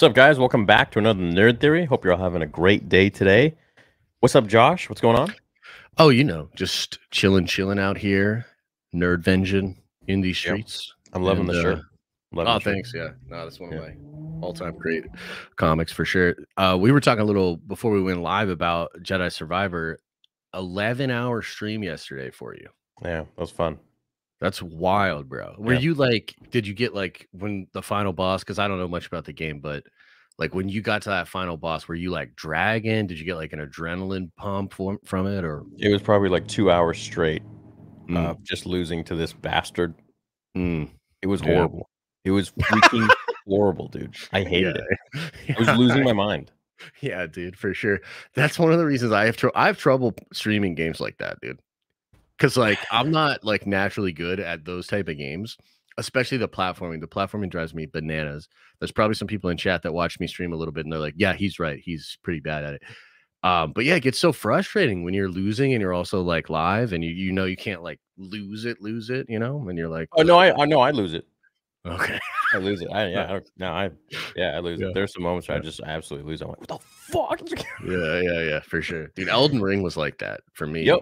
What's up, guys? Welcome back to another Nerd Theory. Hope you're all having a great day today. What's up, Josh? What's going on? Oh, you know, just chilling, chilling out here, nerd vengeance in these Yep. streets. I'm loving And, the shirt. uh, Loving Oh, the shirt. thanks. Yeah, no, that's one Yeah. of my all-time great comics for sure. Uh, we were talking a little before we went live about Jedi Survivor. Eleven hour stream yesterday for you. Yeah, that was fun. That's wild, bro. Were Yeah. you like, did you get like when the final boss? Because I don't know much about the game, but like when you got to that final boss, were you like dragging? Did you get like an adrenaline pump from, from it, or It was probably like two hours straight Mm, of just losing to this bastard. mm, It was Yeah. horrible. It was freaking horrible, dude. I hated it. it. I was losing my mind. Yeah, dude, for sure. That's one of the reasons I have tr- I have trouble streaming games like that, dude. Because like I'm not like naturally good at those type of games, especially the platforming. The platforming drives me bananas. There's probably some people in chat that watch me stream a little bit, and they're like, "Yeah, he's right. He's pretty bad at it." Um, but yeah, it gets so frustrating when you're losing and you're also like live, and you you know you can't like lose it, lose it, you know, and you're like, Oh no, I I know I lose it. okay, I lose it. I yeah, I no, I yeah, I lose Yeah. it. There's some moments where I just absolutely lose. I'm like, what the fuck? yeah, yeah, yeah, for sure, dude. Elden Ring was like that for me. Yep.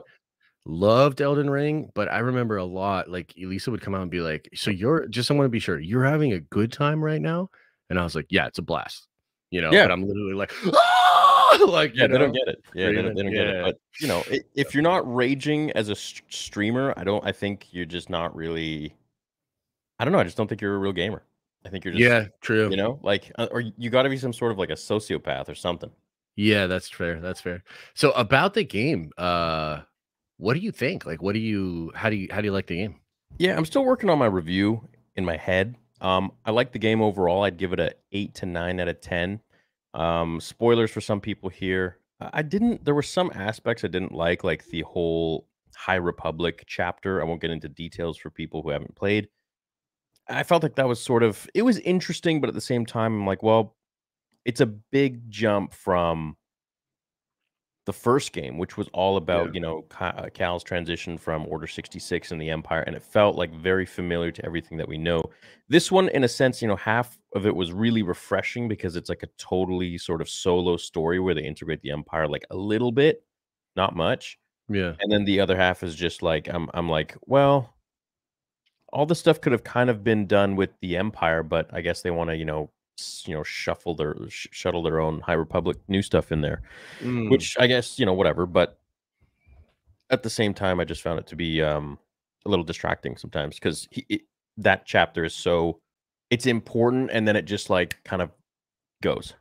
Loved Elden Ring, but I remember a lot. Like Elisa would come out and be like, "So you're just I want to be sure you're having a good time right now," and I was like, "Yeah, it's a blast," you know. Yeah. But I'm literally like, "Ah!" like Yeah, you they don't know? get it. Yeah, they don't, they don't get it. But you know, if you're not raging as a s- streamer, I don't. I think you're just not really. I don't know. I just don't think you're a real gamer. I think you're just. yeah, true. You know, like, uh, or you got to be some sort of like a sociopath or something. Yeah, that's fair. That's fair. So about the game, uh, what do you think? Like, what do you? How do you? How do you like the game? Yeah, I'm still working on my review in my head. Um, I like the game overall. I'd give it a eight to nine out of ten. Um, spoilers for some people here. I I didn't. There were some aspects I didn't like, like the whole High Republic chapter. I won't get into details for people who haven't played. I felt like that was sort of. It was interesting, but at the same time, I'm like, well, it's a big jump from the first game, which was all about Yeah. you know uh, Cal's transition from Order sixty six and the Empire, and it felt like very familiar to everything that we know. This one, in a sense, you know, half of it was really refreshing because it's like a totally sort of solo story where they integrate the Empire like a little bit, not much, Yeah, and then the other half is just like I'm I'm like, well, all the stuff could have kind of been done with the Empire, but I guess they want to you know you know shuffle their sh- shuttle their own High Republic new stuff in there Mm, which I guess you know whatever. But at the same time, I just found it to be um, a little distracting sometimes because that chapter is so it's important, and then it just like kind of goes.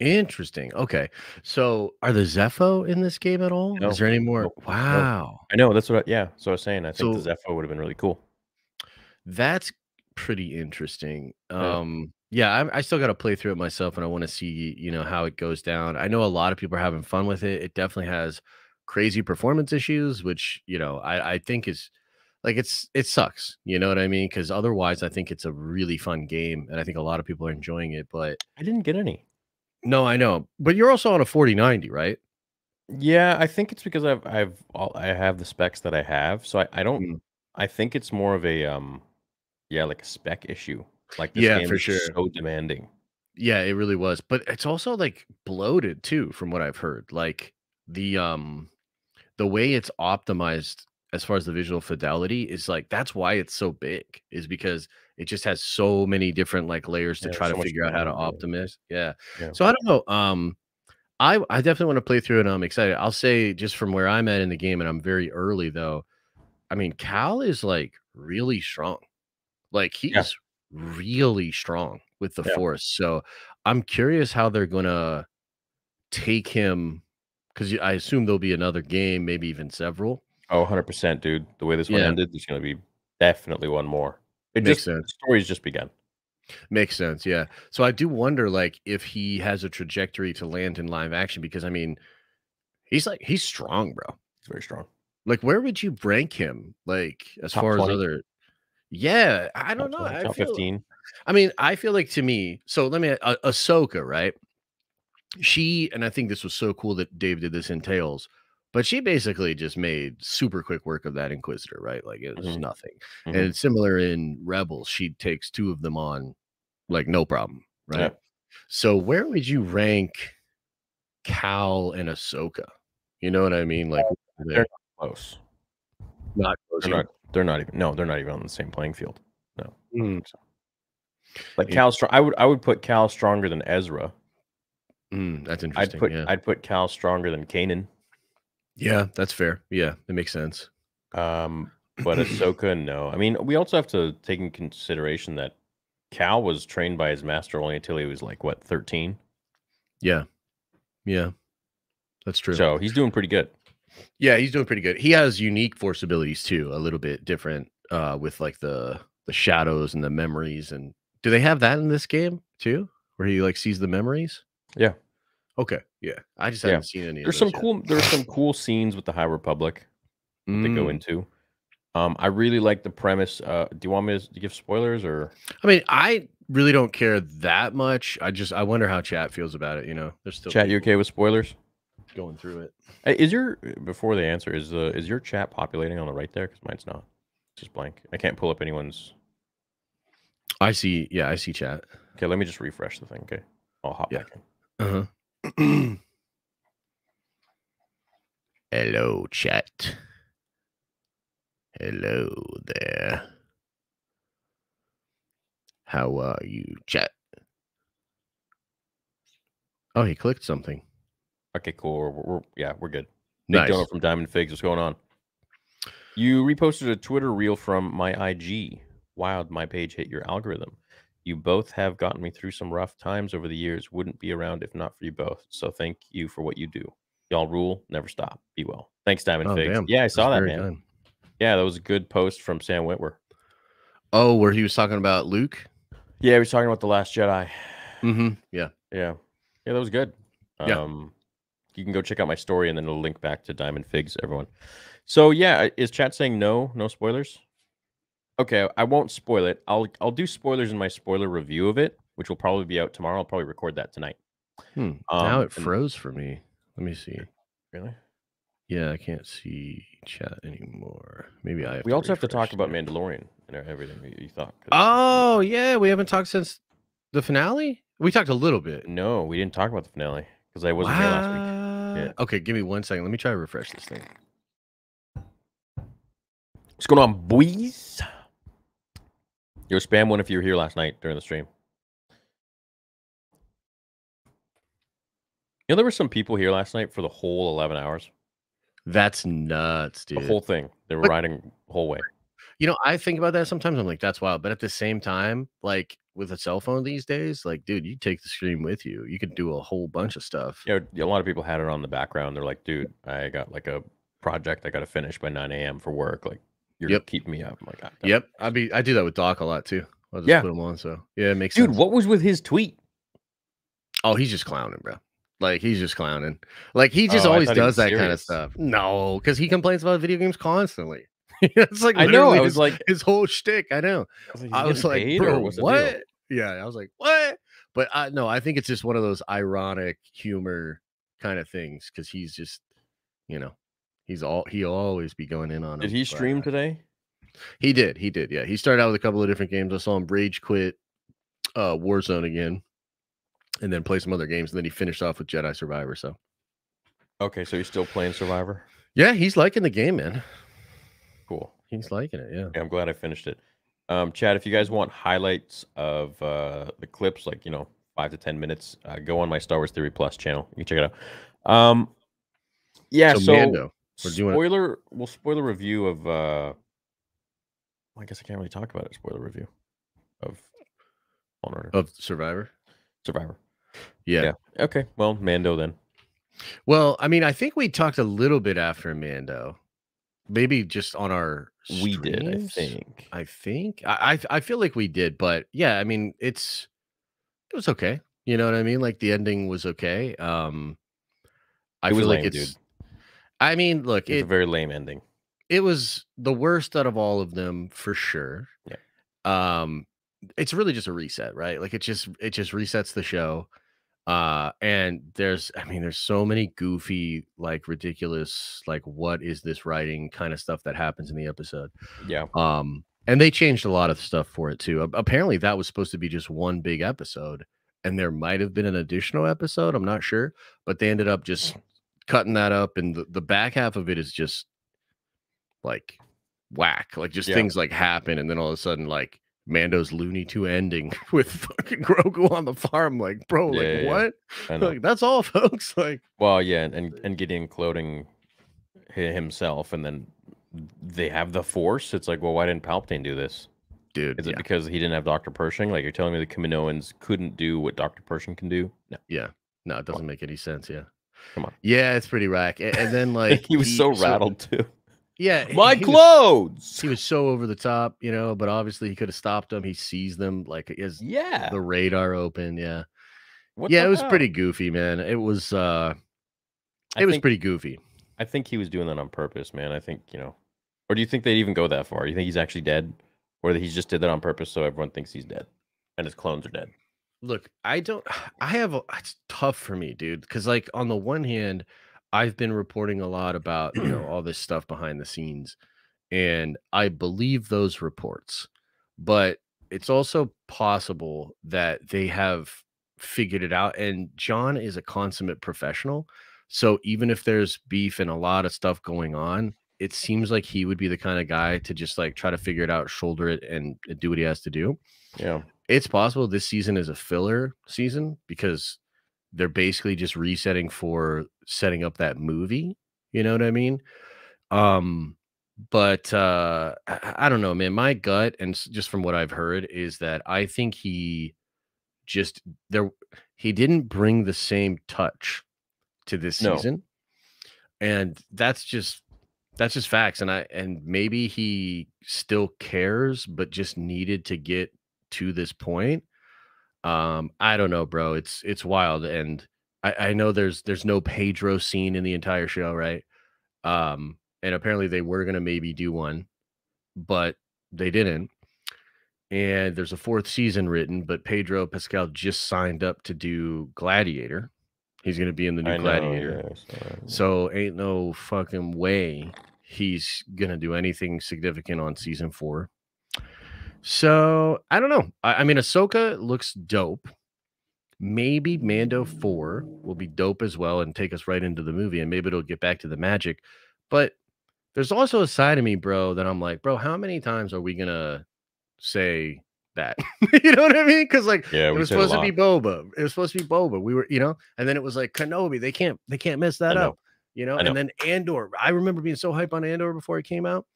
interesting. Okay, so are the Zeffo in this game at all? No. Is there any more? No. Wow. I know that's what. I, yeah, so I was saying. I think So- the Zeffo would have been really cool. That's pretty interesting. Yeah. Um, yeah, I, I still got to play through it myself, and I want to see, you know, how it goes down. I know a lot of people are having fun with it. It definitely has crazy performance issues, which you know, I I think is like it's it sucks. You know what I mean? Because otherwise, I think it's a really fun game, and I think a lot of people are enjoying it. But I didn't get any. no, I know. But you're also on a 4090, right? Yeah, I think it's because I've I've all, I have the specs that I have, so I, I don't. Mm. I think it's more of a um, yeah, like a spec issue. Like this Yeah, game for is sure. so demanding. Yeah, it really was. But it's also like bloated too, from what I've heard. Like the um the way it's optimized as far as the visual fidelity is like that's why it's so big, is because it just has so many different like layers to Yeah, try so to figure out how to optimize. Yeah. Yeah. So I don't know. Um I I definitely want to play through it. and I'm excited. I'll say just from where I'm at in the game, and I'm very early though. I mean, Cal is like really strong. Like he's Yeah. Really strong with the Yeah. force. So I'm curious how they're gonna take him because I assume there'll be another game, maybe even several. Oh, 100%, dude. The way this one Yeah. ended, there's going to be definitely one more. It Makes just sense. the story's just begun. Makes sense, yeah. So I do wonder, like, if he has a trajectory to land in live action because I mean, he's like he's strong, bro. It's very strong. Like, where would you rank him? Like, as Top far 20. as other, yeah, I don't Top know. 20, I top feel, 15. I mean, I feel like to me, so let me uh, Ahsoka, right? She and I think this was so cool that Dave did this in Tales, but she basically just made super quick work of that Inquisitor, right? Like it was Mhm. nothing. Mhm. And it's similar in Rebels. She takes two of them on like no problem, right? Yeah. So where would you rank Cal and Ahsoka? You know what I mean? Like They're close. not close. They're not. They're not even. No, they're not even on the same playing field. No. Mm, Like Yeah. Cal, I would. I would put Cal stronger than Ezra. mm, that's I'd interesting. put. yeah. I'd put Cal stronger than Kanan. yeah, that's fair. Yeah, that makes sense. Um, but Ahsoka, no. I mean, we also have to take in consideration that Cal was trained by his master only until he was like what thirteen. Yeah. Yeah. That's true. So he's doing pretty good. Yeah, he's doing pretty good. He has unique force abilities too, a little bit different uh with like the the shadows and the memories and do they have that in this game too? Where he like sees the memories? Yeah. Okay. Yeah. I just Yeah. haven't seen any of There's some yet. cool. There's some cool scenes with the High Republic that they go Mm. into. Um, I really like the premise. Uh, do you want me to give spoilers or? I mean, I really don't care that much. I just I wonder how chat feels about it, you know. There's still Chat, you people okay with spoilers? Going through it. Hey, Is your before the answer is uh, is your chat populating on the right there? Because mine's not. It's just blank. I can't pull up anyone's. I see, yeah, I see chat. Okay, let me just refresh the thing. Okay, I'll hop Yeah. back in. Uh-huh. Hello, chat. Hello there. How are you, chat? Oh, he clicked something. Okay, cool. We're, we're yeah, we're good. Big Nice. from Diamond Figs. What's going on? You reposted a Twitter reel from my IG. Wild, my page hit your algorithm. You both have gotten me through some rough times over the years. Wouldn't be around if not for you both. So thank you for what you do. Y'all rule. Never stop. Be well. Thanks, Diamond Oh, Figs. damn. Yeah, I saw That's that, man. kind. Yeah, that was a good post from Sam Witwer. Oh, where he was talking about Luke? Yeah, he was talking about the Last Jedi. Mm-hmm. Yeah. Yeah, yeah, that was good. Yeah. Um, you can go check out my story, and then it'll link back to Diamond Figs. Everyone. So yeah, is chat saying no? No spoilers. Okay, I won't spoil it. I'll I'll do spoilers in my spoiler review of it, which will probably be out tomorrow. I'll probably record that tonight. Hmm. now Um, it and- froze for me. Let me see. Really? Yeah, I can't see chat anymore. Maybe I have We also have to talk refresh about. Mandalorian and everything you- thought. Oh yeah, we haven't talked since the finale. We talked a little bit. no, we didn't talk about the finale because I wasn't here last week. Yeah. Uh, okay, give me one second. Let me try to refresh this thing. What's going on, boys? Yo, spam one if you were here last night during the stream. You know, there were some people here last night for the whole 11 hours. That's nuts, dude. The whole thing. They were But- riding the whole way. you know, I think about that sometimes. I'm like, that's wild. But at the same time, like with a cell phone these days, like, dude, you take the screen with you. You could do a whole bunch of stuff. Yeah, a lot of people had it on the background. They're like, dude, I got like a project I got to finish by 9 a.m. for work. Like, you're Yep. keeping me up. I'm like, ah, God. Yep. I be I do that with Doc a lot too. I'll just Yeah. put them on. So yeah, it makes Dude, sense. what was with his tweet? Oh, he's just clowning, bro. Like he's just clowning. Like he just Oh, always does was that kind of stuff. No, because he complains about video games constantly. it's like I know. I was his, like, his whole shtick. I know. I was like, I "He's was like, bro, what's what? Yeah, I was like, what? But I no, I think it's just one of those ironic humor kind of things because he's just, you know, he's all he'll always be going in on. Did him, he stream uh, today? He did. He did. Yeah, he started out with a couple of different games. I saw him rage quit uh Warzone again, and then play some other games. And then he finished off with Jedi Survivor. So Okay, so he's still playing Survivor. yeah, he's liking the game, man. Cool. He's liking it. Yeah. Yeah, I'm glad I finished it. Um, Chad, if you guys want highlights of uh, the clips, like you know, five to ten minutes, uh, go on my Star Wars Theory Plus channel. You can check it out. Um, yeah. so, So, Mando. Or do you wanna- spoiler. We'll spoiler review of. Uh, I guess I can't really talk about it. Spoiler review of Fallen Order of Survivor. Survivor. Yeah. Yeah. Okay. Well, Mando then. Well, I mean, I think we talked a little bit after Mando, maybe just on our. We did, I think. I think I, I I feel like we did, but yeah, I mean, it's it was okay. You know what I mean? Like the ending was okay. Um, I It was feel like it's. dude. I mean, look, It's a very lame ending. it was the worst out of all of them for sure. Yeah. Um, it's really just a reset, right? Like it just it just resets the show. Uh, and there's I mean, there's so many goofy, like ridiculous, like what is this writing kind of stuff that happens in the episode. Yeah. Um, and they changed a lot of stuff for it too. Apparently, that was supposed to be just one big episode, and there might have been an additional episode. I'm not sure, but they ended up just cutting that up, and the, the back half of it is just like whack, like just Yeah. things like happen, and then all of a sudden, like Mando's Looney Tunes ending with fucking Grogu on the farm. Like, bro, Yeah, like yeah, yeah. what? Know. Like that's all, folks. Like, Well, yeah, and and, Gideon cloning himself, and then they have the Force. It's like, well, why didn't Palpatine do this? dude, Is it yeah, because he didn't have Doctor Pershing? Like you're telling me the Kaminoans couldn't do what Doctor Pershing can do? No, yeah, no, it doesn't make any sense. Yeah, Come on. yeah, it's pretty rack. And, and then like he was so rattled too. Yeah, My he was- clothes. he was so over the top, you know, but obviously he could have stopped them. He sees them like is yeah. the radar open. Yeah. What yeah, it was hell? pretty goofy, man. It was uh I it was think- pretty goofy. I think he was doing that on purpose, man. I think you know, or do you think they'd even go that far? You think he's actually dead, or that he just did that on purpose so everyone thinks he's dead and his clones are dead? Look, I don't I have a it's tough for me, dude, because like on the one hand, I've been reporting a lot about, you know, all this stuff behind the scenes, and I believe those reports, but it's also possible that they have figured it out. And Jon is a consummate professional. So even if there's beef and a lot of stuff going on, it seems like he would be the kind of guy to just like try to figure it out, shoulder it, and do what he has to do Yeah. it's possible this season is a filler season because they're basically just resetting for setting up that movie. You know what I mean? Um, but uh I, don't know, man. My gut and just from what I've heard is that I think he just there he didn't bring the same touch to this No. season. And that's just that's just facts. And I and maybe he still cares, but just needed to get to this point. Um, I don't know, bro. It's it's wild, and I, I know there's there's no Pedro scene in the entire show, right? Um, and apparently they were gonna maybe do one, but they didn't. And there's a fourth season written, but Pedro Pascal just signed up to do Gladiator. He's gonna be in the new know, Gladiator. So ain't no fucking way he's gonna do anything significant on season four. So I don't know. I, I mean, Ahsoka looks dope. Maybe Mando four will be dope as well and take us right into the movie, and maybe it'll get back to the magic. But there's also a side of me, bro, that I'm like, bro, how many times are we gonna say that? you know what I mean? Because like yeah, it was supposed to be. Boba. It was supposed to be Boba. We were, you know, and then it was like Kenobi. They can't, they can't mess that up, you know. Know. And then Andor. I remember being so hype on Andor before it came out.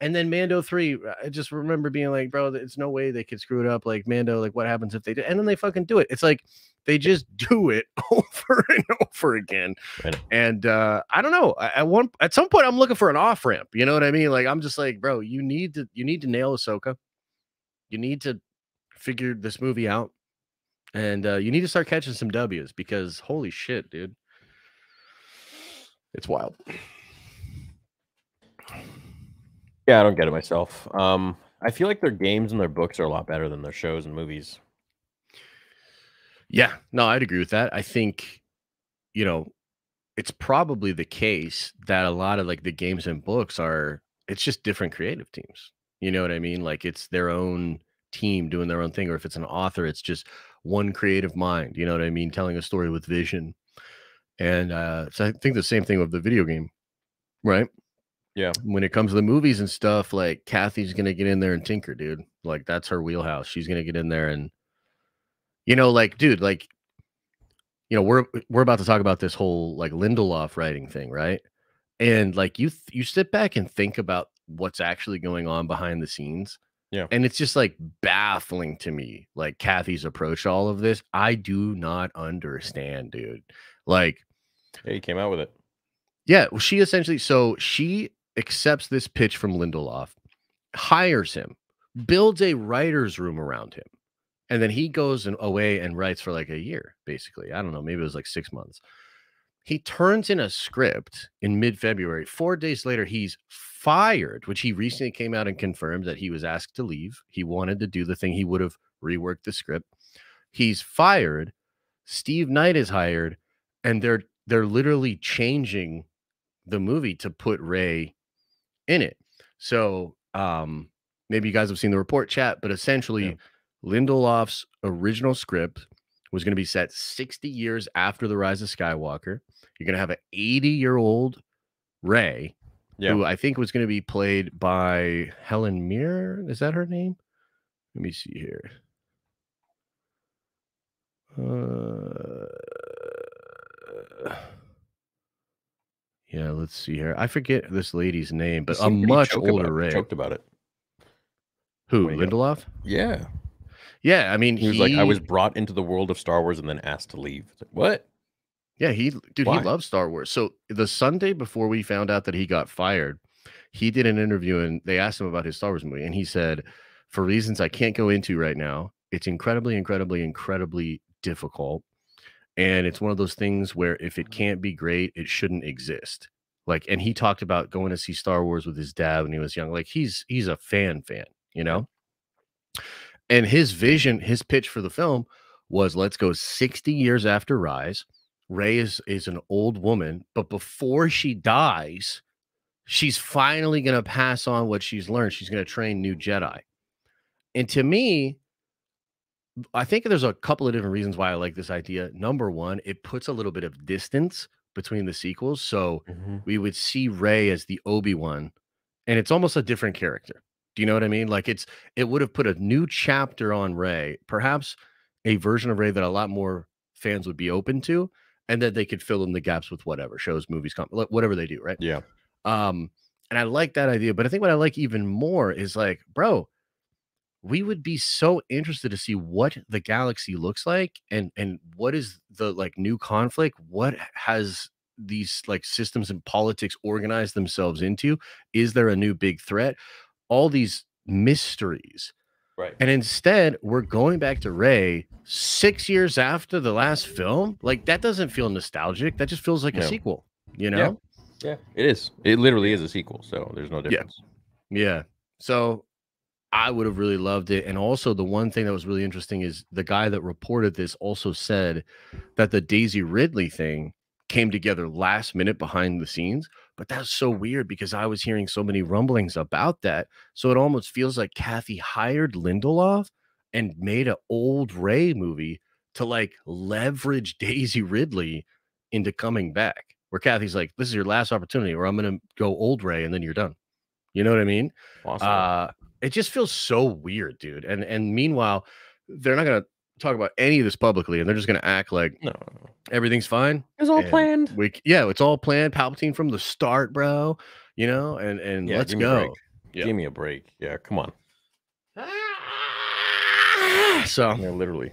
And then Mando three, I just remember being like, bro, it's no way they could screw it up. Like Mando, like what happens if they do? And then they fucking do it. It's like they just do it over and over again. Know. And uh, I don't know. I- At one, at some point, I'm looking for an off ramp. You know what I mean? Like I'm just like, bro, you need to, you need to nail Ahsoka. You need to figure this movie out, and uh, you need to start catching some W's because holy shit, dude, it's wild. Yeah, I don't get it myself. Um, I feel like their games and their books are a lot better than their shows and movies. Yeah, no, I'd agree with that. I think, you know, it's probably the case that a lot of like the games and books are it's just different creative teams. You know what I mean? Like it's their own team doing their own thing, or if it's an author, it's just one creative mind, you know what I mean, telling a story with vision. And uh so I think the same thing with the video game, right? Yeah. When it comes to the movies and stuff, like Kathy's gonna get in there and tinker, dude. Like that's her wheelhouse. She's gonna get in there and you know, like, dude, like, you know, we're we're about to talk about this whole like Lindelof writing thing, right? And like you th- you sit back and think about what's actually going on behind the scenes. Yeah. And it's just like baffling to me, like Kathy's approach to all of this. I do not understand, dude. Like, Yeah, he came out with it. yeah, well, she essentially so she accepts this pitch from Lindelof, hires him, builds a writer's room around him, and then he goes and away and writes for like a year, basically. I don't know, maybe it was like six months. He turns in a script in mid-February. Four days later, he's fired, which he recently came out and confirmed that he was asked to leave. He wanted to do the thing, he would have reworked the script. He's fired. Steve Knight is hired, and they're they're literally changing the movie to put Rey in it. So um maybe you guys have seen the report chat, but essentially Yeah. Lindelof's original script was going to be set 60 years after the rise of Skywalker. You're going to have an 80 year old Rey, Yeah. who I think was going to be played by Helen Mirren. Is that her name? Let me see here. Uh, yeah, let's see here. I forget this lady's name, but a much older Rey. Choked about it. Who, he Lindelof? Yeah. Yeah, I mean, He was like, I was brought into the world of Star Wars and then asked to leave. Like, what? Yeah, he dude, Why? he loves Star Wars. So the Sunday before we found out that he got fired, he did an interview and they asked him about his Star Wars movie, and he said, "For reasons I can't go into right now, it's incredibly, incredibly, incredibly difficult, and it's one of those things where if it mm-hmm. can't be great, it shouldn't exist." Like, and he talked about going to see Star Wars with his dad when he was young. Like, he's he's a fan fan, you know. And his vision, his pitch for the film was, "Let's go sixty years after Rise." Rey is is an old woman, but before she dies, she's finally going to pass on what she's learned. She's going to train new Jedi. And to me, I think there's a couple of different reasons why I like this idea. Number one, it puts a little bit of distance between the sequels, so we would see Rey as the Obi Wan, and it's almost a different character. Do you know what I mean? Like it's it would have put a new chapter on Rey, perhaps a version of Rey that a lot more fans would be open to, and that they could fill in the gaps with whatever shows, movies, com- whatever they do, right? Yeah. Um, and I like that idea, but I think what I like even more is like, bro, we would be so interested to see what the galaxy looks like and and what is the like new conflict, what has these like systems and politics organized themselves into? Is there a new big threat? All these mysteries. Right. And instead, we're going back to Rey six years after the last film. Like that doesn't feel nostalgic. That just feels like a sequel, you know? Yeah. It is. It literally is a sequel. So there's no difference. yeah, Yeah. So I would have really loved it. And also, the one thing that was really interesting is the guy that reported this also said that the Daisy Ridley thing came together last minute behind the scenes. But that's so weird because I was hearing so many rumblings about that. So it almost feels like Kathy hired Lindelof and made an old Rey movie to like leverage Daisy Ridley into coming back. Where Kathy's like, this is your last opportunity, or I'm going to go old Rey and then you're done. You know what I mean? Awesome. Uh, it just feels so weird, dude. And and meanwhile, they're not gonna talk about any of this publicly, and they're just gonna act like no. everything's fine. It's all planned. We yeah, it's all planned. Palpatine from the start, bro. You know, and and Yeah, let's give me a break. go. Yeah. Give me a break. Yeah. Come on. Ah, so Yeah, literally.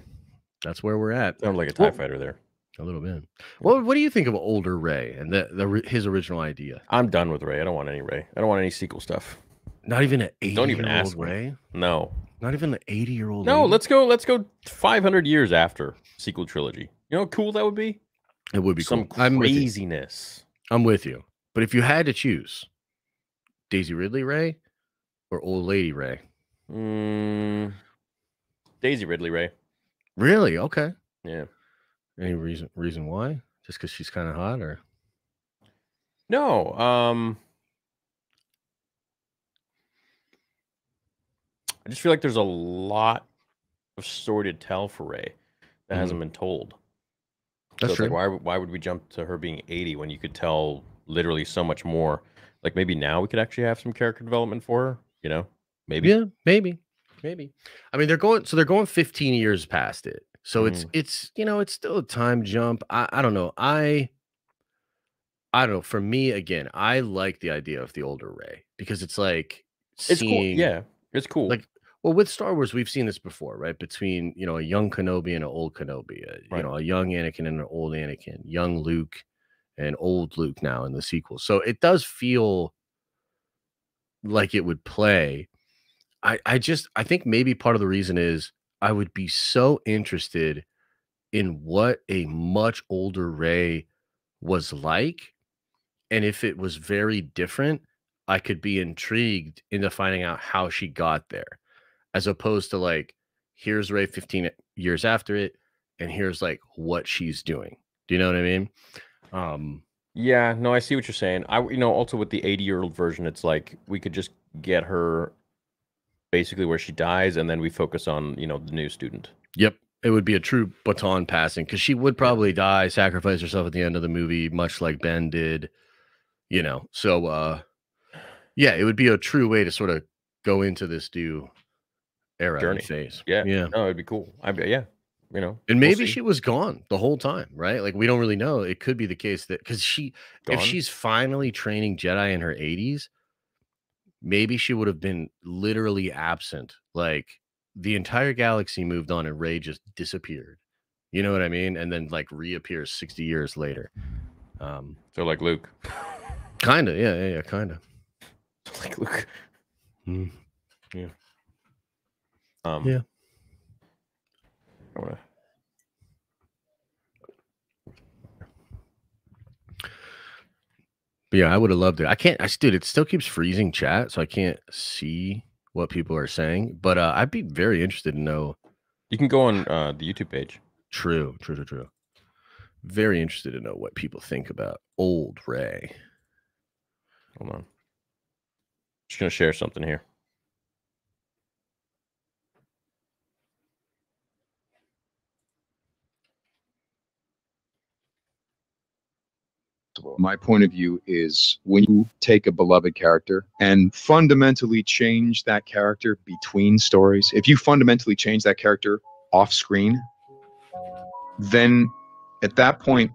that's where we're at. Sounded like a TIE Well- fighter there. A little bit. What what do you think of older Rey and the, the his original idea? I'm done with Rey. I don't want any Rey. I don't want any sequel stuff. Not even an eighty Don't even year ask old me. Rey. No. Not even an eighty year old. No, let's go. Let's go 500 years after sequel trilogy. You know how cool that would be? It would be Some cool. I'm with you. craziness. I'm with you. But if you had to choose Daisy Ridley Rey or Old Lady Rey, Mm, Daisy Ridley Rey. really? Okay. Yeah. Any reason reason why? Just because she's kind of hot, or No. Um. I just feel like there's a lot of story to tell for Rey that Mhm. hasn't been told. that's so true. like, why would- why would we jump to her being 80 when you could tell literally so much more? Like maybe now we could actually have some character development for her. You know, maybe. Yeah, maybe, maybe. I mean, they're going so they're going 15 years past it. So it's Mhm. it's you know it's still a time jump. I I don't know. I I don't know. For me, again, I like the idea of the older Rey because it's like It's cool. seeing Yeah, it's cool. like well with star wars we've seen this before right? Between you know a young kenobi and an old kenobi a, you know a young anakin and an old anakin young luke and old luke now in the sequel. So it does feel like it would play. I i just i think maybe part of the reason is i would be so interested in what a much older rey was like and if it was very different i could be intrigued into finding out how she got there as opposed to like here's rey 15 years after it and here's like what she's doing do you know what i mean um Yeah, no, I see what you're saying. I, you know, also with the 80 year old version, it's like we could just get her basically where she dies, and then we focus on, you know, the new student. yep It would be a true baton passing because she would probably die, sacrifice herself at the end of the movie, much like Ben did. You know, so uh yeah, it would be a true way to sort of go into this new era Journey. phase. Yeah. Yeah. No, it'd be cool. I yeah. You know. And we'll maybe she was gone the whole time, right? Like we don't really know. It could be the case that because she, if she's finally training Jedi in her 80s, maybe she would have been literally absent. Like the entire galaxy moved on and Rey just disappeared. You know what I mean? And then like reappears 60 years later. Um, So like Luke. kind of, yeah, yeah, yeah, kind of. like Luke. Mm. Um, Yeah. I wanna, But yeah, I would have loved it. I can't, I dude, it still keeps freezing chat, so I can't see what people are saying. But uh, I'd be very interested to know you can go on uh, the YouTube page. True, true, true, true. Very interested to know what people think about old Rey. Hold on. Just gonna share something here. My point of view is when you take a beloved character and fundamentally change that character between stories, if you fundamentally change that character off screen, then at that point,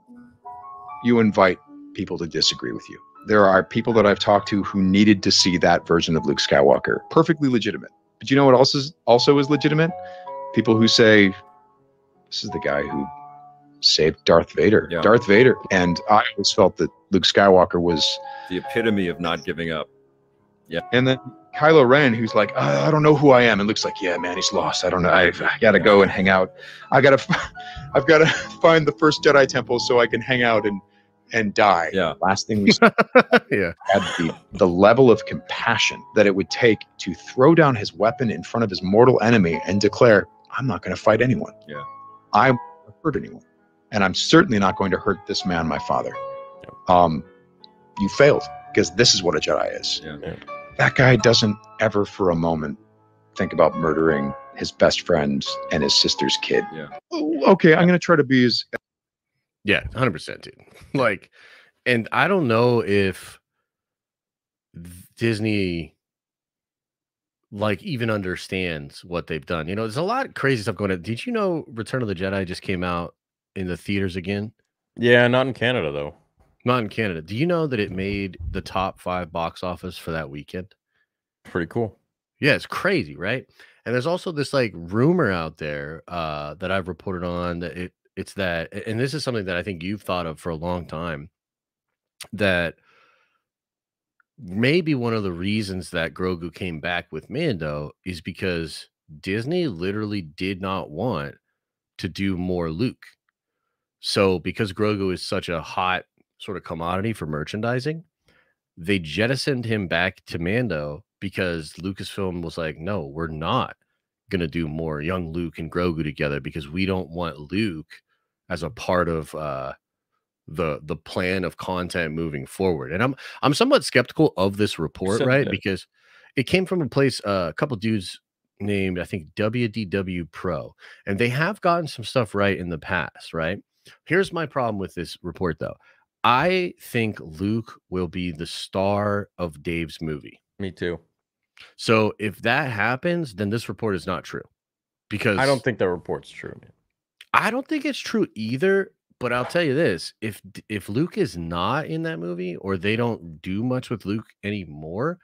you invite people to disagree with you. There are people that I've talked to who needed to see that version of Luke Skywalker. Perfectly legitimate. But you know what else is also is legitimate? People who say, this is the guy who saved Darth Vader. Yeah. Darth Vader. And I always felt that Luke Skywalker was the epitome of not giving up. Yeah. And then Kylo Ren, who's like, uh, I don't know who I am, and looks like, yeah, man, he's lost. I don't know. I've, I gotta go and hang out. I gotta, I've got to find the first Jedi temple so I can hang out and and die. Yeah. Last thing we saw yeah. had the the level of compassion that it would take to throw down his weapon in front of his mortal enemy and declare, I'm not going to fight anyone. Yeah. I won't hurt anyone, and I'm certainly not going to hurt this man, my father. Um, you failed because this is what a Jedi is. Yeah. Yeah. That guy doesn't ever for a moment think about murdering his best friend and his sister's kid. Yeah. Oh, okay, I'm going to try to be as Yeah, 100%, dude. Like, and I don't know if Disney like even understands what they've done. You know, there's a lot of crazy stuff going on. Did you know Return of the Jedi just came out in the theaters again? Yeah, not in Canada though. Not in Canada. Do you know that it made the top five box office for that weekend? Pretty cool. Yeah, it's crazy, right? And there's also this like rumor out there uh that I've reported on that it it's that and this is something that I think you've thought of for a long time that maybe one of the reasons that Grogu came back with Mando is because Disney literally did not want to do more Luke. So because Grogu is such a hot sort of commodity for merchandising, they jettisoned him back to Mando because Lucasfilm was like, no, we're not going to do more young Luke and Grogu together because we don't want Luke as a part of uh the the plan of content moving forward. And I'm I'm somewhat skeptical of this report, right? Because it came from a place uh, a couple dudes named I think WDW Pro and they have gotten some stuff right in the past, right? Here's my problem with this report though. I think Luke will be the star of Dave's movie. Me too. So if that happens, then this report is not true. Because I don't think that report's true. Man. I don't think it's true either. But I'll tell you this: if if Luke is not in that movie, or they don't do much with Luke anymore,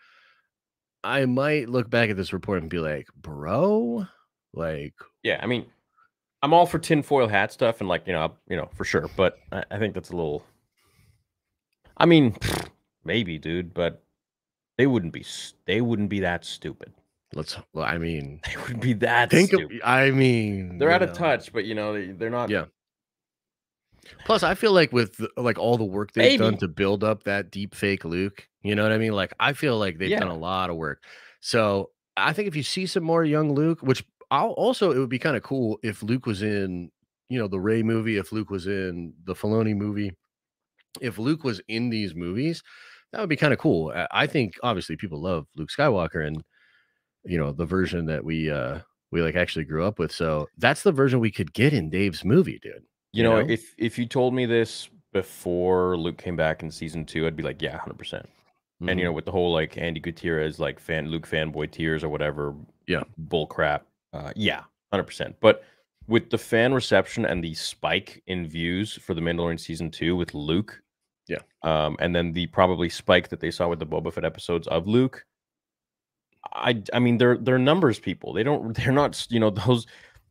I might look back at this report and be like, "Bro, like, Yeah, I mean, I'm all for tinfoil hat stuff and like you know, you know for sure. But I, I think that's a little. I mean, maybe, dude, but they wouldn't be. They wouldn't be that stupid. let's." Well, I mean, They wouldn't be that think of. I mean, They're out of touch, but you know they, they're not. Yeah. Plus, I feel like with like all the work they've done to build up that deep fake Luke, you know what I mean? Like, I feel like they've done a lot of work. So I think if you see some more young Luke, which I'll also it would be kind of cool if Luke was in, you know, the Rey movie, if Luke was in the Filoni movie, if Luke was in these movies, that would be kind of cool. I- think obviously people love Luke Skywalker and you know the version that we uh we like actually grew up with. So that's the version we could get in Dave's movie, dude. You, You know, know? if if you told me this before Luke came back in season two, I'd be like, yeah, hundred percent. And you know, with the whole like Andi Gutierrez like fan Luke fanboy tears or whatever, Yeah. bull crap. Uh, yeah, hundred percent. But with the fan reception and the spike in views for the Mandalorian season two with Luke, Yeah. um, and then the probably spike that they saw with the Boba Fett episodes of Luke. I I mean they're they're numbers people. They don't they're not you know those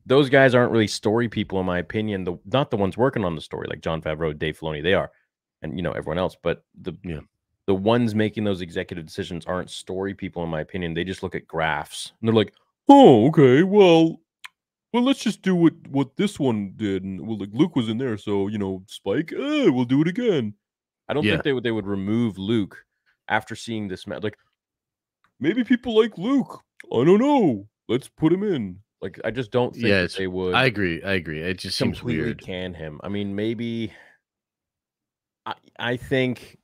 those guys aren't really story people in my opinion. The not the ones working on the story like Jon Favreau, Dave Filoni. They are, and you know everyone else. But the Yeah. the ones making those executive decisions aren't story people in my opinion. They just look at graphs and they're like, oh okay, well. Well, let's just do what what this one did, and well, like Luke was in there, so you know, Spike, eh, we'll do it again. I don't Yeah. think they would they would remove Luke after seeing this match. Like, maybe people like Luke. I don't know. Let's put him in. Like, I just don't think Yeah, they would I agree. I agree. It just seems weird. can him. I mean, maybe. I I think.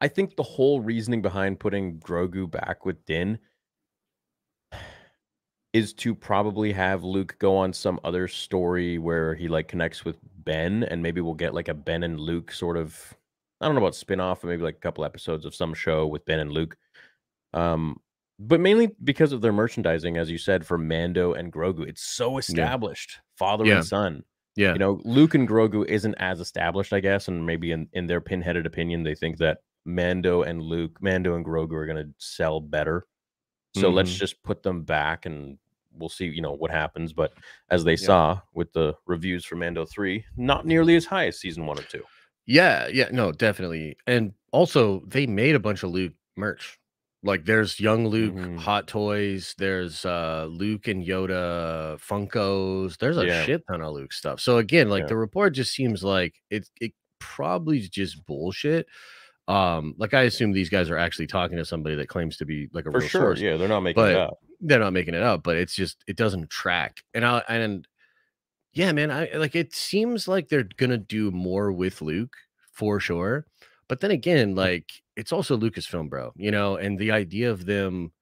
I think the whole reasoning behind putting Grogu back with Din is to probably have Luke go on some other story where he like connects with Ben, and maybe we'll get like a Ben and Luke sort of. I don't know about spin-off, but maybe like a couple episodes of some show with Ben and Luke. Um, but mainly because of their merchandising, as you said, for Mando and Grogu. It's so established, father Yeah. and son. Yeah. You know, Luke and Grogu isn't as established, I guess, and maybe in, in their pinheaded opinion, they think that Mando and Luke, Mando and Grogu are gonna sell better. So let's Mhm. just put them back and we'll see, you know, what happens. But as they saw with the reviews for Mando 3, not nearly as high as season one or two. Yeah, yeah, no, definitely. And also, they made a bunch of Luke merch. Like there's young Luke Mhm. hot toys, there's uh Luke and Yoda Funkos. There's a Yeah. shit ton of Luke stuff. So again, like Yeah. the report just seems like it it probably just bullshit. Um, like I assume these guys are actually talking to somebody that claims to be like a For real sure. source. Yeah, they're not making But it up. They're not making it up, but it's just it doesn't track. And I and yeah, man, I like it seems like they're gonna do more with Luke for sure. But then again, mm. like it's also Lucasfilm, bro, you know, and the idea of them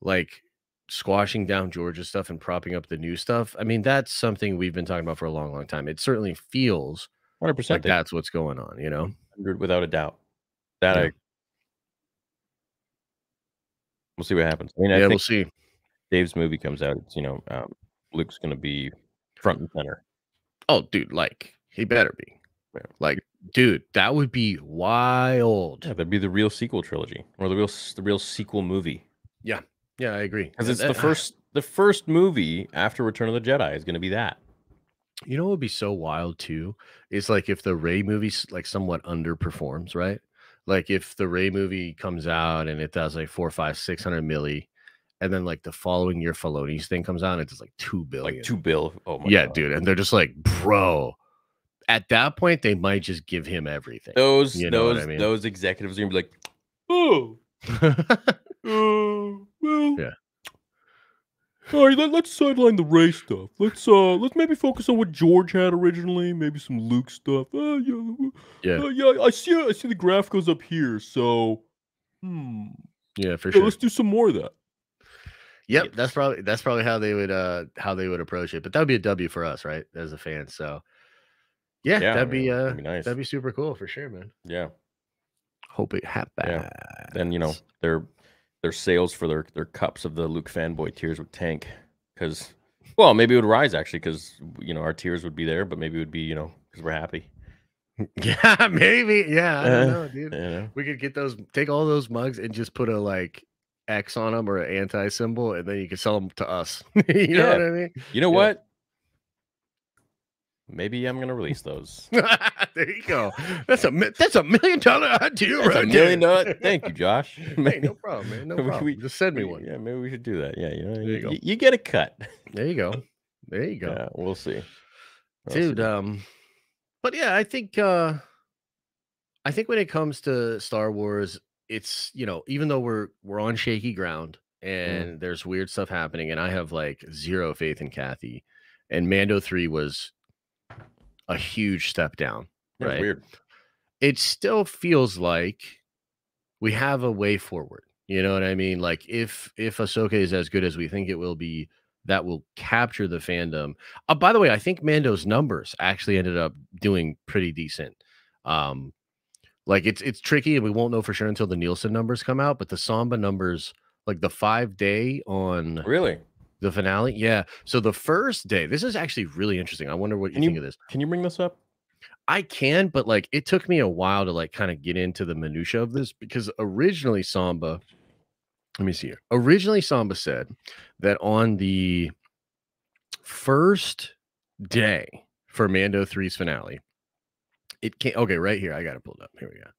like squashing down George's stuff and propping up the new stuff. I mean, that's something we've been talking about for a long, long time. It certainly feels 100%. like that's what's going on, you know? 100 without a doubt. That Yeah. I. We'll see what happens. I mean, I yeah, think we'll see. Dave's movie comes out. It's, you know, um, Luke's going to be front and center. Oh, dude, like he better be. Yeah. Like, dude, that would be wild. Yeah, that'd be the real sequel trilogy or the real the real sequel movie Yeah, yeah, I agree. because it's the that- first the first movie after Return of the Jedi is going to be that. You know what would be so wild too is like if the Rey movie like somewhat underperforms, right? Like if the Rey movie comes out and it does like four, five, six hundred milli, and then like the following year Filoni's thing comes out and it does like two billion. Like two bill. Oh my god. yeah, God. dude, and they're just like, bro. At that point, they might just give him everything. Those You know those I mean? those executives are gonna be like, oh, uh, well, Yeah. All right, let, let's sideline the Rey stuff. Let's uh, let's maybe focus on what George had originally. Maybe some Luke stuff. Uh, yeah, yeah, uh, yeah. I see. I see the graph goes up here. So, hmm. yeah, for Yeah, sure. let's do some more of that. Yep, Yes. that's probably that's probably how they would uh how they would approach it. But that would be a W for us, right? As a fan. So yeah, Yeah, that'd be mean, uh that'd be nice. that'd be super cool for sure, man. Yeah. Hope it happens. Then you know their their sales for their their cups of the Luke fanboy tears would tank because well maybe it would rise actually because you know our tears would be there, but maybe it would be you know because we're happy. Yeah, maybe. Yeah, I don't Uh, know, dude. You know. We could get those, take all those mugs and just put a like X on them or an anti symbol, and then you can sell them to us. you know what I mean? You know Yeah. what? Maybe I'm gonna release those. there you go. That's a that's a million dollar idea That's a million dollar. Thank you, Josh. hey, no problem, man. No problem. we- just send me one. Yeah, maybe we should do that. Yeah, you know, There you, you go. you- get a cut. There you go. There you go. Yeah, we'll see. We'll dude see. um but yeah i think uh i think when it comes to star wars it's you know even though we're we're on shaky ground Mm. and there's weird stuff happening and i have like zero faith in kathy and mando 3 was a huge step down Yeah, right Weird. it still feels like we have a way forward You know what I mean? Like if if Ahsoka is as good as we think it will be, that will capture the fandom. Uh, by the way, I think Mando's numbers actually ended up doing pretty decent. Um, like it's it's tricky, and we won't know for sure until the Nielsen numbers come out. But the Samba numbers, like the five day on Really? The finale, yeah. So the first day, this is actually really interesting. I wonder what you Can think of this. Can you bring this up? I can, but like it took me a while to like kind of get into the minutia of this because originally Samba, let me see here. Originally Samba said that on the first day for Mando 3's finale, it came okay, right here. I got it pulled up. Here we go.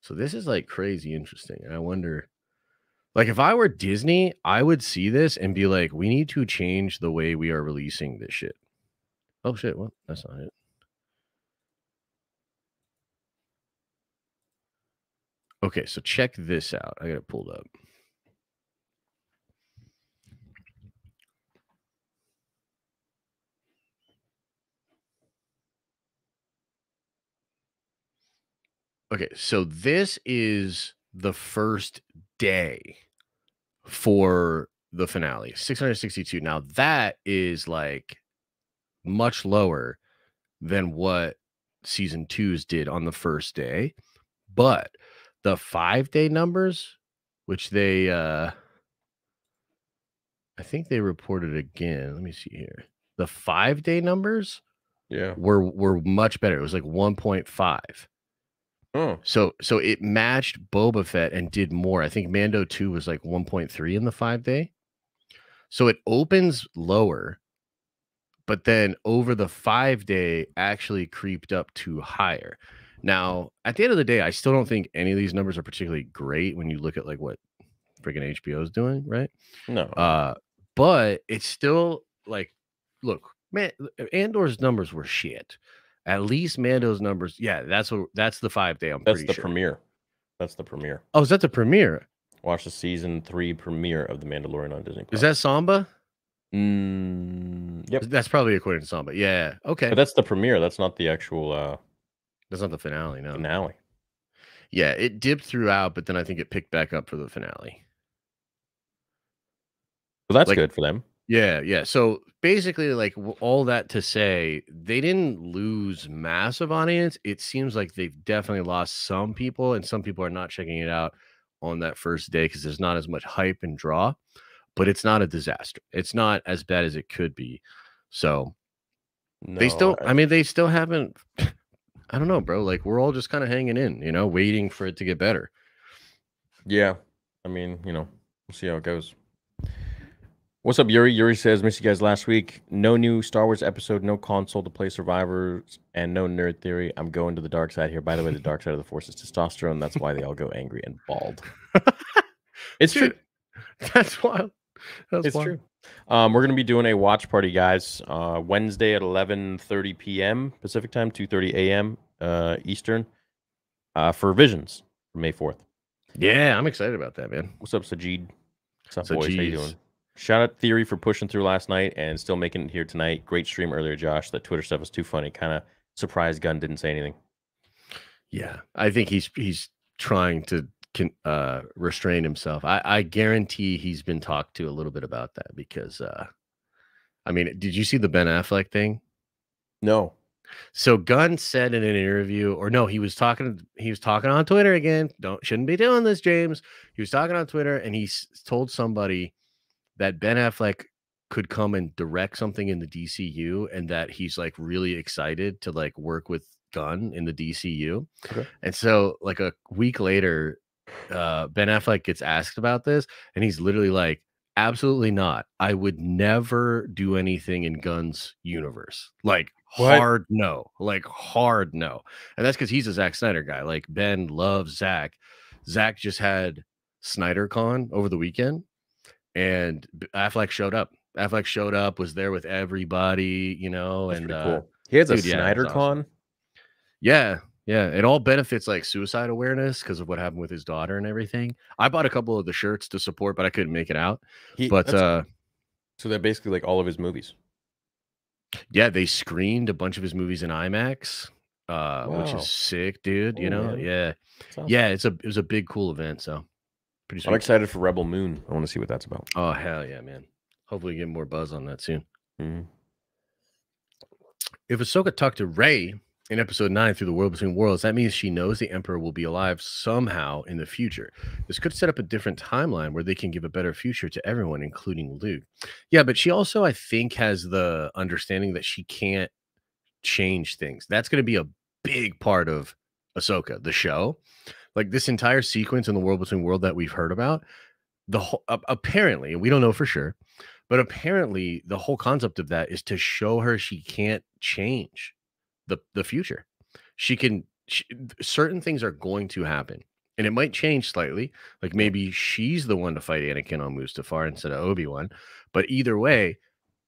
So this is like crazy interesting. I wonder like if I were Disney, I would see this and be like, we need to change the way we are releasing this shit. Oh shit, well, that's not it. Okay, so check this out. I got it pulled up. Okay, so this is the first day for the finale 662. Now, that is like much lower than what season twos did on the first day, but the five day numbers, which they uh I think they reported again. Let me see here. The five day numbers Yeah. were were much better. It was like 1.5. Oh, So so it matched Boba Fett and did more. I think Mando 2 was like 1.3 in the five day. So it opens lower, but then over the five day actually creeped up to higher. Now, at the end of the day, I still don't think any of these numbers are particularly great when you look at like what freaking HBO is doing, right? no. Uh, but it's still like, look, man, Andor's numbers were shit. At least Mando's numbers, yeah, that's what that's the five day. I'm That's the sure. premiere. That's the premiere. Oh, is that the premiere? Watch the season three premiere of The Mandalorian on Disney. Is that Samba? Mm, yep. That's probably according to Samba. Yeah. Okay. But that's the premiere. That's not the actual uh, That's not the finale. No. finale. Yeah, it dipped throughout, but then I think it picked back up for the finale. Well, that's Like- good for them. Yeah, yeah. So basically, like all that to say, they didn't lose massive audience. It seems like they've definitely lost some people, and some people are not checking it out on that first day because there's not as much hype and draw. But it's not a disaster. It's not as bad as it could be. So they still, I- I mean, they still haven't. I don't know, bro. Like we're all just kind of hanging in, you know, waiting for it to get better. Yeah. I mean, you know, we'll see how it goes. What's up, Yuri? Yuri says, Missed you guys last week. No new Star Wars episode, no console to play Survivors, and no nerd theory. I'm going to the dark side here. By the way, the dark side of the force is testosterone. That's why they all go angry and bald. It's true. That's wild. That's It's wild. true. Um, we're gonna be doing a watch party, guys. Uh, Wednesday at 11:30 p.m. Pacific time, 2:30 a.m. Uh, Eastern. Uh, for Visions, May 4th. Yeah, I'm excited about that, man. What's up, Sajid? What's up, boys? How you doing? Shout out Theory for pushing through last night and still making it here tonight. Great stream earlier, Josh. That Twitter stuff was too funny. Kind of surprised Gunn didn't say anything. Yeah, I think he's he's trying to can, uh, restrain himself. I, I guarantee he's been talked to a little bit about that because, uh, I mean, did you see the Ben Affleck thing? No. So Gunn said in an interview, or no, he was talking. He was talking on Twitter again. Don't shouldn't be doing this, James. He was talking on Twitter, and he s- told somebody that Ben Affleck could come and direct something in the DCU, and that he's like really excited to like work with Gunn in the DCU. Okay. And so, like a week later, uh, Ben Affleck gets asked about this, and he's literally like, "Absolutely not. I would never do anything in Gunn's universe. Like What? hard no, like hard no." And that's because he's a Zack Snyder guy. Like Ben loves Zack. Zack just had Snyder Con over the weekend, and Affleck showed up. Affleck showed up, was there with everybody, you know, That's and pretty uh. He has a dude, yeah, Snyder that's awesome. Con. yeah, yeah, it all benefits like suicide awareness because of what happened with his daughter and everything. I bought a couple of the shirts to support, but I couldn't make it out. He, But uh so they're basically like all of his movies. yeah, they screened a bunch of his movies in IMAX, uh, which is sick, dude. You Cool, know, man. yeah, awesome. yeah, it's a it was a big cool event. So Pretty I'm excited for Rebel Moon. I want to see what that's about. Oh hell yeah, man! Hopefully, get more buzz on that soon. Mhm. If Ahsoka talked to Rey in episode nine through the world between worlds, that means she knows the Emperor will be alive somehow in the future. This could set up a different timeline where they can give a better future to everyone, including Luke. Yeah, but she also, I think, has the understanding that she can't change things. That's going to be a big part of Ahsoka, the show. Like this entire sequence in the world between world that we've heard about, the whole ap- apparently, we don't know for sure, but apparently the whole concept of that is to show her she can't change the the future. She can she, certain things are going to happen. And it might change slightly. Like maybe she's the one to fight Anakin on Mustafar instead of Obi-Wan. But either way,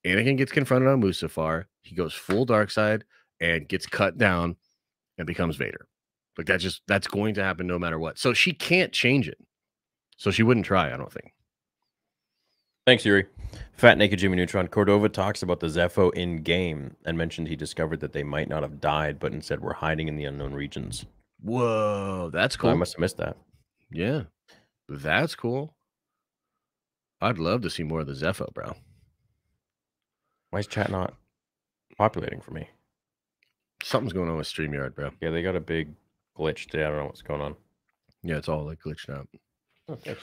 Anakin gets confronted on Mustafar. He goes full dark side and gets cut down and becomes Vader. Like that just that's going to happen no matter what. So she can't change it. So she wouldn't try, I don't think. Thanks, Yuri. Fat Naked Jimmy Neutron. Cordova talks about the Zeffo in game and mentioned he discovered that they might not have died, but instead were hiding in the unknown regions. Whoa, that's cool. I must have missed that. Yeah. That's cool. I'd love to see more of the Zeffo, bro. Why is chat not populating for me? Something's going on with StreamYard, bro. Yeah, they got a big glitch today. I don't know what's going on. Yeah, it's all like glitched out. Thanks.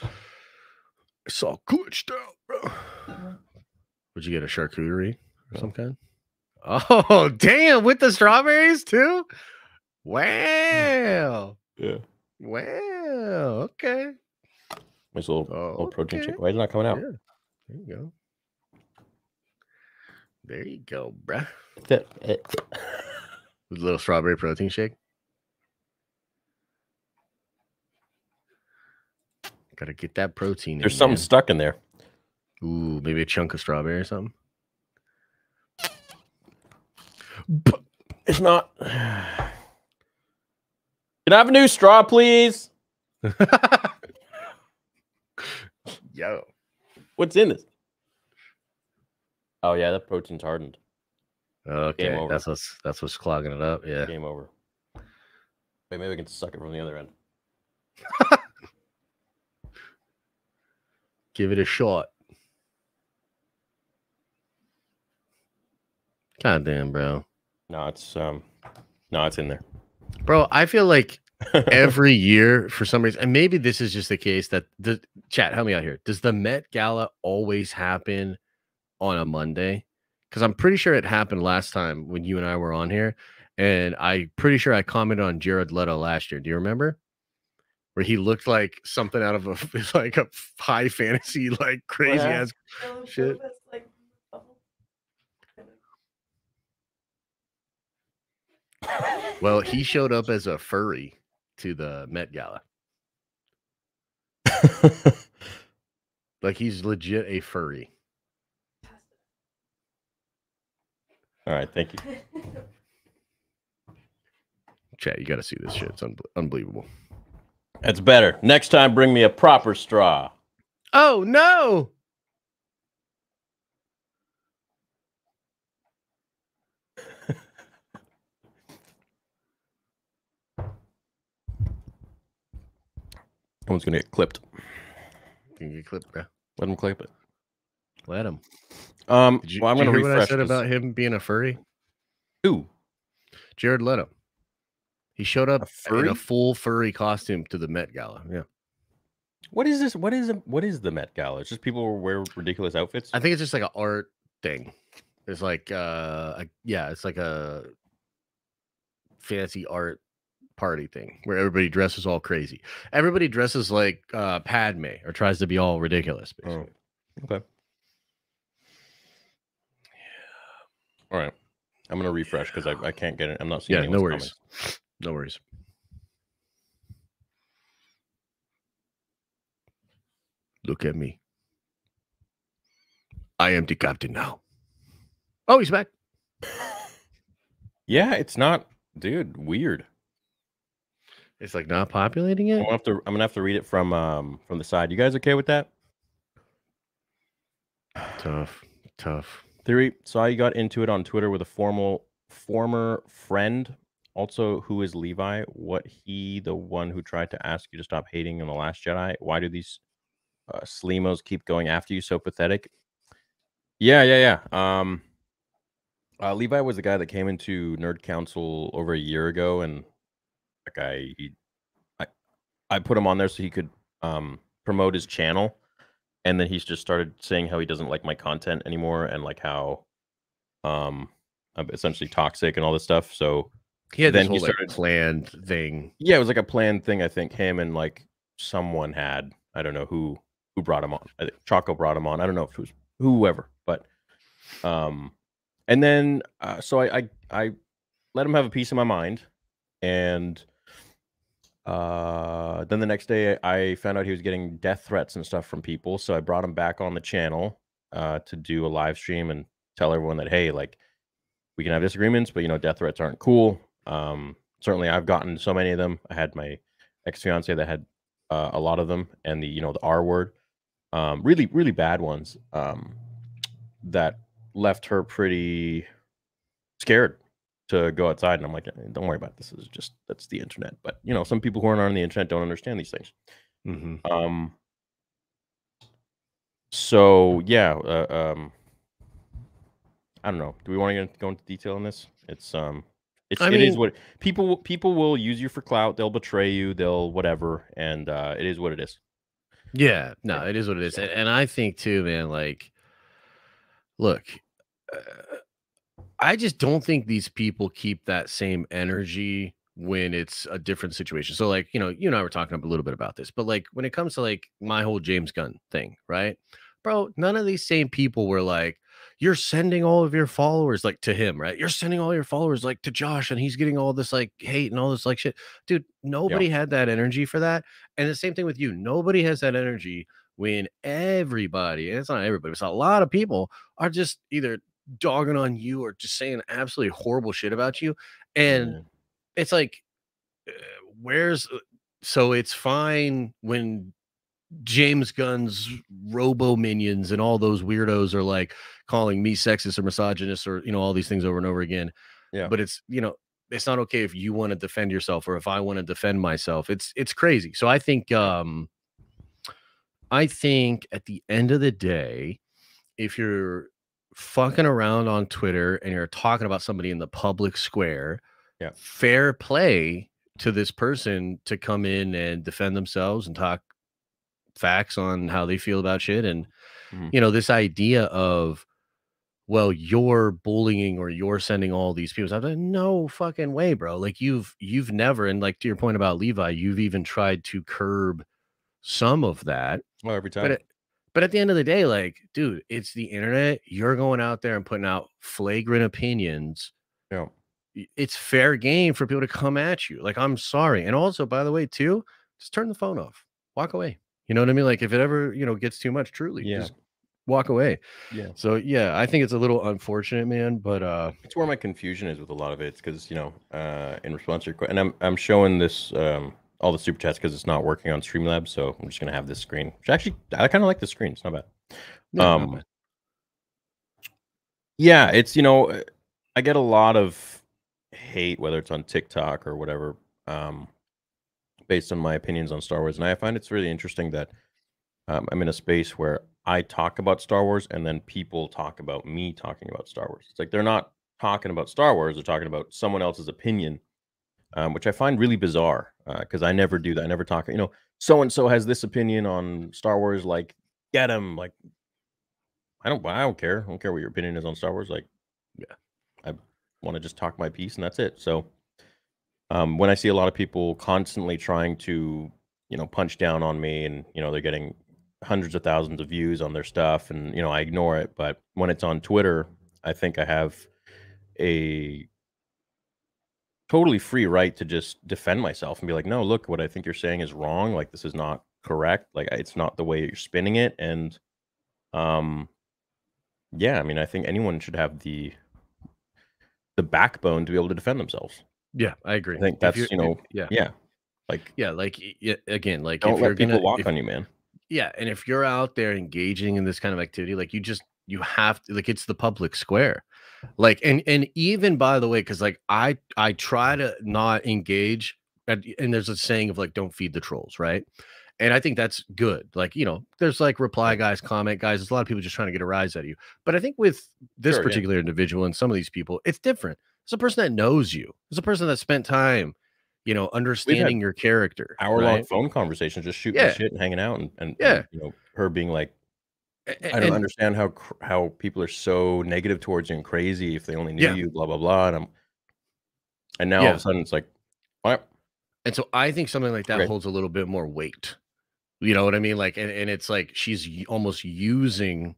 It's all glitched out, bro. Would you get a charcuterie or No. some kind? Oh, damn, with the strawberries too? Wow. Yeah. Wow. Okay. Nice little, Oh, little protein okay. shake. Why is it not coming out? Yeah. There you go. There you go, bruh. That- a little strawberry protein shake. Gotta get that protein. There's in, something man. stuck in there. Ooh, maybe a chunk of strawberry or something. It's not. Can I have a new straw, please? Yo. What's in this? Oh yeah, that protein's hardened. Okay, that's what's that's what's clogging it up. Yeah. Game over. Wait, maybe we can suck it from the other end. Give it a shot. God damn, bro. No, it's um, no, it's in there. Bro, I feel like every year for some reason, and maybe this is just the case that the chat, help me out here. Does the Met Gala always happen on a Monday? Because I'm pretty sure it happened last time when you and I were on here. And I'm pretty sure I commented on Jared Leto last year. Do you remember? Where he looked like something out of a like a high fantasy, like crazy ass. Shit. Well, he showed up as a furry to the Met Gala. Like he's legit a furry. All right, thank you. Chat, you got to see this shit. It's unbe- unbelievable. That's better. Next time, bring me a proper straw. Oh no! Someone's gonna get clipped. Can get clipped, bro? Let him clip it. Let him. Um, Did you, well, I'm gonna you hear what I said this. about him being a furry? Who? Jared Leto. He showed up in a full furry costume to the Met Gala. Yeah, What is this? What is what is the Met Gala? It's just people wear ridiculous outfits. I think it's just like an art thing. It's like, uh, a, yeah, it's like a fancy art party thing where everybody dresses all crazy. Everybody dresses like uh, Padme or tries to be all ridiculous. Oh, Basically. okay. All right. I'm gonna refresh because I, I can't get it. I'm not seeing. Yeah, no worries. comments. No worries. Look at me. I am the captain now. Oh, he's back. Yeah, it's not, dude. Weird. It's like not populating I'm it. gonna have to. I'm gonna have to read it from um from the side. You guys okay with that? Tough, tough. Theory saw you got into it on Twitter with a formal former friend, also who is Levi. What he the one who tried to ask you to stop hating in the Last Jedi? Why do these uh, Slimos keep going after you. So pathetic. Yeah, yeah, yeah. Um, uh, Levi was the guy that came into Nerd Council over a year ago, and that guy, he, I, I put him on there so he could um promote his channel, and then he's just started saying how he doesn't like my content anymore, and like how, um, I'm essentially toxic and all this stuff. So He had Then this he whole like, planned thing. yeah, it was like a planned thing. I think him and like someone had. I don't know who who brought him on. I think Choco brought him on. I don't know if it was whoever, but um, and then uh, so I, I I let him have a piece of my mind, and uh, then the next day I found out he was getting death threats and stuff from people. So I brought him back on the channel uh, to do a live stream and tell everyone that hey, like we can have disagreements, but you know, death threats aren't cool. Um, certainly, I've gotten so many of them. I had my ex fiance that had uh, a lot of them, and the you know the R word, um, really really bad ones um, that left her pretty scared to go outside. And I'm like, "Eh, don't worry about it. This is just that's the internet. But you know, some people who aren't on the internet don't understand these things. Mhm. Um. So yeah, uh, um, I don't know. Do we want to go into detail on this? It's um, it's I it is mean- what people will- people will use you for clout. They'll betray you. They'll whatever, and uh, it is what it is. Yeah, no, Yeah. it is what it is, and, and I think too, man. Like, look, uh, I just don't think these people keep that same energy when it's a different situation. So, like, you know, you and I were talking a little bit about this, but like when it comes to like my whole James Gunn thing, right, bro? None of these same people were like, "You're sending all of your followers like to him, right? You're sending all your followers like to Josh, and he's getting all this like hate and all this like shit." Dude, nobody had that energy for that. And the same thing with you. Nobody has that energy when everybody, and it's not everybody, it's a lot of people are just either dogging on you or just saying absolutely horrible shit about you. And Yeah. it's like, uh, where's uh, so it's fine when James Gunn's robo minions and all those weirdos are like calling me sexist or misogynist or you know all these things over and over again. Yeah. But it's you know it's not okay if you want to defend yourself or if I want to defend myself. It's it's crazy. So I think um I think at the end of the day, if you're fucking around on Twitter and you're talking about somebody in the public square, Yeah. fair play to this person to come in and defend themselves and talk facts on how they feel about shit and Mhm. you know this idea of well you're bullying or you're sending all these people I'm like, no fucking way bro like you've you've never and like to your point about levi you've even tried to curb some of that Well, every time. but it, but at the end of the day, like, dude, it's the internet. You're going out there and putting out flagrant opinions. yeah. It's fair game for people to come at you. Like, I'm sorry. And also, by the way, too, just turn the phone off. Walk away. You know what I mean? Like, if it ever, you know, gets too much, truly, Yeah. just walk away. Yeah. So yeah, I think it's a little unfortunate, man. But uh It's where my confusion is with a lot of it. It's because you know, uh, in response to your question, and I'm I'm showing this um all the super chats because it's not working on Streamlabs, so I'm just gonna have this screen. Which actually, I kind of like the screen. It's not bad. yeah, not Um, bad. Yeah, it's you know, I get a lot of hate, whether it's on TikTok or whatever, um, based on my opinions on Star Wars, and I find it's really interesting that um, I'm in a space where I talk about Star Wars, and then people talk about me talking about Star Wars. It's like they're not talking about Star Wars; they're talking about someone else's opinion, um, which I find really bizarre because I never do that. I never talk. You know, so and so has this opinion on Star Wars, like get him, like I don't. I don't care. I don't care what your opinion is on Star Wars. Like, Yeah. I want to just talk my piece, and that's it. So, um, when I see a lot of people constantly trying to, you know, punch down on me, and you know, they're getting hundreds of thousands of views on their stuff, and you know, I ignore it. But when it's on Twitter, I think I have a totally free right to just defend myself and be like, no, look, what I think you're saying is wrong. Like, this is not correct. Like, it's not the way you're spinning it, and um yeah, I mean, I think anyone should have the the backbone to be able to defend themselves. Yeah, I agree. I think that's, you're- know, if- yeah, Yeah, like yeah, like yeah, again, like don't if you're let people gonna walk if- on you, man. yeah and if you're out there engaging in this kind of activity like you just you have to like it's the public square like and and even by the way because like i i try to not engage and, and there's a saying of like don't feed the trolls right and I think that's good. Like, you know, there's like reply guys, comment guys. There's a lot of people just trying to get a rise out of you. But I think with this Sure, yeah. particular individual and some of these people, it's different. It's a person that knows you. It's a person that spent time, you know, understanding your character. Hour long right? phone conversations, just shooting Yeah. shit and hanging out, and, and Yeah. and, you know her being like, I don't and- understand how how people are so negative towards you and crazy if they only knew Yeah. you, blah blah blah. And I'm, and now all of a sudden it's like, what? And so I think something like that holds a little bit more weight. You know what I mean? Like, and, and it's like she's almost using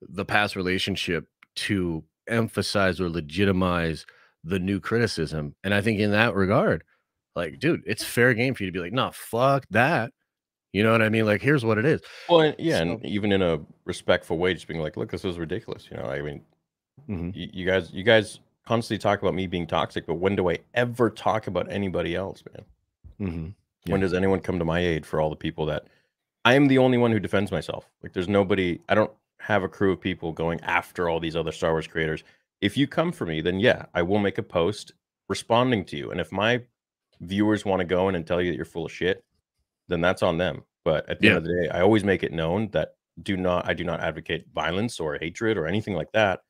the past relationship to emphasize or legitimize the new criticism. And I think in that regard, like, dude, it's fair game for you to be like, no, fuck that. You know what I mean? Like, here's what it is. Well, and, yeah, and even in a respectful way, just being like, look, this was ridiculous. You know, I mean, Mhm. you, you guys, you guys constantly talk about me being toxic, but when do I ever talk about anybody else, man? Mhm. When does anyone come to my aid for all the people that I am the only one who defends myself? Like, there's nobody. I don't have a crew of people going after all these other Star Wars creators. If you come for me, then yeah, I will make a post responding to you. And if my viewers want to go in and tell you that you're full of shit, then that's on them. But at the Yeah. end of the day, I always make it known that do not I do not advocate violence or hatred or anything like that.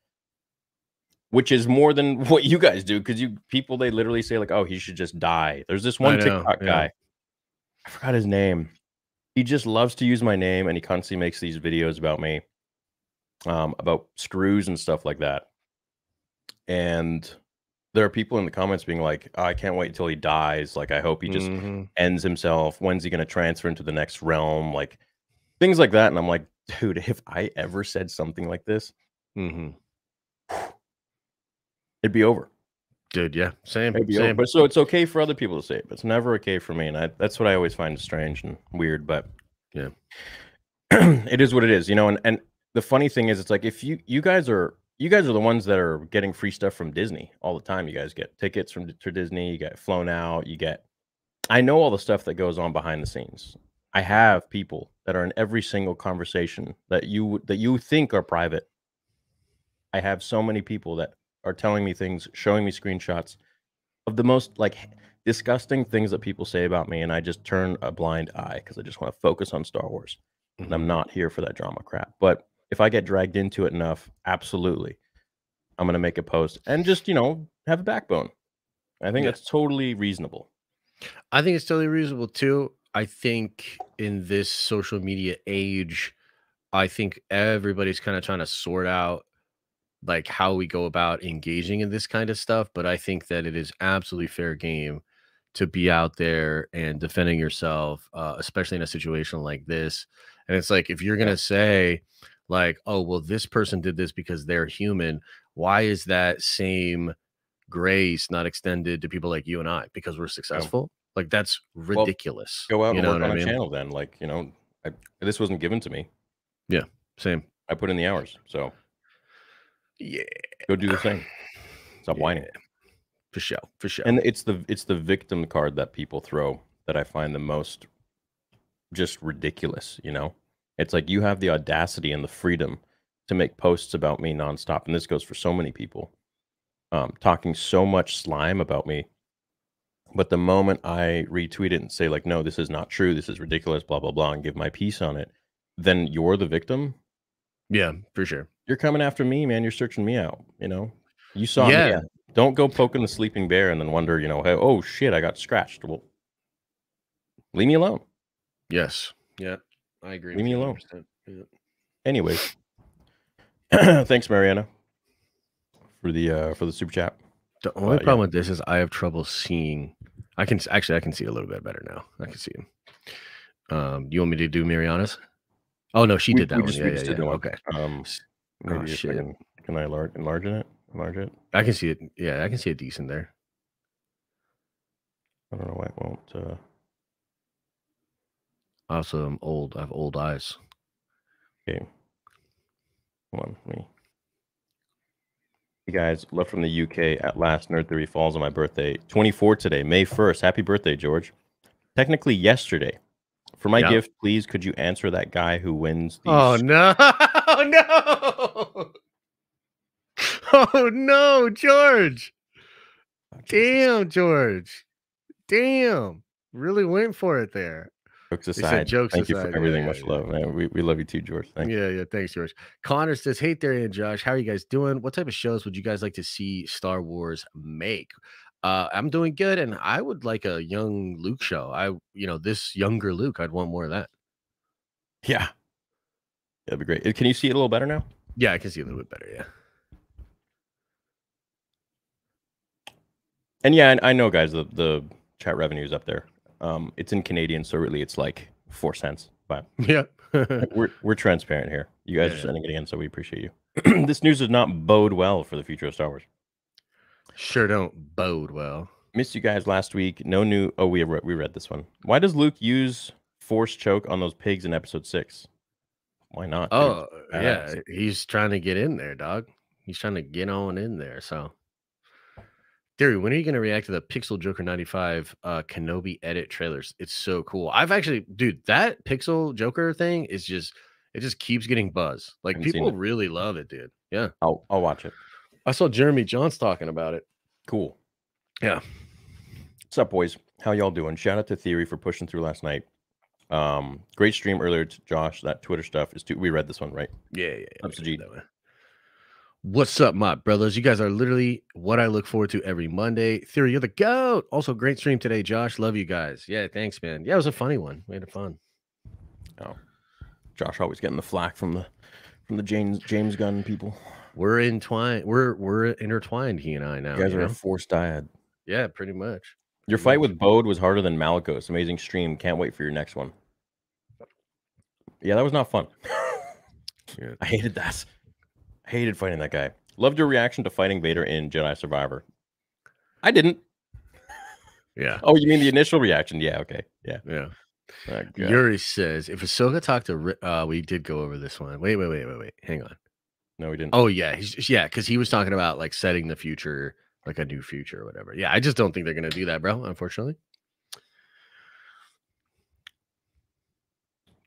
Which is more than what you guys do, because you people they literally say like, "Oh, he should just die." There's this one know, TikTok yeah. guy, I forgot his name. He just loves to use my name, and he constantly makes these videos about me, um, about screws and stuff like that. And there are people in the comments being like, "I can't wait until he dies." Like, I hope he just Mhm. ends himself. When's he going to transfer into the next realm? Like things like that. And I'm like, dude, if I ever said something like this, mm-hmm. it'd be over. Dude, yeah. Same. It'd over. Same. But so it's okay for other people to say it, but it's never okay for me. And I, that's what I always find strange and weird. But Yeah. it is what it is, you know. And and the funny thing is, it's like if you you guys are you guys are the ones that are getting free stuff from Disney all the time. You guys get tickets from to Disney. You get flown out. You get. I know all the stuff that goes on behind the scenes. I have people that are in every single conversation that you that you think are private. I have so many people that are telling me things, showing me screenshots of the most like disgusting things that people say about me, and I just turn a blind eye because I just want to focus on Star Wars, and I'm Mhm. not here for that drama crap. But if I get dragged into it enough, absolutely, I'm gonna make a post and just you know have a backbone. I think Yeah. that's totally reasonable. I think it's totally reasonable too. I think in this social media age, I think everybody's kind of trying to sort out like how we go about engaging in this kind of stuff. But I think that it is absolutely fair game to be out there and defending yourself, uh, especially in a situation like this. And it's like if you're gonna say, like, oh well, this person did this because they're human. Why is that same grace not extended to people like you and I because we're successful? Like that's ridiculous. Go out you and know work on I a mean? channel then. Like you know, I, this wasn't given to me. Yeah, same. I put in the hours, so Yeah. go do the thing. Stop whining. Yeah. For sure. For sure. and it's the it's the victim card that people throw that i find the most just ridiculous you know it's like you have the audacity and the freedom to make posts about me nonstop and this goes for so many people um talking so much slime about me but the moment i retweet it and say like no this is not true this is ridiculous blah blah blah and give my piece on it then you're the victim yeah, for sure. you're coming after me man you're searching me out you know you saw Yeah. me don't go poking the sleeping bear and then wonder, you know, hey, oh shit, I got scratched. Well, leave me alone. Yes. Yeah. I agree. Leave me alone. 100%. Yeah. Anyways, thanks, Mariana, for the uh for the super chat. The only Uh, yeah. problem with this is I have trouble seeing. I can actually I can see a little bit better now. I can see him. Um, you want me to do Mariana's? Oh no, she We- did that one. just- yeah, yeah, just yeah. did one. Okay. Um, Oh maybe if I shit. can, can I enlarge, enlarge it? Enlarge it? I can see it. Yeah, I can see it decent there. I don't know why it won't. Uh, Also, I'm old. I have old eyes. okay, hold on, me. Hey guys, love from the UK. At last, Nerd Theory falls on my birthday, 24 today, May 1st. Happy birthday, George. Technically, yesterday. For my Yeah. gift, please could you answer that guy who wins the Oh no! Oh, no! Oh no, George! Oh, Damn, George! Damn! Really went for it there. Jokes aside, jokes thank you for everything. yeah, Much yeah. love, man. We, we love you too, George. Thank you. Yeah, yeah. Thanks, George. Connor says, Hey there, and Josh. How are you guys doing? What type of shows would you guys like to see Star Wars make? Uh, I'm doing good, and I would like a young Luke show. I, you know, this younger Luke, I'd want more of that. Yeah, that'd be great. Can you see it a little better now? Yeah, I can see a little bit better. Yeah. And yeah, I, I know, guys. The the chat revenue is up there. Um, it's in Canadian, so really, it's like four cents. But Yeah. we're we're transparent here. You guys Yeah, are sending it in, so we appreciate you. this news does not bode well for the future of Star Wars. sure don't bode well. Missed you guys last week. No new. Oh, we re- we read this one. Why does Luke use force choke on those pigs in Episode Six? Why not? Oh, yeah. He's trying to get in there, dog. He's trying to get on in there. So, Theory, when are you going to react to the Pixel Joker 95 uh, Kenobi edit trailers? It's so cool. I've actually, dude, that Pixel Joker thing is just, it just keeps getting buzz. Like, people really love it, dude. Yeah. I'll I'll watch it. I saw Jeremy Jahns talking about it. Cool. Yeah. What's up, boys? How y'all doing? Shout out to Theory for pushing through last night. Um, great stream earlier, to Josh. That Twitter stuff is too. We read this one, right? Yeah. Yeah. yeah, Ups to G. did that one. What's up, my brothers? You guys are literally what I look forward to every Monday. Theory, you're the goat. Also, great stream today, Josh. Love you guys. Yeah, thanks, man. Yeah, it was a funny one. We had it fun. Oh, Josh always getting the flack from the from the James James Gunn people. We're entwined. We're we're intertwined. He and I now. You guys you are a forced dyad. Yeah, pretty much. Your Pretty fight much. with Bode was harder than Malicos. Amazing stream. Can't wait for your next one. Yeah, that was not fun. Yeah. I hated that. Hated fighting that guy. Loved your reaction to fighting Vader in Jedi Survivor. I didn't. Yeah, Oh, you mean the initial reaction? Yeah. Okay. Yeah. yeah. Oh, God. Yuri says if Ahsoka talked to, uh, we did go over this one. Wait, wait, wait, wait, wait. Hang on. No, we didn't. Oh yeah, he's yeah, because he was talking about like setting the future, like a new future or whatever. Yeah, I just don't think they're gonna do that, bro. Unfortunately.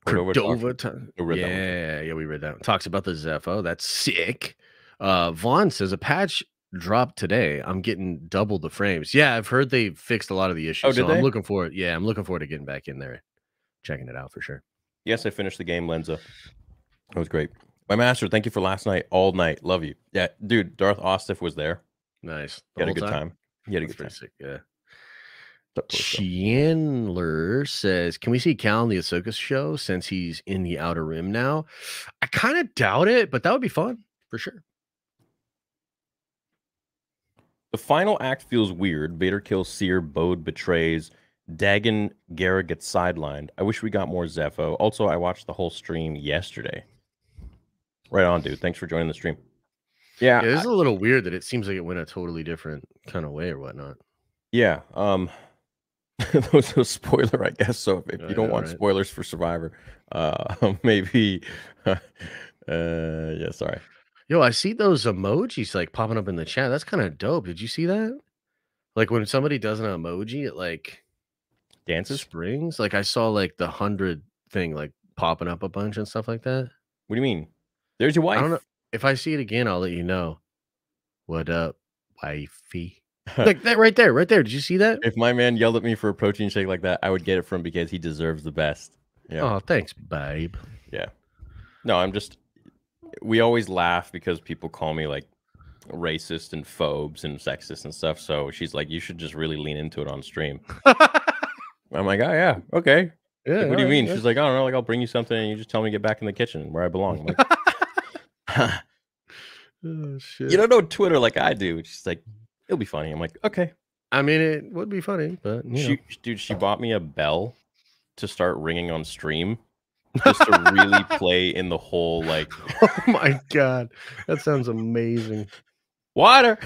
Cordova talks- Cordova, ta- We read that one, too. yeah, yeah, we read that. One. Talks about the Zeffo. That's sick. Uh, Vaughn says a patch dropped today. I'm getting double the frames. Yeah, I've heard they fixed a lot of the issues. Oh, did so I'm they? looking forward. Yeah, I'm looking forward to getting back in there, checking it out for sure. Yes, I finished the game, Lenza. That was great. My master, thank you for last night, all night. Love you. Yeah, dude, Darth Ostiff was there. Nice. He had a good whole time. He had a That's good time. sick. Yeah. What's up, Torso? Chandler says, "Can we see Cal in the Ahsoka show since he's in the Outer Rim now?" I kind of doubt it, but that would be fun for sure. The final act feels weird. Vader kills Cere, Bode betrays. Dagan Gera gets sidelined. I wish we got more Zeffo. Also, I watched the whole stream yesterday. Right on, dude. Thanks for joining the stream. Yeah, Yeah, this is a little weird that it seems like it went a totally different kind of way or whatnot. Yeah. Um that was a spoiler, I guess. So if, if I you don't know, want right? spoilers for Survivor, uh maybe uh yeah, sorry. Yo, I see those emojis like popping up in the chat. That's kind of dope. Did you see that? Like when somebody does an emoji, it like Dances? springs. Like I saw like the hundred thing like popping up a bunch and stuff like that. What do you mean? There's your wife. I don't know. If I see it again, I'll let you know. What up, wifey? Like that right there, right there. Did you see that? If my man yelled at me for a protein shake like that, I would get it from because he deserves the best. Yeah. Oh, thanks, babe. Yeah. No, I'm just we always laugh because people call me like racist and phobes and sexist and stuff. So she's like, you should just really lean into it on stream. I'm like, oh yeah, okay. Yeah. Like, what do you alright, mean? yeah. She's like, I don't know. Like, I'll bring you something, and you just tell me to get back in the kitchen where I belong. Like, Oh, shit. you don't know Twitter like I do. She's like, it'll be funny. I'm like, okay. I mean, it would be funny, but know. She, dude, she bought me a bell to start ringing on stream, just to really play in the whole like oh my god, that sounds amazing. water.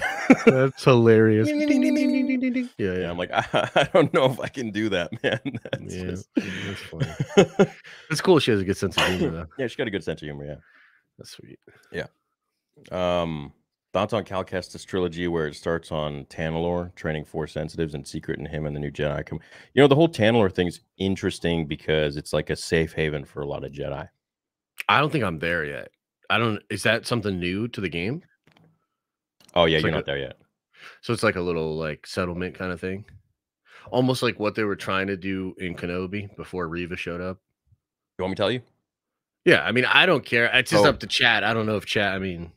That's hilarious. Ding, ding, ding. Yeah, yeah, yeah, I'm like, I, I don't know if I can do that, man. That's yeah. just- That's funny. It's cool. She has a good sense of humor, though. yeah, she's got a good sense of humor. Yeah. That's sweet. Yeah. Um, thoughts on Cal Kestis trilogy, where it starts on Tanalorr training Force sensitives and Secret and him and the new Jedi come. You know, the whole Tanalorr thing's interesting because it's like a safe haven for a lot of Jedi. I don't think I'm there yet. I don't. Is that something new to the game? Oh yeah, It's you're like not a- there yet. So it's like a little like settlement kind of thing. almost like what they were trying to do in Kenobi before Reva showed up. You want me to tell you? Yeah, I mean, I don't care. It's just Oh. up to chat. I don't know if chat. I mean,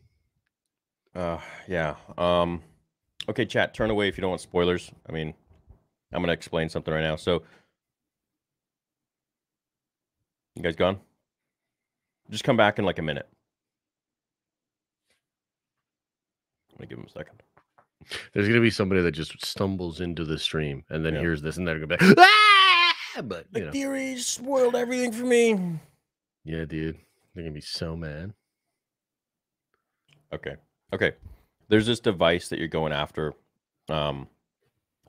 Uh, yeah. Um, okay, chat. Turn away if you don't want spoilers. I mean, I'm gonna explain something right now. So, you guys gone? Just come back in like a minute. I'm gonna give him a second. there's gonna be somebody that just stumbles into the stream and then Yeah. hears this and they're gonna be like, ah! but you know, theories spoiled everything for me. yeah, dude, they're gonna be so mad. Okay. Okay. There's this device that you're going after. Um,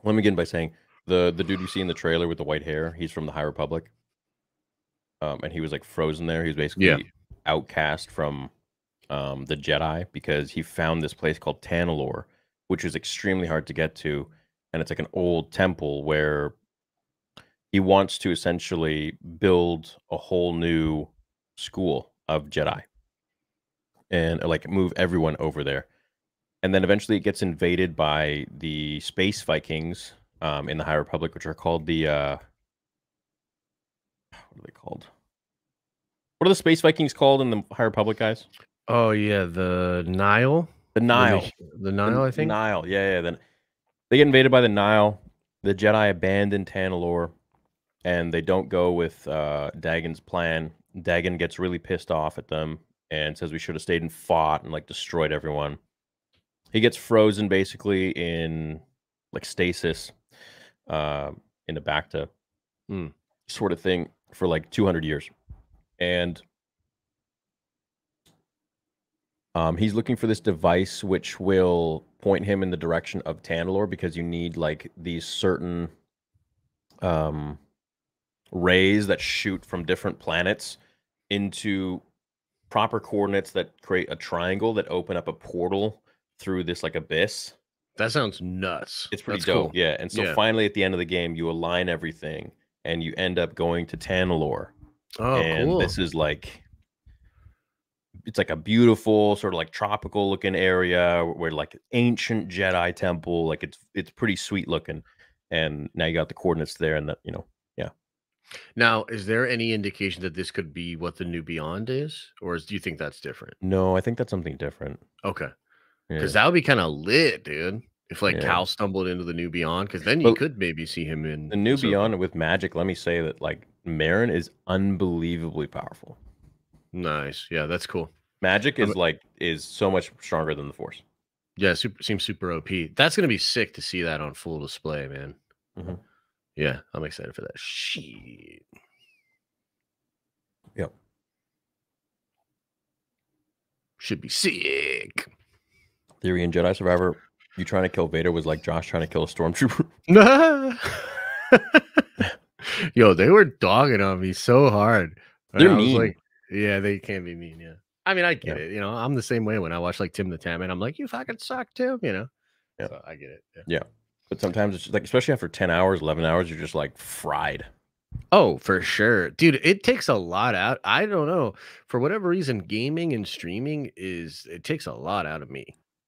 let me begin by saying the the dude you see in the trailer with the white hair, he's from the High Republic. Um, and he was like frozen there. He was basically outcast from um the Jedi because he found this place called Tanalorr, which is extremely hard to get to, and it's like an old temple where he wants to essentially build a whole new school of Jedi and uh, like move everyone over there. And then eventually it gets invaded by the space Vikings um, in the High Republic, which are called the uh, what are they called? What are the space Vikings called in the High Republic, guys? Oh yeah, the Nihil, The The Nihil. Ni- the Nihil, I think. Nihil. Yeah, yeah. Then they get invaded by the Nihil. The Jedi abandon Tanalorr, and they don't go with uh, Dagan's plan. Dagan gets really pissed off at them and says we should have stayed and fought and like destroyed everyone. He gets frozen basically in like stasis, uh, in the Bacta Hmm. sort of thing for like 200 years, and um, he's looking for this device which will point him in the direction of Tanalorr because you need like these certain um, rays that shoot from different planets into proper coordinates that create a triangle that open up a portal through this like abyss. That sounds nuts. It's pretty That's dope. cool. Yeah. And so Yeah. finally at the end of the game, you align everything and you end up going to Tanalorr Oh, and cool. this is like it's like a beautiful sort of like tropical looking area where like ancient jedi temple like it's it's pretty sweet looking and now you got the coordinates there and that you know Now, is there any indication that this could be what the new Beyond is, or is, do you think that's different? no i think that's something different Okay, yeah. because that would be kind of lit, dude. If like Yeah. Cal stumbled into the new Beyond, because then you But could maybe see him in the new beyond with magic let me say that like Merrin is unbelievably powerful Nice, yeah, that's cool. magic I'm- is like is so much stronger than the force Yeah, super seems super OP. That's gonna be sick to see that on full display, man. Mhm. Yeah, I'm excited for that. Shit. Yep. Should be sick. theory in jedi survivor you trying to kill vader was like josh trying to kill a stormtrooper Yo, they were dogging on me so hard. They're I was mean. like, yeah, they can be mean. Yeah. I mean, I get Yeah. it. You know, I'm the same way when I watch like Tim the Tam, and I'm like, you fucking suck too. You know. Yeah. So I get it. Yeah. But sometimes it's like especially after 10 hours 11 hours you're just like fried Oh, for sure. Dude, it takes a lot out. I don't know. For whatever reason, gaming and streaming is it takes a lot out of me,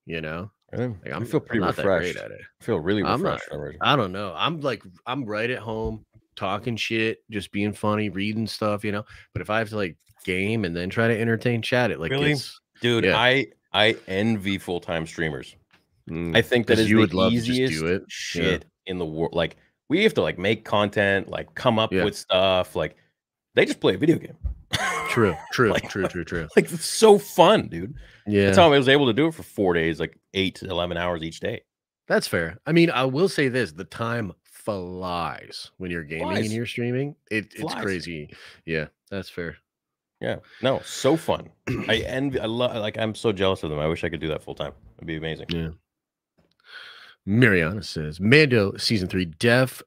you know? Like I I'm feel I'm pretty that refreshed. great at it. I feel really I'm not- refreshed. I don't know. I'm like I'm right at home talking shit, just being funny, reading stuff, you know. But if I have to like game and then try to entertain chat, it like Really? Dude, yeah. I I envy full-time streamers. Mm, I think that is you the would love to easiest do it. shit in the world. Like we have to like make content, like come up Yeah. with stuff. Like they just play a video game. true, true, Like, true, true, true. like it's so fun, dude. Yeah. That's how I was able to do it for four days, like eight to eleven hours each day. That's fair. I mean, I will say this: the time flies when you're gaming Flies. and you're streaming. It, it's crazy. Yeah, that's fair. Yeah. No, so fun. I envy I love like I'm so jealous of them. I wish I could do that full time. It'd be amazing. Yeah. Mariana says Mando season three deaf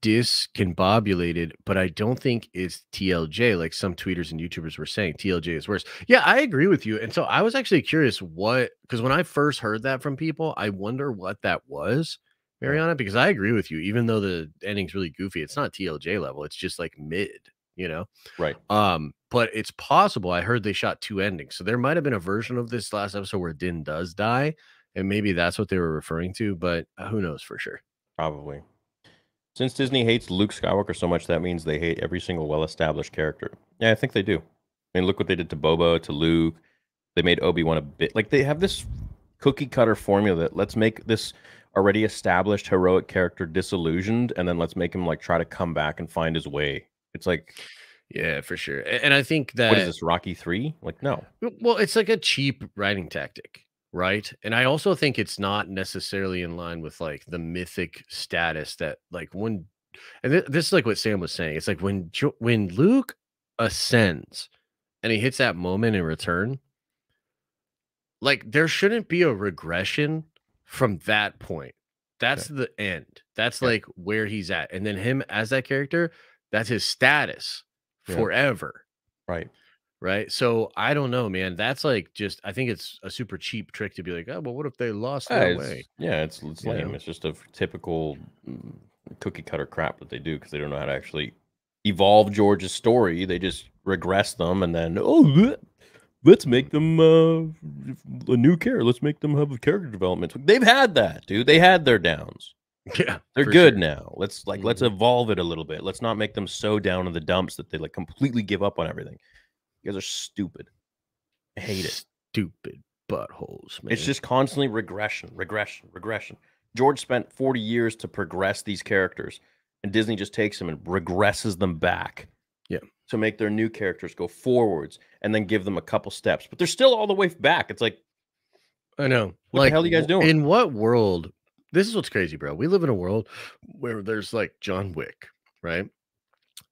discombobulated, but I don't think it's TLJ like some tweeters and YouTubers were saying. TLJ is worse. Yeah, I agree with you. And so I was actually curious what because when I first heard that from people, I wonder what that was, Mariana, because I agree with you. Even though the ending's really goofy, it's not TLJ level. It's just like mid, you know. Right. Um, but it's possible. I heard they shot two endings, so there might have been a version of this last episode where Din does die, and maybe that's what they were referring to. But uh, who knows for sure? Probably. Since Disney hates Luke Skywalker so much, that means they hate every single well-established character. Yeah, I think they do. I mean, look what they did to Boba, to Luke. They made Obi Wan a bit like they have this cookie cutter formula that let's make this already established heroic character disillusioned, and then let's make him like try to come back and find his way. It's like, Yeah, for sure. And I think that what is this Rocky three? Like, no, Well, it's like a cheap writing tactic, right? And I also think it's not necessarily in line with like the mythic status that like when and thi- this is like what Sam was saying. It's like when Jo- when Luke ascends and he hits that moment in return, like there shouldn't be a regression from that point. That's the end. That's Yeah. like where he's at. And then him as that character, that's his status Yeah. forever right? Right? So I don't know, man. That's like just I think it's a super cheap trick to be like, oh, well, what if they lost Yeah, their it's, way? yeah, it's it's You lame. know? It's just a typical mm, cookie cutter crap that they do because they don't know how to actually evolve George's story. They just regress them and then oh, let's make them uh, a new character. Let's make them have a character development. They've had that, dude. They had their downs. Yeah, They're good sure. now. Let's like let's Mhm. evolve it a little bit. Let's not make them so down in the dumps that they like completely give up on everything. You guys are stupid. I hate it. Stupid buttholes, man. It's just constantly regression, regression, regression. George spent 40 years to progress these characters, and Disney just takes them and regresses them back. Yeah. To make their new characters go forwards and then give them a couple steps. But they're still all the way back. It's like, I know. What the hell are you guys doing? In what world? This is what's crazy, bro. We live in a world where there's like John Wick, right?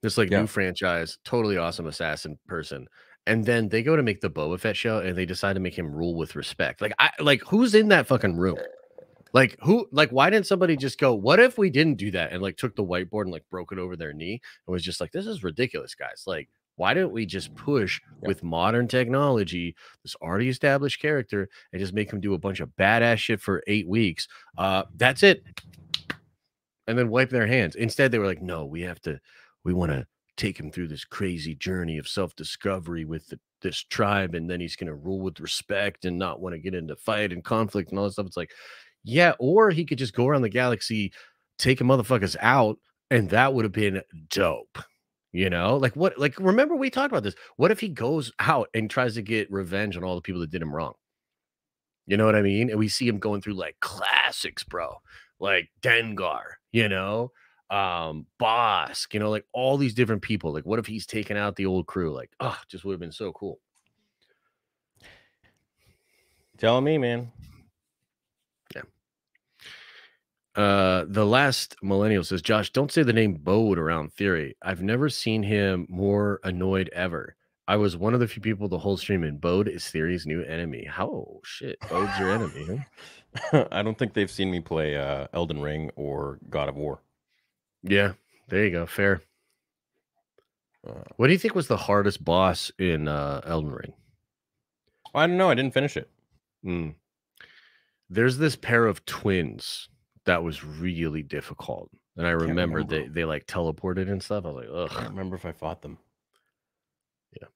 This like Yeah. new franchise, totally awesome assassin person. And then they go to make the Boba Fett show and they decide to make him rule with respect. Like I like who's in that fucking room? Like who like why didn't somebody just go, what if we didn't do that and like took the whiteboard and like broke it over their knee and was just like, this is ridiculous, guys. Like, why don't we just push Yeah. with modern technology, this already established character, and just make him do a bunch of badass shit for eight weeks? Uh, that's it. And then wipe their hands. Instead, they were like, no, we have to, we want to take him through this crazy journey of self-discovery with the, this tribe, and then he's gonna rule with respect and not want to get into fight and conflict and all this stuff. It's like, yeah, or he could just go around the galaxy, take a motherfuckers out, and that would have been dope. You know, like what? Like remember we talked about this. What if he goes out and tries to get revenge on all the people that did him wrong? You know what I mean? And we see him going through like classics, bro, like Dengar. You know, um, Bossk. You know, like all these different people. Like, what if he's taken out the old crew? Like, oh, just would have been so cool. telling me, man. Yeah. Uh, the last millennial says, Josh, don't say the name Bode around Theory. I've never seen him more annoyed ever. I was one of the few people the whole stream, and Bode is Theory's new enemy. How shit? Bode's your enemy, huh? I don't think they've seen me play uh, Elden Ring or God of War. Yeah, there you go. Fair. Uh, What do you think was the hardest boss in uh, Elden Ring? I don't know. I didn't finish it. Mm. There's this pair of twins that was really difficult, and I remember, they remember. they like teleported and stuff. I was like, I don't remember if I fought them. Yeah.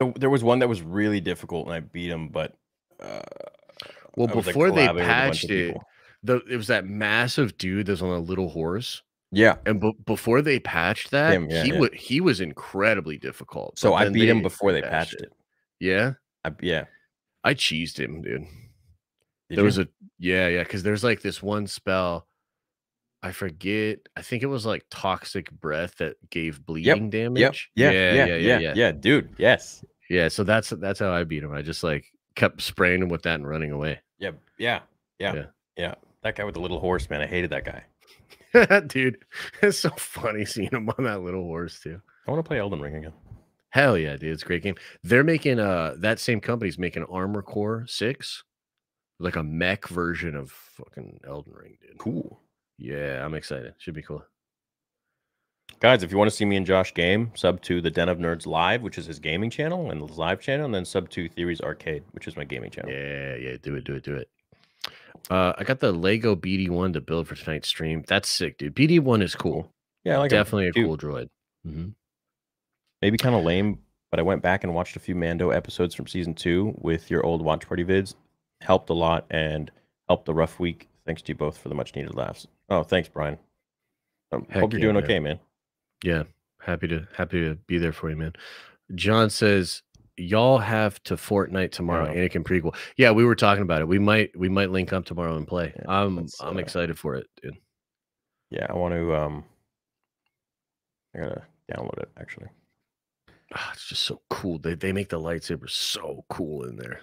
There- There was one that was really difficult, and I beat him. But uh, Well, I was, like, before they collabing with a bunch patched it, people. The it was that massive dude that's on a little horse, yeah. and b- before they patched that, Him, yeah, he yeah. was he was incredibly difficult. So I beat him before they patched patched it. Yeah, I, yeah. I cheesed him, dude. Did there was a yeah, yeah, because there's like this one spell. I forget. I think it was like toxic breath that gave bleeding Yep. damage. Yeah, yeah, yeah, yeah, yeah, yeah, dude. Yes. Yeah, So that's that's how I beat him. I just like kept spraying him with that and running away. Yeah, yeah, yeah, Yeah. yeah. That guy with the little horse, man. I hated that guy. dude, it's so funny seeing him on that little horse too. I want to play Elden Ring again. Hell yeah, dude. It's a great game. They're making uh that same company's making Armored Core 6, like a mech version of fucking Elden Ring, dude. Cool. Yeah, I'm excited. Should be cool. Guys, if you want to see me and Josh game, sub to the Den of Nerds Live, which is his gaming channel and his live channel, and then sub to Theories Arcade, which is my gaming channel. Yeah, yeah, do it, do it, do it. Uh I got the Lego BD1 to build for tonight's stream. That's sick, dude. BD1 is cool. Yeah, I like. Definitely a Cute. cool droid. Mhm. Maybe kind of lame, but I went back and watched a few Mando episodes from season two with your old watch party vids. Helped a lot and helped the rough week. Thanks to you both for the much needed laughs. Oh, thanks, Brian. Um, hope you're yeah, doing man. okay, man. Yeah, happy to happy to be there for you, man. John says y'all have to Fortnite tomorrow. Yeah. Anakin prequel. Yeah, we were talking about it. We might we might link up tomorrow and play. Yeah, I'm I'm uh, excited for it, dude. Yeah, I want to. Um, I gotta download it actually. Ah, it's just so cool. They they make the lightsaber so cool in there.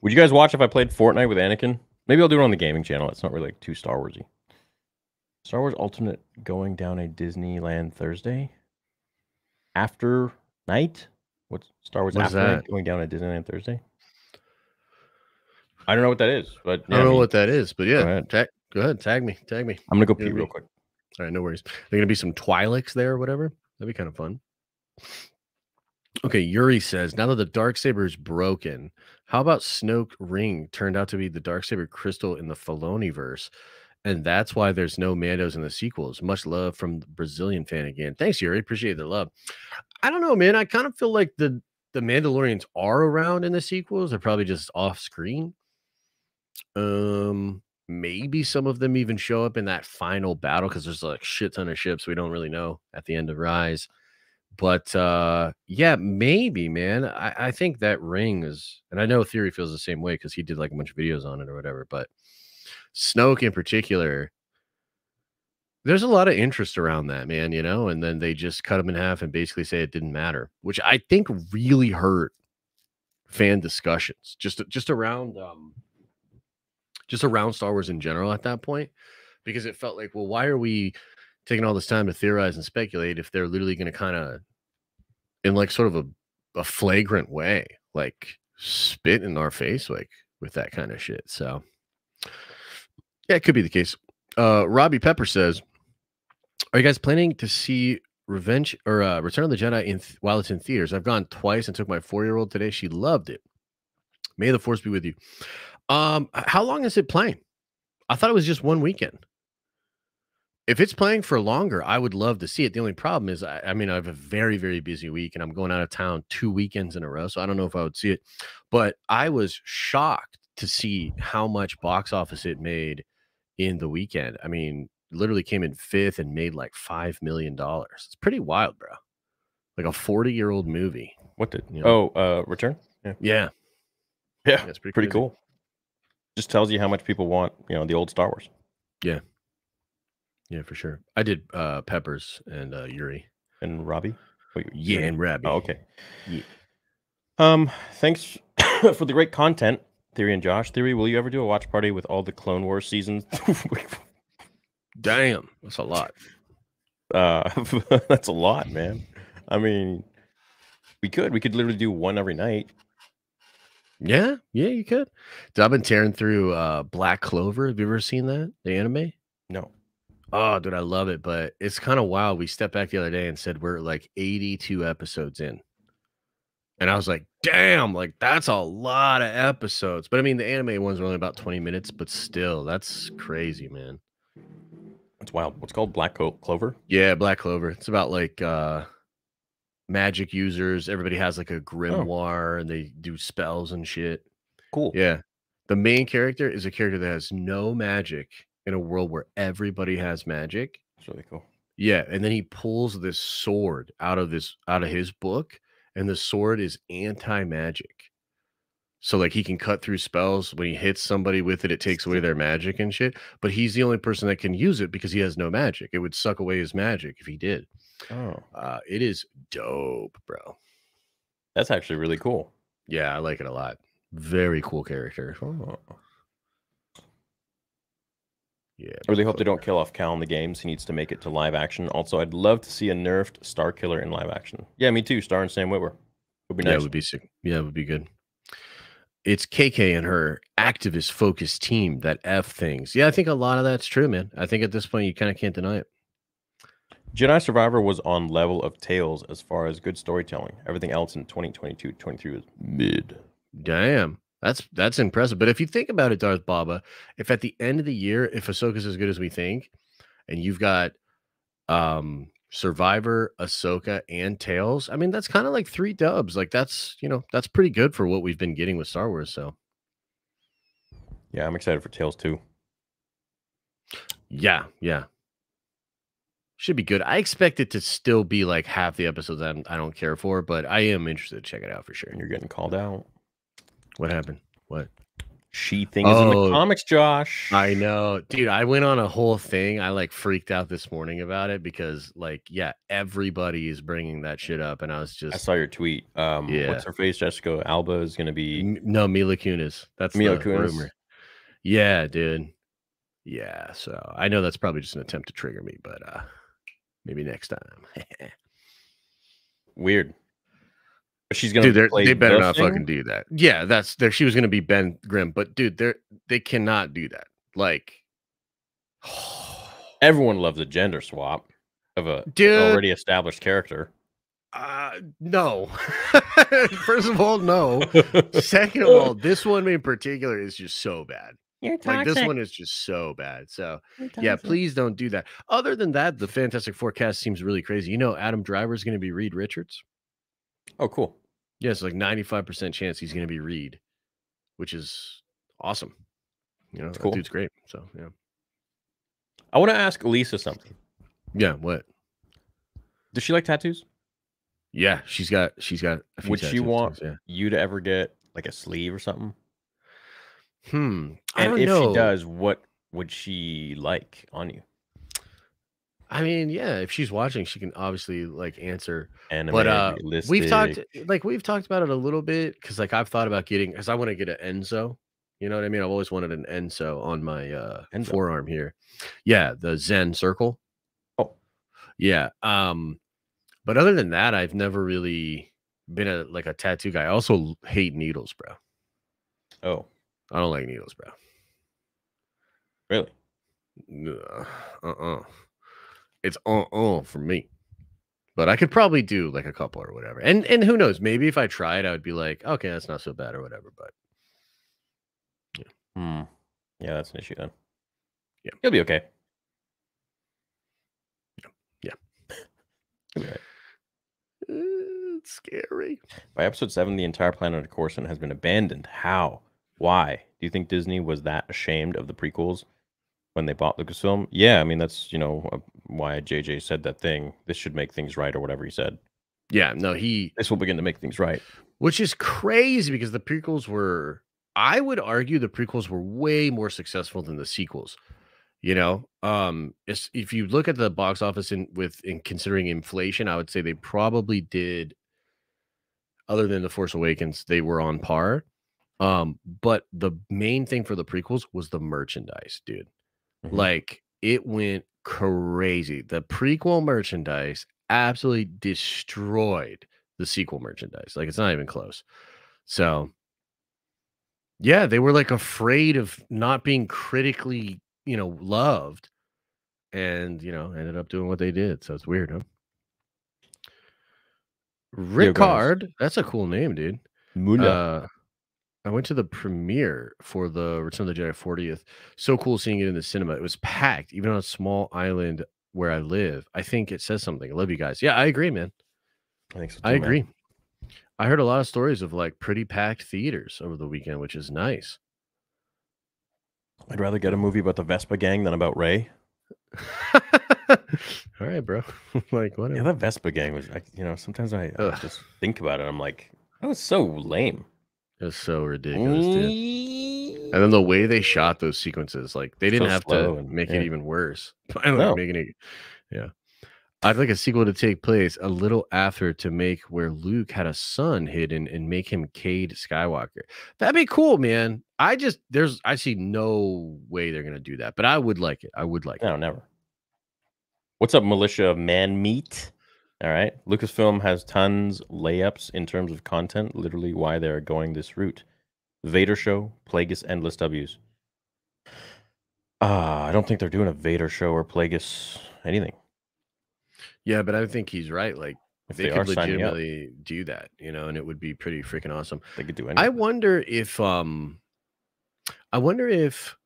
Would you guys watch if I played Fortnite with Anakin? Maybe I'll do it on the gaming channel. It's not really like too Star Warsy. Star Wars Ultimate going down a Disneyland Thursday after night. What's Star Wars What is after going down at Disneyland Thursday? I don't know what that is, but I don't know mean, what that is, but yeah, ahead. tag, go ahead, tag me, tag me. I'm gonna go Yeah, pee real quick. All right, no worries. There gonna be some Twi'leks there or whatever. That'd be kind of fun. Okay, Yuri says now that the dark saber is broken, how about Snoke ring turned out to be the dark saber crystal in the Filoni verse, and that's why there's no Mandos in the sequels. Much love from the Brazilian fan again. Thanks, Yuri. Appreciate the love. I don't know, man. I kind of feel like the the Mandalorians are around in the sequels. They're probably just off screen. Um, maybe some of them even show up in that final battle because there's like shit ton of ships we don't really know at the end of Rise. But uh yeah, maybe, man. I, I think that ring is, and I know Theory feels the same way because he did like a bunch of videos on it or whatever. But Snoke in particular, there's a lot of interest around that, man, you know, and then they just cut him in half and basically say it didn't matter, which I think really hurt fan discussions just just around um just around Star Wars in general at that point because it felt like, well, why are we taking all this time to theorize and speculate if they're literally going to kind of, in like sort of a, a flagrant way, like spit in our face, like with that kind of shit. So, yeah, it could be the case. Uh, Robbie Pepper says, "Are you guys planning to see Revenge or uh, Return of the Jedi in th- while it's in theaters? I've gone twice and took my four year old today. She loved it. May the force be with you. Um, how long is it playing? I thought it was just one weekend. If it's playing for longer, I would love to see it. The only problem is, I, I mean, I have a very, very busy week and I'm going out of town two weekends in a row. So I don't know if I would see it, but I was shocked to see how much box office it made in the weekend. I mean, literally came in fifth and made like $5 million. It's pretty wild, bro. Like a 40 year old movie. What did? Yeah. Oh, uh, Return. Yeah, Yeah. yeah, That's pretty, pretty crazy. cool. Just tells you how much people want, you know, the old Star Wars. Yeah, Yeah, for sure. I did uh Peppers and uh Yuri. And Robbie. Wait, Yeah, Yuri? and Rabbi. Oh, okay. Yeah. Um, thanks for the great content, Theory and Josh. Theory, will you ever do a watch party with all the Clone Wars seasons? Damn, that's a lot. uh, that's a lot, man. I mean, we could. We could literally do one every night. Yeah, yeah, you could. Dude, I've been tearing through uh Black Clover. Have you ever seen that? The anime? No. Oh, dude, I love it, but it's kind of wild. We stepped back the other day and said we're like 82 episodes in. And I was like, damn, like that's a lot of episodes. But I mean, the anime ones are only about 20 minutes, but still, that's crazy, man. It's wild. What's called Black Clover? Yeah, Black Clover. It's about like uh magic users. Everybody has like a grimoire and they do spells and shit. Cool. Yeah. The main character is a character that has no magic in a world where everybody has magic. It's really cool. Yeah, and then he pulls this sword out of this out of his book, and the sword is anti-magic. So like he can cut through spells when he hits somebody with it, it takes away their magic and shit. But he's the only person that can use it because he has no magic. It would suck away his magic if he did. Oh, Uh, it is dope, bro. that's actually really cool. Yeah, I like it a lot. Very cool character. Oh. Yeah, I really hope they don't kill off Cal in the games. He needs to make it to live action. Also, I'd love to see a nerfed Star Killer in live action. Yeah, me too. Star and Sam Witwer would be nice. Yeah, it would be sick. Yeah, it would be good. It's KK and her activist focused team that F things. Yeah, I think a lot of that's true, man. I think at this point you kind of can't deny it. Jedi Survivor was on level of Tales as far as good storytelling. Everything else in 2022 23 was mid. Damn. That's that's impressive. But if you think about it, Darth Baba, if at the end of the year, if Ahsoka's as good as we think, and you've got um Survivor, Ahsoka, and Tales, I mean, that's kind of like three dubs. Like that's you know, that's pretty good for what we've been getting with Star Wars. So Yeah, I'm excited for Tales too. Yeah, yeah. Should be good. I expect it to still be like half the episodes I'm, I don't care for, but I am interested to check it out for sure. You're getting called out. What happened? What? She thing is in Oh. the comics, Josh. I know, dude. I went on a whole thing. I like freaked out this morning about it because, like, yeah, everybody is bringing that shit up, and I was just. I saw your tweet. Um, Yeah. what's her face? Jessica Alba is going to be. M- no Mila Kunis. That's Mila the Kunis? rumor. Yeah, dude. Yeah, so I know that's probably just an attempt to trigger me, but uh maybe next time. Weird. But She's going dude, to they're- play they better the not thing? fucking do that. Yeah, that's there. She was gonna be Ben Grimm, but dude, they're they cannot do that. Like, Everyone loves a gender swap of a Dude. already established character. uh, no. First of all, no. Second of all, this one in particular is just so bad. You're toxic. Like this one is just so bad. So yeah, please don't do that. Other than that, the Fantastic Four cast seems really crazy. You know, Adam Driver is going to be Reed Richards. Oh, cool. Yeah, it's like ninety five percent chance he's going to be Reed, which is awesome. You know, cool. dude's great. So yeah, I want to ask Lisa something. yeah. What? Does she like tattoos? Yeah, she's got she's got. A few Would she tattoos, want- Yeah. You to ever get like a sleeve or something? Hmm. I And if know. she does, what would she like on you? I mean, yeah. If she's watching, she can obviously like answer. Anime, but uh, we've talked like we've talked about it a little bit because like I've thought about getting because I want to get an Enso. You know what I mean? I've always wanted an Enso on my uh Enso. forearm here. Yeah, the Zen circle. Oh. Yeah. Um, but other than that, I've never really been a like a tattoo guy. I also hate needles, bro. Oh, I don't like needles, bro. really? Uh uh. It's uh uh for me. But I could probably do like a couple or whatever. And and who knows? Maybe if I tried, I would be like, okay, that's not so bad or whatever. But Hmm. Yeah, that's an issue then. Yeah. you'll be okay. Yeah. Be all right. uh, it's scary. By episode seven, the entire planet of Coruscant has been abandoned. How? Why? Do you think Disney was that ashamed of the prequels when they bought Lucasfilm? Yeah, I mean that's you know uh, why JJ said that thing. This should make things right, or whatever he said. Yeah, no, he This will begin to make things right. which is crazy because the prequels were I would argue the prequels were way more successful than the sequels. You know, um, if you look at the box office in with in considering inflation, I would say they probably did. Other than the Force Awakens, they were on par. Um, but the main thing for the prequels was the merchandise, dude. Mhm. Like it went crazy. The prequel merchandise absolutely destroyed the sequel merchandise. Like it's not even close. So yeah, they were like afraid of not being critically, you know, loved and, you know, ended up doing what they did. So it's weird, huh? Ricard, that's a cool name, dude. Muna. Uh, I went to the premiere for the Return of the Jedi 40th. So cool seeing it in the cinema. It was packed, even on a small island where I live. I think it says something. I love you guys. Yeah, I agree, man. I think so. I too, man. agree. I heard a lot of stories of like pretty packed theaters over the weekend, which is nice. I'd rather get a movie about the Vespa gang than about Rey. All right, bro. like whatever. Yeah, that Vespa gang was, I, you know, sometimes I, I just think about it. I'm like, that was so lame. It was so ridiculous, dude. Mm. And then the way they shot those sequences, like they didn't So have to and- make yeah. it even worse. By No. making it, yeah. I'd like a sequel to take place a little after to make where Luke had a son hidden and make him Cade Skywalker. That'd be cool, man. I just there's I see no way they're gonna do that, but I would like it. I would like it. No, never. What's up, militia man meat? All right. Lucasfilm has tons layups in terms of content, literally why they're going this route. Vader show, Plagueis endless W's. Uh, I don't think they're doing a Vader show or Plagueis anything. Yeah, but I think he's right. Like If they, they, could are legitimately do that, you know, and it would be pretty freaking awesome. they could do anything. I wonder if um I wonder if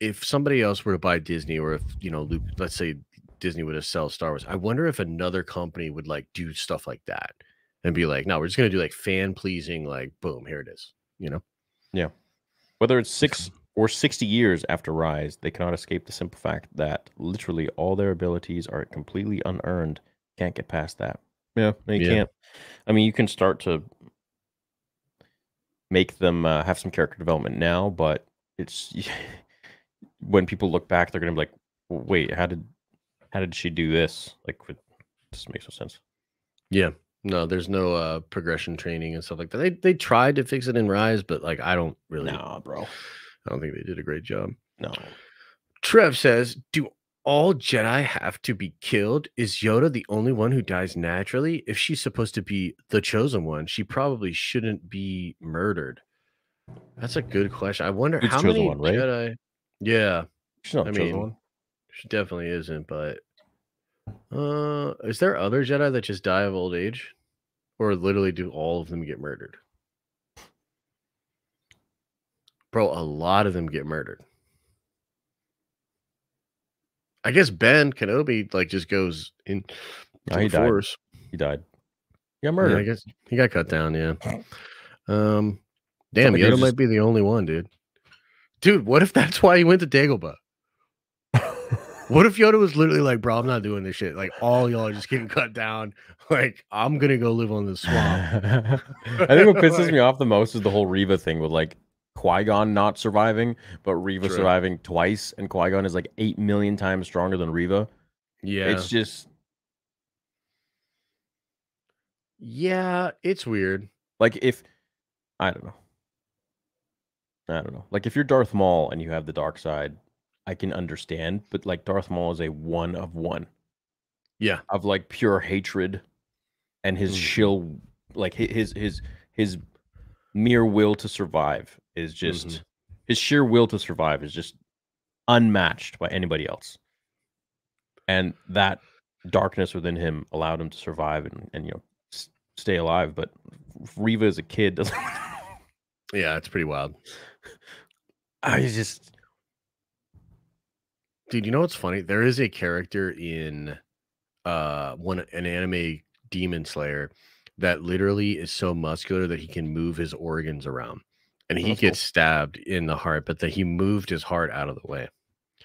if somebody else were to buy Disney or if you know Luke, let's say Disney would have sell Star Wars, I wonder if another company would like do stuff like that and be like, no, we're just gonna do like fan pleasing, like boom, here it is. You know? Yeah. Whether it's six or 60 years after Rise, they cannot escape the simple fact that literally all their abilities are completely unearned. Can't get past that. Yeah, you Yeah. can't. I mean, you can start to make them uh, have some character development now, but it's when people look back, they're gonna be like, "Wait, how did how did she do this?" Like, it just makes no sense. Yeah. No, there's no uh progression training and stuff like that. They they tried to fix it in Rise, but like I don't really Nah, bro. I don't think they did a great job. No. Trev says, "Do all Jedi have to be killed? Is Yoda the only one who dies naturally? If she's supposed to be the chosen one, she probably shouldn't be murdered." That's a good question. I wonder how many one, right? Jedi. Yeah, She's not I the chosen mean, one. She definitely isn't. But uh, is there other Jedi that just die of old age, or literally do all of them get murdered? Bro, a lot of them get murdered. I guess Ben Kenobi like just goes in No, he died. force. He died. He got Yeah, I murdered. guess he got cut down. Yeah. Um. Damn, he Yoda was might be the only one, dude. Dude, what if that's why he went to Dagobah? What if Yoda was literally like, bro, I'm not doing this shit. Like all y'all are just getting cut down. Like, I'm gonna go live on the swamp. I think what pisses Like- me off the most is the whole Reva thing with like Qui Gon not surviving, but Reva True. surviving twice, and Qui Gon is like eight million times stronger than Reva. Yeah. It's just yeah, it's weird. like if I don't know. I don't know. Like if you're Darth Maul and you have the dark side, I can understand, but like Darth Maul is a one of one Yeah. of like pure hatred and his Mhm. shill like his his his mere will to survive is just Mhm. his sheer will to survive is just unmatched by anybody else. And that darkness within him allowed him to survive and, and you know s- stay alive. But Reva as a kid doesn't. Yeah, it's pretty wild. I just Dude, you know what's funny? There is a character in uh one an anime demon slayer that literally is so muscular that he can move his organs around. And Oh, he that's cool. gets stabbed in the heart, but that he moved his heart out of the way.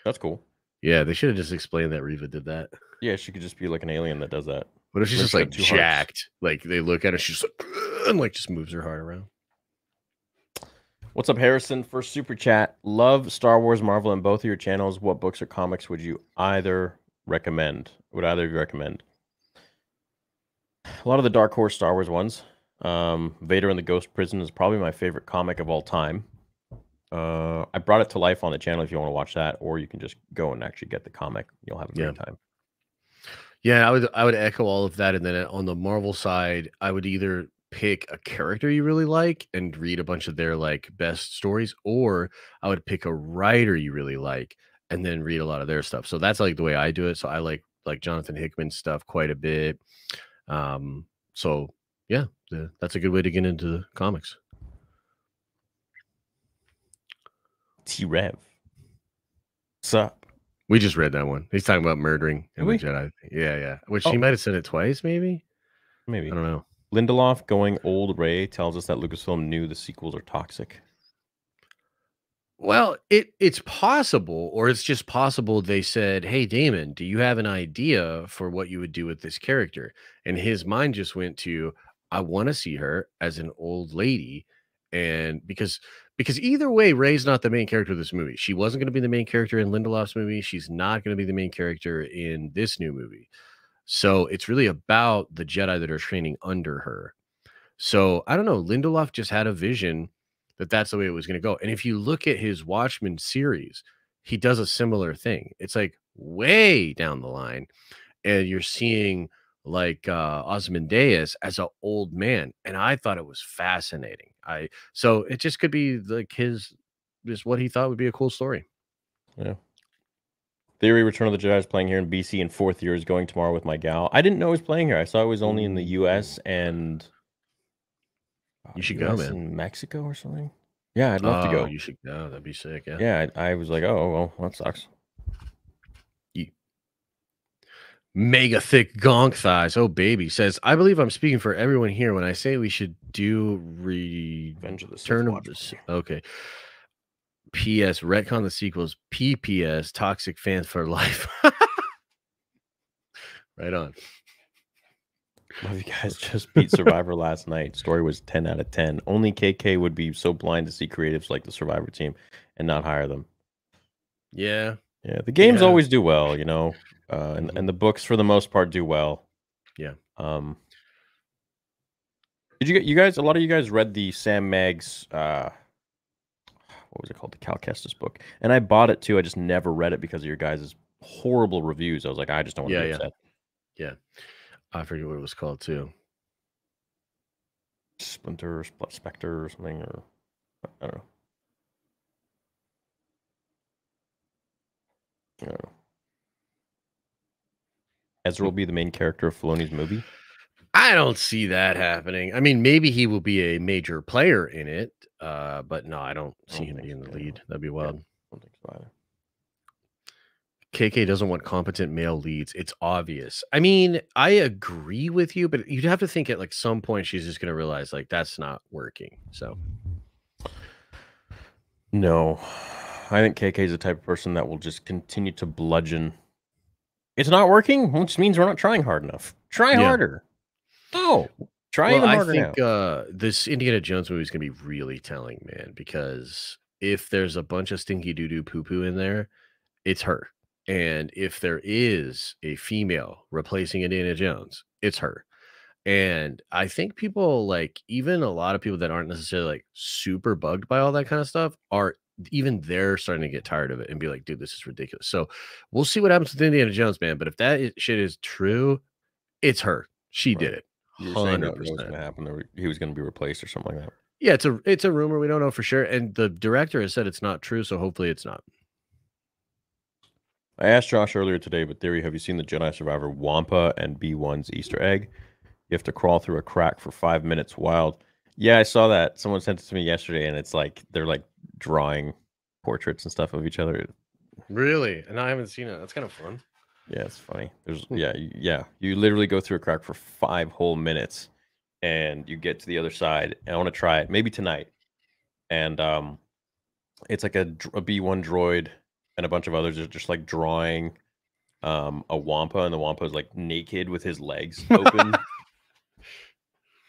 that's cool. Yeah, they should have just explained that Reva did that. Yeah, she could just be like an alien that does that. What if she's just like two hearts? jacked? Like they look at her, she's like and like just moves her heart around. What's up, Harrison? First super chat. Love Star Wars, Marvel, and both of your channels. What books or comics would you either recommend? Would either of you recommend? A lot of the Dark Horse Star Wars ones. Um, Vader and the Ghost Prison is probably my favorite comic of all time. Uh, I brought it to life on the channel if you want to watch that, or you can just go and actually get the comic. You'll have a great Yeah. time. Yeah, I would I would echo all of that. And then on the Marvel side, I would either pick a character you really like and read a bunch of their like best stories, or I would pick a writer you really like and then read a lot of their stuff. So that's like the way I do it. So I like like Jonathan Hickman stuff quite a bit. Um, so yeah, the, that's a good way to get into the comics. T Rev. What's up? We just read that one. He's talking about murdering and the we? Jedi. Yeah, yeah. Which Oh. he might have said it twice, maybe. Maybe. I don't know. Lindelof going old Rey tells us that Lucasfilm knew the sequels are toxic. Well, it it's possible, or it's just possible they said, Hey Damon, do you have an idea for what you would do with this character? And his mind just went to, I want to see her as an old lady. And because because either way, Rey's not the main character of this movie. She wasn't going to be the main character in Lindelof's movie. She's not going to be the main character in this new movie. So it's really about the Jedi that are training under her. So I don't know. Lindelof just had a vision that that's the way it was going to go. And if you look at his Watchmen series, he does a similar thing. It's like way down the line, and you're seeing like uh Ozymandias as an old man, and I thought it was fascinating. I so it just could be like his just what he thought would be a cool story. Theory Return of the Jedi is playing here in BC in fourth year is going tomorrow with my gal. I didn't know it was playing here. I saw it was only in the US and uh, You should go, man. Mexico or something. Yeah, I'd love to Oh, go. You should go. That'd be sick. Yeah. Yeah, I, I was like, oh well, that sucks. Mega thick gonk thighs. Oh, baby says, I believe I'm speaking for everyone here when I say we should do re Revenge of the Sith Turn of the okay. P.S. Retcon the sequels. P.P.S. Toxic fans for life. right on. Well, you guys just beat Survivor last night. Story was 10 out of 10. Only KK would be so blind to see creatives like the Survivor team and not hire them. Yeah. Yeah, the games Yeah. always do well, you know, uh, and, Mhm. and the books for the most part do well. Yeah. Um, did you get you guys? A lot of you guys read the Sam Maggs, uh, what was it called? The Cal Kestis book, and I bought it too. I just never read it because of your guys' horrible reviews. I was like, I just don't want to Yeah, be yeah. upset. I forget what it was called too. Splinter, Spl- Spectre, or something, or I don't know. I don't know. Ezra will be the main character of Filoni's movie. I don't see that happening. I mean, maybe he will be a major player in it, uh, but no, I don't see him being the lead. That'd be wild. I don't think so either. KK doesn't want competent male leads. It's obvious. I mean, I agree with you, but you'd have to think at like some point she's just gonna realize like that's not working. So No, I think KK is the type of person that will just continue to bludgeon. It's not working, which means we're not trying hard enough. Try Yeah. harder. No, try well, I think uh this Indiana Jones movie is gonna be really telling, man, because if there's a bunch of stinky doo doo poo poo in there, it's her. And if there is a female replacing Indiana Jones, it's her. And I think people like even a lot of people that aren't necessarily like super bugged by all that kind of stuff are even they're starting to get tired of it and be like, dude, this is ridiculous. So we'll see what happens with Indiana Jones, man. But if that shit is true, it's her. She did it. You were Hundred that was going percent. to happen. He was going to be replaced or something like that. Yeah, it's a it's a rumor. We don't know for sure. And the director has said it's not true, so hopefully it's not. I asked Josh earlier today, but theory, have you seen the Jedi Survivor Wampa and B1's Easter egg? You have to crawl through a crack for five minutes. Wild. Yeah, I saw that. Someone sent it to me yesterday, and it's like they're like drawing portraits and stuff of each other. Really? And I haven't seen it. That's kind of fun. Yeah, it's funny. There's Hmm. yeah, yeah. You literally go through a crack for five whole minutes, and you get to the other side. And I want to try it maybe tonight. And um, it's like a a B one droid and a bunch of others are just like drawing um a wampa, and the wampa is like naked with his legs open.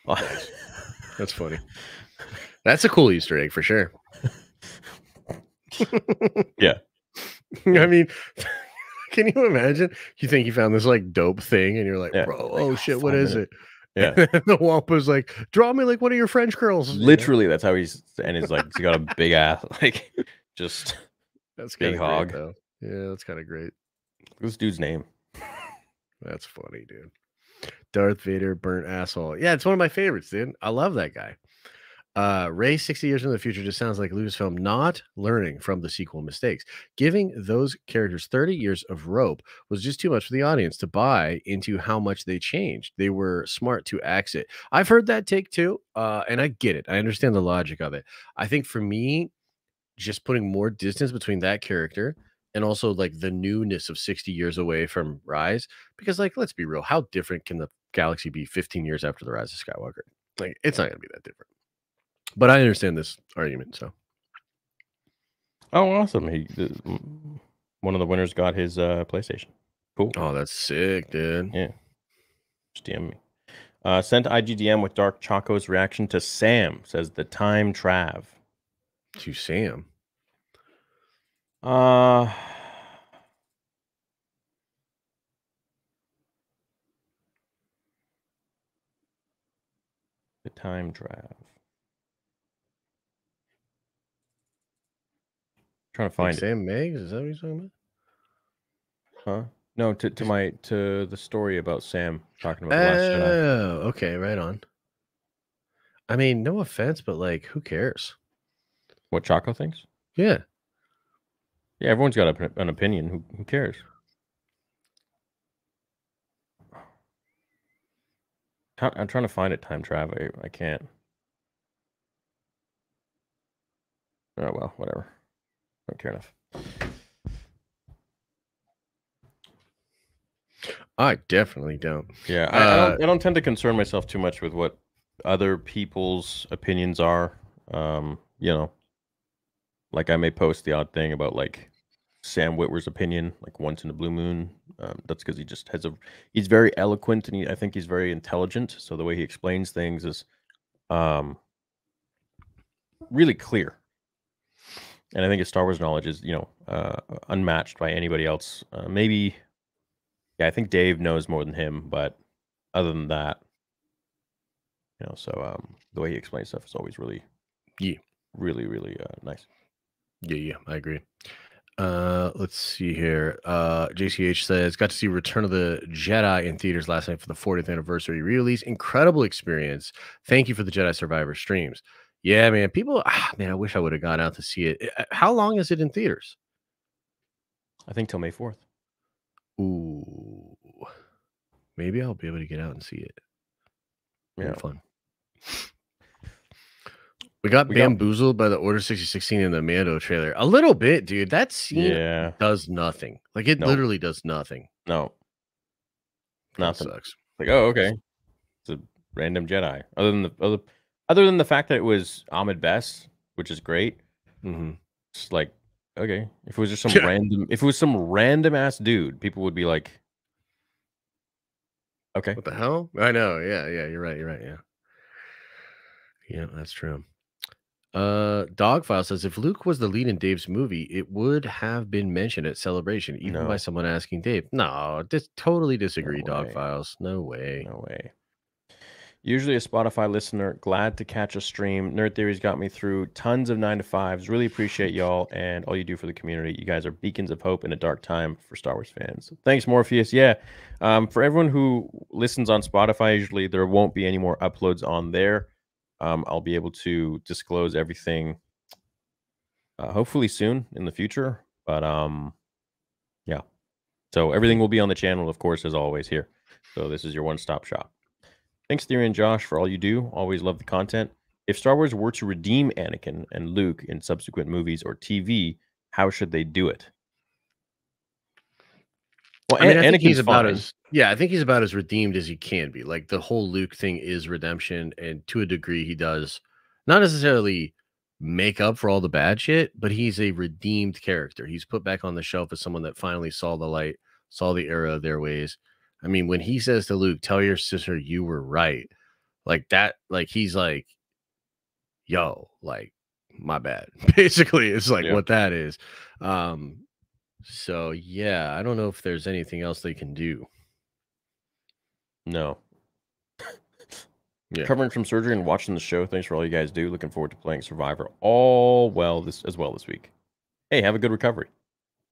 That's funny. That's a cool Easter egg for sure. Yeah. I mean, can you imagine? You think you found this like dope thing, and you're like, Yeah. bro, oh oh, shit, what minutes. it? Yeah. The Wampa's like, draw me like one of your French girls. you know? Literally, that's how he's and he's like he's got a big ass like just That's big hog. Great. Yeah, that's kind of great. this dude's name. That's funny, dude. Darth Vader, burnt asshole. Yeah, it's one of my favorites, dude. I love that guy. Uh, Rey, 60 years in the future, just sounds like Lucasfilm not learning from the sequel mistakes. Giving those characters 30 years of rope was just too much for the audience to buy into how much they changed. They were smart to axe it. I've heard that take too, uh, and I get it. I understand the logic of it. I think for me, just putting more distance between that character and also like the newness of 60 years away from Rise because like let's be real how different can the galaxy be 15 years after the rise of skywalker like it's not going to be that different but i understand this argument so Oh, awesome! He one of the winners got his uh PlayStation. Cool. oh that's sick dude Yeah. Just DM me. Uh, sent IGDM with Dark Choco's reaction to Sam. Says the time trav. to sam Uh, the time trav. Trying to find it. sam Maggs? is that what you're talking about Huh? No, to, to my to the story about Sam talking about the last Jedi. oh okay right on i mean no offense but like who cares What Choco thinks? yeah Yeah, everyone's got a, an opinion. Who, who cares? I'm trying to find it. Time travel. I, I can't. Oh well, whatever. Don't care enough. i definitely don't Yeah, I, I don't. I don't tend to concern myself too much with what other people's opinions are. Um, you know, like I may post the odd thing about like Sam Witwer's opinion, like once in a blue moon. Um, that's because he just has a he's very eloquent and he, I think he's very intelligent. So the way he explains things is um really clear. And I think his Star Wars knowledge is, you know, uh, unmatched by anybody else. Uh, maybe, yeah, I think Dave knows more than him, but other than that, you know, so um, the way he explains stuff is always really, Yeah. really, really uh, nice. Yeah, yeah, I agree. Uh, let's see here. Uh, JCH says, got to see Return of the Jedi in theaters last night for the 40th anniversary release. Incredible experience. Thank you for the Jedi Survivor streams. Yeah, man. People, ah, man, I wish I would have gone out to see it. Uh, How long is it in theaters? I think till May 4th. Ooh, maybe I'll be able to get out and see it. Yeah. fun. We got We got- bamboozled by the Order 6016 in the Mando trailer. A little bit, dude. That scene Yeah. does nothing. Like it Nope. literally does nothing. No, Nothing. sucks. like, oh, okay. It's a random Jedi. Other than the other, other than the fact that it was Ahmed Best, which is great. Mm-hmm. It's like, okay, if it was just some Yeah. random, if it was some random ass dude, people would be like, okay, What the hell? I know. Yeah, yeah. You're right. You're right. Yeah. Yeah, that's true. Uh, Dogfile says if Luke was the lead in Dave's movie, it would have been mentioned at Celebration, even by someone asking Dave. No, dis- totally disagree, way. Dogfiles. No way. no way. Usually a Spotify listener, glad to catch a stream. Nerd Theories got me through tons of nine to fives. Really appreciate y'all and all you do for the community. You guys are beacons of hope in a dark time for Star Wars fans. Thanks, Morpheus. Yeah, um, for everyone who listens on Spotify, usually there won't be any more uploads on there. Um, I'll be able to disclose everything, uh, hopefully soon in the future. But um, yeah, so everything will be on the channel, of course, as always here. So this is your one-stop shop. Thanks, Theory and Josh, for all you do. Always love the content. If Star Wars were to redeem Anakin and Luke in subsequent movies or TV, how should they do it? Well, I mean, An- I think Anakin's he's about fine. as yeah, I think he's about as redeemed as he can be. Like the whole Luke thing is redemption, and to a degree, he does not necessarily make up for all the bad shit, but he's a redeemed character. He's put back on the shelf as someone that finally saw the light, saw the error of their ways. I mean, when he says to Luke, "Tell your sister you were right," like that, like he's like, "Yo, like my bad." Basically, it's like Yeah. what that is. Um, so yeah, I don't know if there's anything else they can do. No. Yeah. Covering from surgery and watching the show. Thanks for all you guys do. Looking forward to playing Survivor all well this as well this week. Hey, have a good recovery.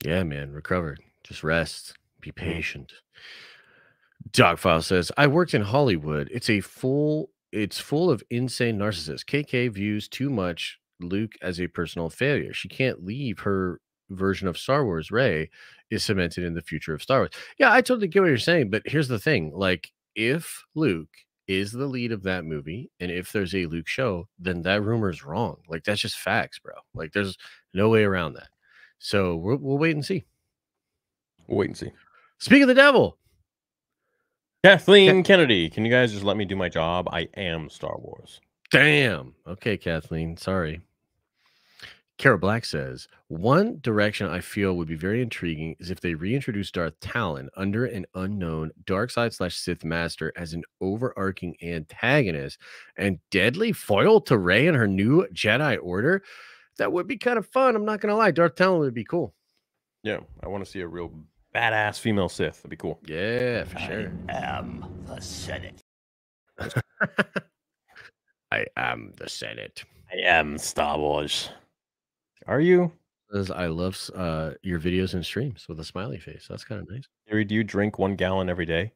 Yeah, man, recovered. Just rest. Be patient. Dogfile says, I worked in Hollywood. It's a full, it's full of insane narcissists. KK views too much Luke as a personal failure. She can't leave her version of Star Wars. Rey is cemented in the future of Star Wars. Yeah, I totally get what you're saying, but here's the thing: like, if Luke is the lead of that movie, and if there's a Luke show, then that rumor is wrong. Like, that's just facts, bro. Like, there's no way around that. So we'll, we'll wait and see. We'll wait and see. Speak of the devil. Kathleen Kennedy, can you guys just let me do my job? I am Star Wars. Damn. Okay, Kathleen. Sorry. Kara Black says one direction I feel would be very intriguing is if they reintroduce Darth Talon under an unknown dark side slash Sith master as an overarching antagonist and deadly foil to Rey and her new Jedi Order. That would be kind of fun. I'm not gonna lie. Darth Talon would be cool. Yeah, I want to see a real badass female Sith. That'd be cool. Yeah, for sure. I am the Senate. I am the Senate. I am Star Wars. Are you? Says I love uh, your videos and streams with a smiley face. That's kind of nice. Harry, do you drink one gallon every day?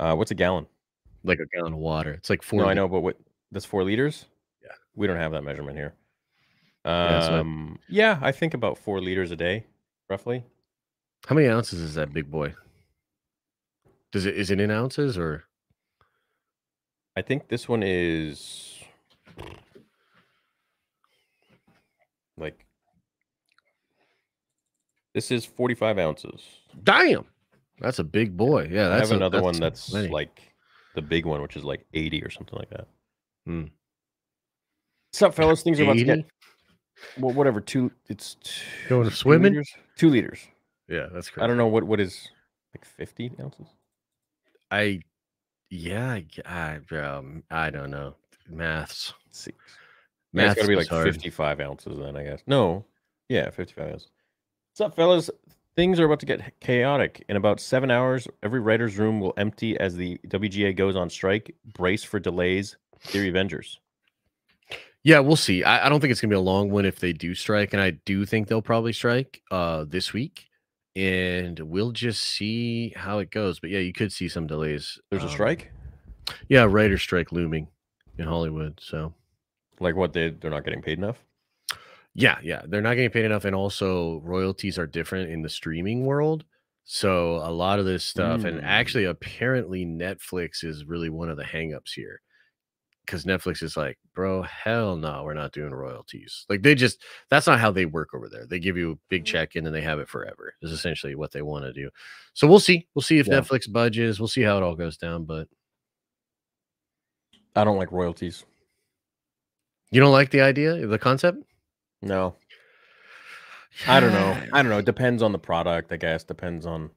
Uh, what's a gallon? Like a gallon of water. It's like four. no, I know, but what? That's four liters. Yeah. we don't have that measurement here. that's what- Um, yeah, I think about four liters a day, roughly. How many ounces is that big boy? Does it is it in ounces or I think this one is like this is 45 ounces. damn? That's a big boy. Yeah, I that's have a- another one that's that's plenty. like the big one, which is like 80 or something like that. Hmm. What's up, fellas? Things are about to get well, whatever. Two. It's two, Going two swimming? liters? Two liters. Yeah, that's crazy. I don't know what what is like fifty ounces. I, yeah, I um, I don't know. Maths. Let's see. Yeah, it's Maths got to be like hard. 55 ounces then, I guess. No. Yeah, 55 ounces. What's up, fellas? Things are about to get chaotic. In about seven hours, every writer's room will empty as the WGA goes on strike. Brace for delays. Theory Avengers. Yeah, we'll see. I, I don't think it's gonna be a long one if they do strike, and I do think they'll probably strike uh this week, and we'll just see how it goes. But yeah, you could see some delays. There's a um, strike? Yeah, writer strike looming in Hollywood. So Like what? They, they're not getting paid enough? yeah, yeah, they're not getting paid enough, and also royalties are different in the streaming world. So a lot of this stuff, and Mm. actually, apparently, Netflix is really one of the hangups here. Because Netflix is like, bro, hell no, we're not doing royalties. Like they just that's not how they work over there. They give you a big mm-hmm. check and then they have it forever. Is essentially what they want to do. So we'll see. We'll see if Yeah. Netflix budges. We'll see how it all goes down. But I don't like royalties. you don't like the idea, the concept? No. I don't know. I don't know. It depends on the product, I guess. Depends on.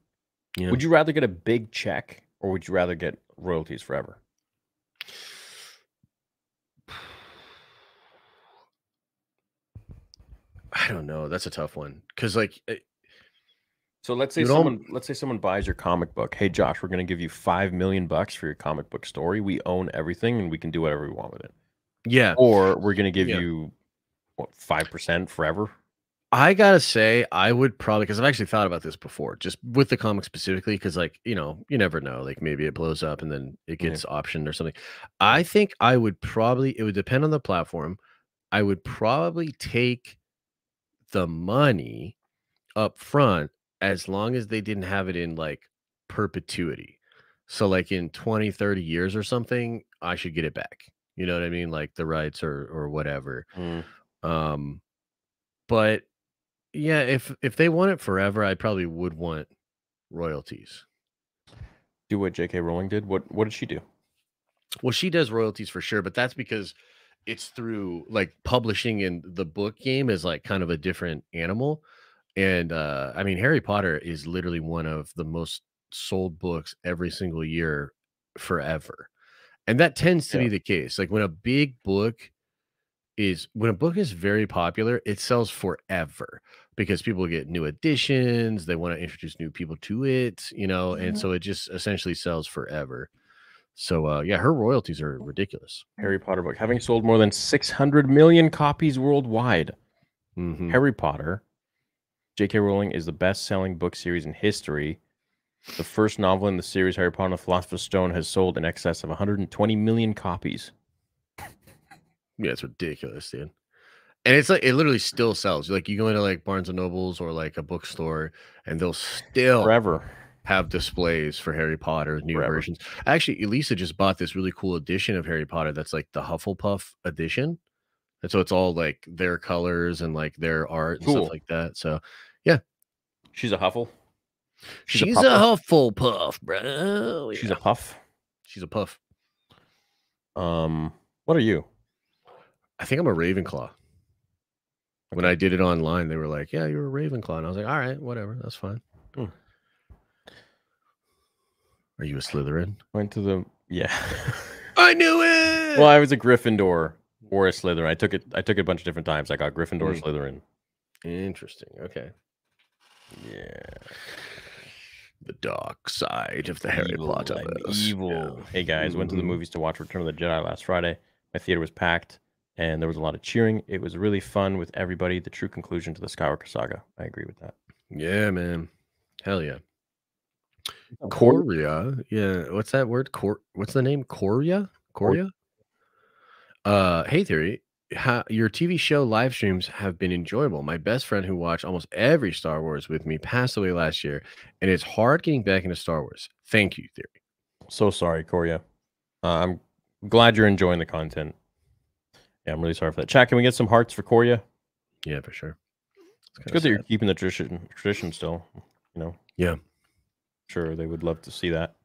Yeah. Would you rather get a big check or would you rather get royalties forever? I don't know. That's a tough one. Because like eh, So let's say someone let's say someone buys your comic book. Hey Josh, we're gonna give you five million bucks for your comic book story. We own everything and we can do whatever we want with it. yeah, Or we're gonna give Yeah. you what five percent forever. I gotta say, I would probably because I've actually thought about this before, just with the comic specifically, because like you know, you never know. Like maybe it blows up and then it Yeah. gets optioned or something. I think I would probably it would depend on the platform. I would probably take the money up front as long as they didn't have it in like perpetuity. So like in 20, 30 years or something, I should get it back. You know what I mean? Like the rights or or whatever. Um, but yeah, if if they want it forever, I probably would want royalties. Do what J.K. Rowling did. What what did she do? Well, she does royalties for sure, but that's because it's through like publishing and the book game is like kind of a different animal. And uh I mean, Harry Potter is literally one of the most sold books every single year forever. And that tends to Yeah. be the case. Like when a big book is when a book is very popular, it sells forever because people get new editions, they want to introduce new people to it, you know, and so it just essentially sells forever. So uh yeah, her royalties are ridiculous. Harry Potter book, having sold more than six hundred million copies worldwide. Mhm. Harry Potter, J.K. Rowling is the best-selling book series in history. The first novel in the series, Harry Potter and the Philosopher's Stone, has sold in excess of 120 million copies. Yeah, it's ridiculous, dude. And it's like it literally still sells. Like you go into like Barnes and Nobles or like a bookstore, and they'll still Forever. Have displays for Harry Potter new Forever. versions. Actually, Elisa just bought this really cool edition of Harry Potter that's like the Hufflepuff edition. And so it's all like their colors and like their art and Cool. stuff like that. So yeah. She's a Huffle. she's, She's a, a Hufflepuff, bro. She's a Puff. she's a puff. Um, what are you? I think I'm a Ravenclaw. When I did it online, they were like, "Yeah, you're a Ravenclaw," and I was like, "All right, whatever, that's fine." Hmm. Are you a Slytherin? Went to the yeah. I knew it. well, I was a Gryffindor or a Slytherin. I took it. I took it a bunch of different times. I got Gryffindor, Mm. Slytherin. Interesting. Okay. Yeah. The dark side of the Harry Evil, Potter. Evil. Hey guys, went to the Mhm. movies to watch Return of the Jedi last Friday. My theater was packed, and there was a lot of cheering. It was really fun with everybody. The true conclusion to the Skywalker saga. I agree with that. Yeah, man. Hell yeah. Korea. Yeah. What's that word? Cor- what's the name? Korea? Korea? Uh, hey theory. How, your TV show live streams have been enjoyable. My best friend who watched almost every Star Wars with me passed away last year, and it's hard getting back into Star Wars. Thank you, theory. So sorry, Korea. Uh, I'm glad you're enjoying the content. Yeah, I'm really sorry for that. Chat, can we get some hearts for Korea? Yeah, for sure. It's good that you're keeping the tradition tradition still. You know. Yeah. Sure, they would love to see that.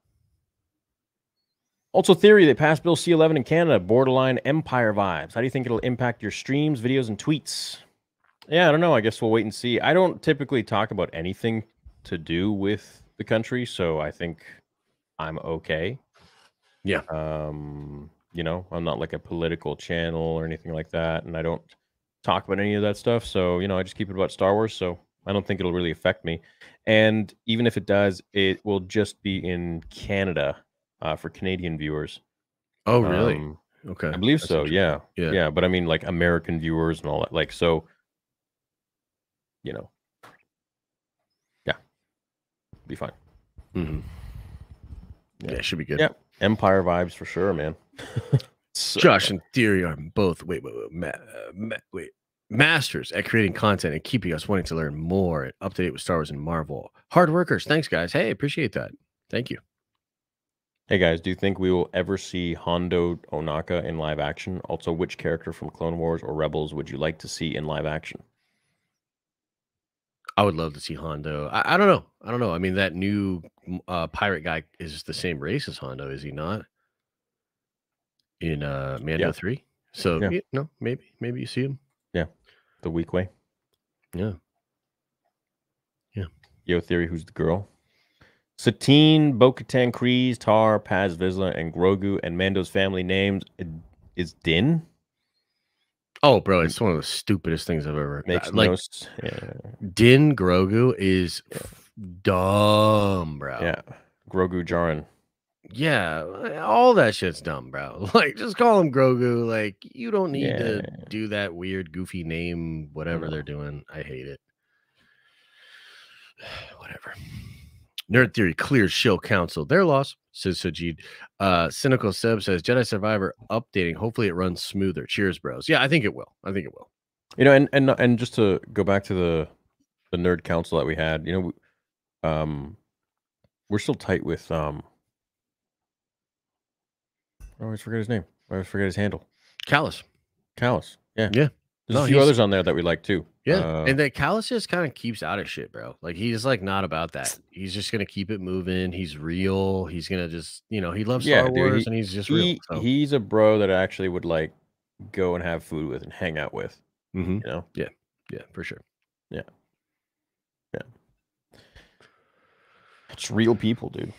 Also, theory they passed Bill C11 in Canada, borderline empire vibes. How do you think it'll impact your streams, videos, and tweets? Yeah, I don't know. I guess we'll wait and see. I don't typically talk about anything to do with the country, so I think I'm okay. Yeah. Um, you know, I'm not like a political channel or anything like that, and I don't talk about any of that stuff. So, you know, I just keep it about Star Wars, so I don't think it'll really affect me. And even if it does, it will just be in Canada uh, for Canadian viewers. Oh, really? Um, okay. I believe That's so. Yeah. Yeah. Yeah. But I mean, like American viewers and all that. Like, so, you know, yeah, be fine. Mm-hmm. Yeah. Yeah, it should be good. Yeah. Empire vibes for sure, man. So- Josh and Theory are both wait, wait, wait, ma- uh, ma- wait, masters at creating content and keeping us wanting to learn more and up to date with Star Wars and Marvel. Hard workers. Thanks, guys. Hey, appreciate that. Thank you. Hey guys, do you think we will ever see Hondo Ohnaka in live action? Also, which character from Clone Wars or Rebels would you like to see in live action? I would love to see Hondo. I, I don't know. I don't know. I mean, that new uh, pirate guy is the same race as Hondo, is he not? In uh, Mando Yeah. three. So Yeah. yeah, no, maybe, maybe you see him. The weak way. Yeah. Yeah. Yo theory, who's the girl? Satine, Bo-Katan, Kryze, Tar, Paz Vizsla, and Grogu, and Mando's family names is Din. Oh, bro, it's one of the stupidest things I've ever Makes like. no yeah, Din Grogu is Yeah. dumb, bro. yeah. Grogu Djarin. Yeah, all that shit's dumb, bro. Like, just call him Grogu. Like, you don't need to do that weird, goofy name, whatever they're doing. I hate it. whatever. Nerd Theory clears Shill Council. Their loss, says Sajid. Uh, Cynical Seb says Jedi Survivor updating. Hopefully, it runs smoother. Cheers, bros. Yeah, I think it will. I think it will. You know, and and and just to go back to the the nerd council that we had, you know, um, we're still tight with um. I always forget his name. I always forget his handle. Callus. Callus. Yeah. Yeah. There's No, a few others on there that we like too. Yeah, Uh, and that Callus just kind of keeps out of shit, bro. Like he's like not about that. He's just gonna keep it moving. He's real. He's gonna just, you know, he loves Yeah, Star dude, Wars he- and he's just he, real. So. he's a bro that I actually would like go and have food with and hang out with. Mhm. You know. Yeah, Yeah, for sure. Yeah. Yeah. It's real people, dude.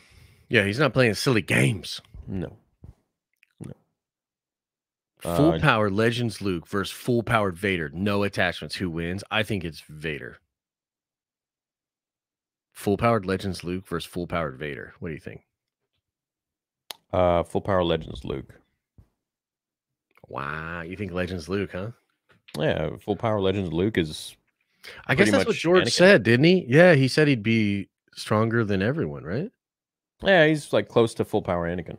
Yeah, he's not playing silly games. No. Full Uh, power Legends Luke versus full powered Vader. No attachments. Who wins? I think it's Vader. Full powered Legends Luke versus full powered Vader. What do you think? Uh, full power legends, Luke. Wow, you think Legends Luke, huh? Yeah, full power legends, Luke is. I guess that's what George Anakin. said, didn't he? Yeah, he said he'd be stronger than everyone, right? Yeah, he's like close to full power Anakin.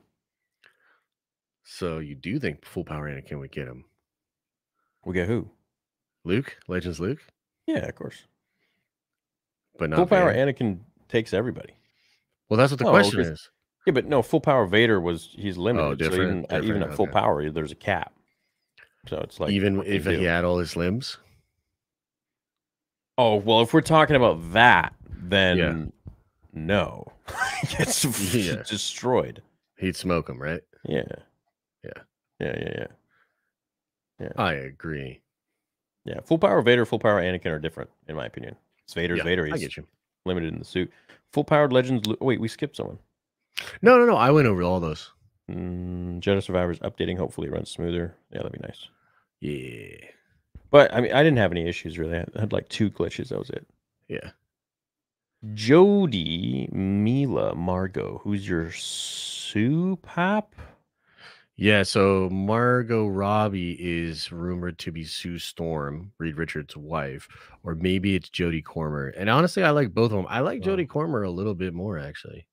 So you do think full power Anakin would get him? We get who? Luke, Legends Luke, Yeah, of course. but not full power Vader? Anakin takes everybody. Well, that's what the Oh, question is. Yeah, but no, full power Vader was he's oh, limited. so different, even, at- even different, at full power, there's a cap. So it's like Even what can you if he had all his limbs. Oh well, if we're talking about that, then no, he gets Yeah. destroyed. He'd smoke him, right? Yeah. Yeah. Yeah, yeah, yeah. I agree. Yeah. Full power Vader, full power Anakin are different, in my opinion. It's Vader's Yeah, Vader. I get you. limited in the suit. Full powered Legends. Wait, we skipped someone. No, no, no. I went over all those. Mm, Jedi Survivors updating. Hopefully, it runs smoother. Yeah, that'd be nice. Yeah. But I mean, I didn't have any issues really. I had like two glitches. That was it. Yeah. Jody, Mila, Margot. Who's your Supap? Yeah. So Margot Robbie is rumored to be Sue Storm, Reed Richards' wife, or maybe it's Jodie Comer. And honestly, I like both of them. I like Wow. Jodie Comer a little bit more, actually.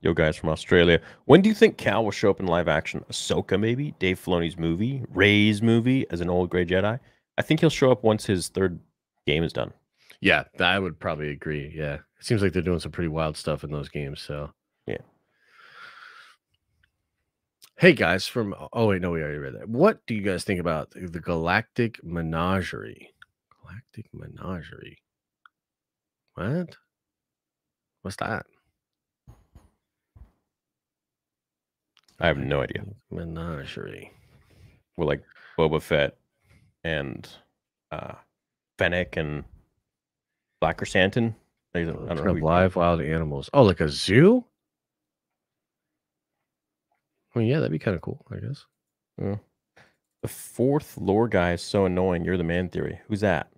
Yo, guys from Australia. When do you think Cal will show up in live action? Ahsoka, maybe? Dave Filoni's movie? Rey's movie as an old gray Jedi? I think he'll show up once his third game is done. Yeah, I would probably agree. Yeah. It seems like they're doing some pretty wild stuff in those games. So, Yeah. Hey guys, from oh wait, no, we already read that. What do you guys think about the Galactic Menagerie? Galactic Menagerie. What? What's that? I have no idea. Menagerie. We're like Boba Fett, and uh, Fennec and Black Krrsantan. I don't, I don't know. Kind who of you- live wild animals. Oh, like a zoo? Well, yeah, that'd be kind of cool, I guess. The fourth lore guy is so annoying. You're the man theory. Who's that?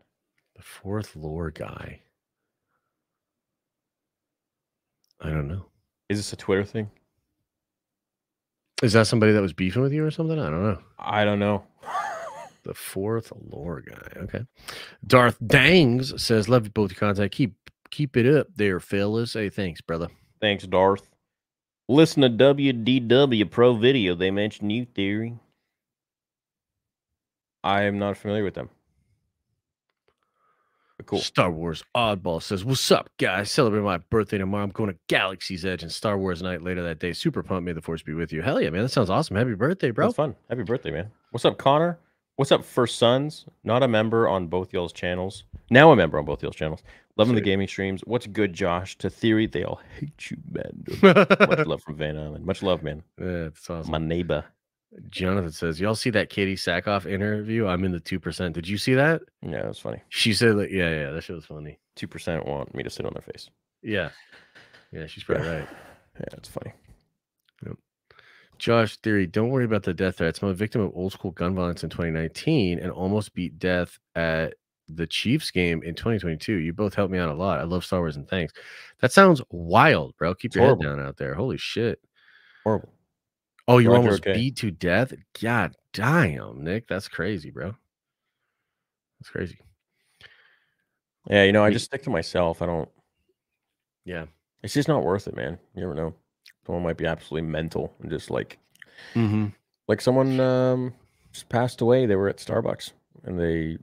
The fourth lore guy. I don't know. Is this a Twitter thing? Is that somebody that was beefing with you or something? I don't know. I don't know. The fourth lore guy. Okay. Darth Dangs says, "Love you both your content. Keep keep it up there, fellas. Hey, thanks, brother. Thanks, Darth. Listen to WDW Pro Video. They mentioned you theory. I am not familiar with them. Cool. Star Wars Oddball says, "What's up, guys? Celebrating my birthday tomorrow. I'm going to Galaxy's Edge and Star Wars night later that day. Super pumped. May the force be with you. Hell yeah, man. That sounds awesome. Happy birthday, bro. That's fun. Happy birthday, man. What's up, Connor? What's up, First Sons? Not a member on both y'all's channels. Now a member on both y'all's channels. Loving the gaming streams. What's good, Josh? To theory, they all hate you, man. Much love from Van Island. Much love, man. Yeah, that's awesome. My neighbor. Jonathan says, "Y'all see that Katee Sackhoff interview? I'm in the two percent. Did you see that? Yeah, it was funny. She said, like, yeah, yeah, that shit was funny. Two percent want me to sit on their face. Yeah, yeah, she's probably right. Yeah, it's funny. Josh Theory, don't worry about the death threats. I'm a victim of old school gun violence in 2019 and almost beat death at the Chiefs game in 2022. You both helped me out a lot. I love Star Wars and thanks. That sounds wild, bro. Keep your horrible. head down out there. Holy shit. Horrible. Oh, you were almost okay. beat to death? God damn, Nick. That's crazy, bro. That's crazy. Yeah, you know, I just stick to myself. I don't. Yeah. It's just not worth it, man. You never know. Someone might be absolutely mental and just like Mm-hmm. like someone um just passed away. They were at Starbucks and they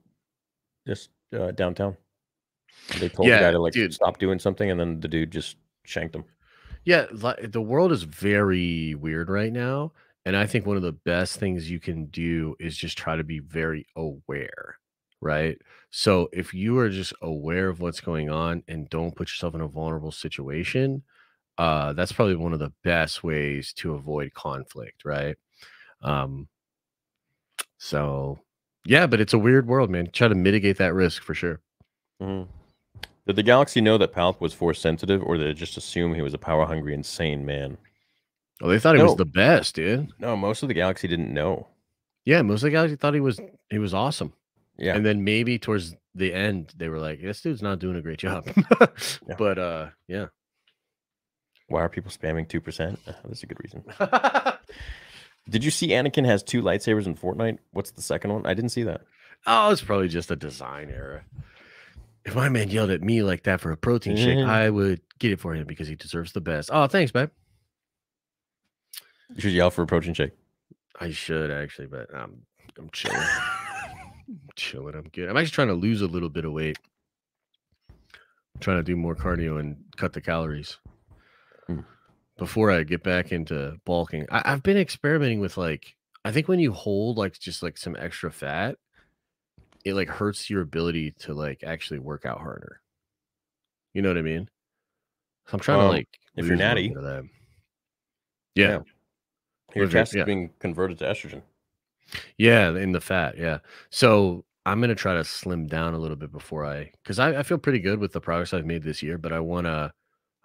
just uh, downtown. They told the Yeah, guy to like dude. stop doing something, and then the dude just shanked him. Yeah, the world is very weird right now, and I think one of the best things you can do is just try to be very aware, right? So if you are just aware of what's going on and don't put yourself in a vulnerable situation, uh, that's probably one of the best ways to avoid conflict, right? Um, so yeah, but it's a weird world, man. Try to mitigate that risk for sure. Mhm. Did the galaxy know that Palp was force sensitive, or did it just assume he was a power hungry, insane man? Oh, they thought he was the best, dude. No, most of the galaxy didn't know. Yeah, most of the galaxy thought he was he was awesome. Yeah, And then maybe towards the end, they were like, "This dude's not doing a great job." Yeah. But uh, yeah. why are people spamming two percent? That's a good reason. Did you see Anakin has two lightsabers in Fortnite? What's the second one? I didn't see that. oh, it's probably just a design error. If my man yelled at me like that for a protein shake, Mhm. I would get it for him because he deserves the best. Oh, thanks, babe. You should yell for a protein shake. I should actually, but I'm I'm chilling. I'm chilling. I'm good. I'm actually trying to lose a little bit of weight. I'm trying to do more cardio and cut the calories. Before I get back into bulking. I, I've been experimenting with like I think when you hold like just like some extra fat, it like hurts your ability to like actually work out harder. You know what I mean? So I'm trying Um, to like if you're lose a little natty. bit of that. Yeah. Yeah. Your chest yeah. is being converted to estrogen. Yeah, in the fat. Yeah. So I'm gonna try to slim down a little bit before I, because I, I feel pretty good with the progress I've made this year, but I wanna,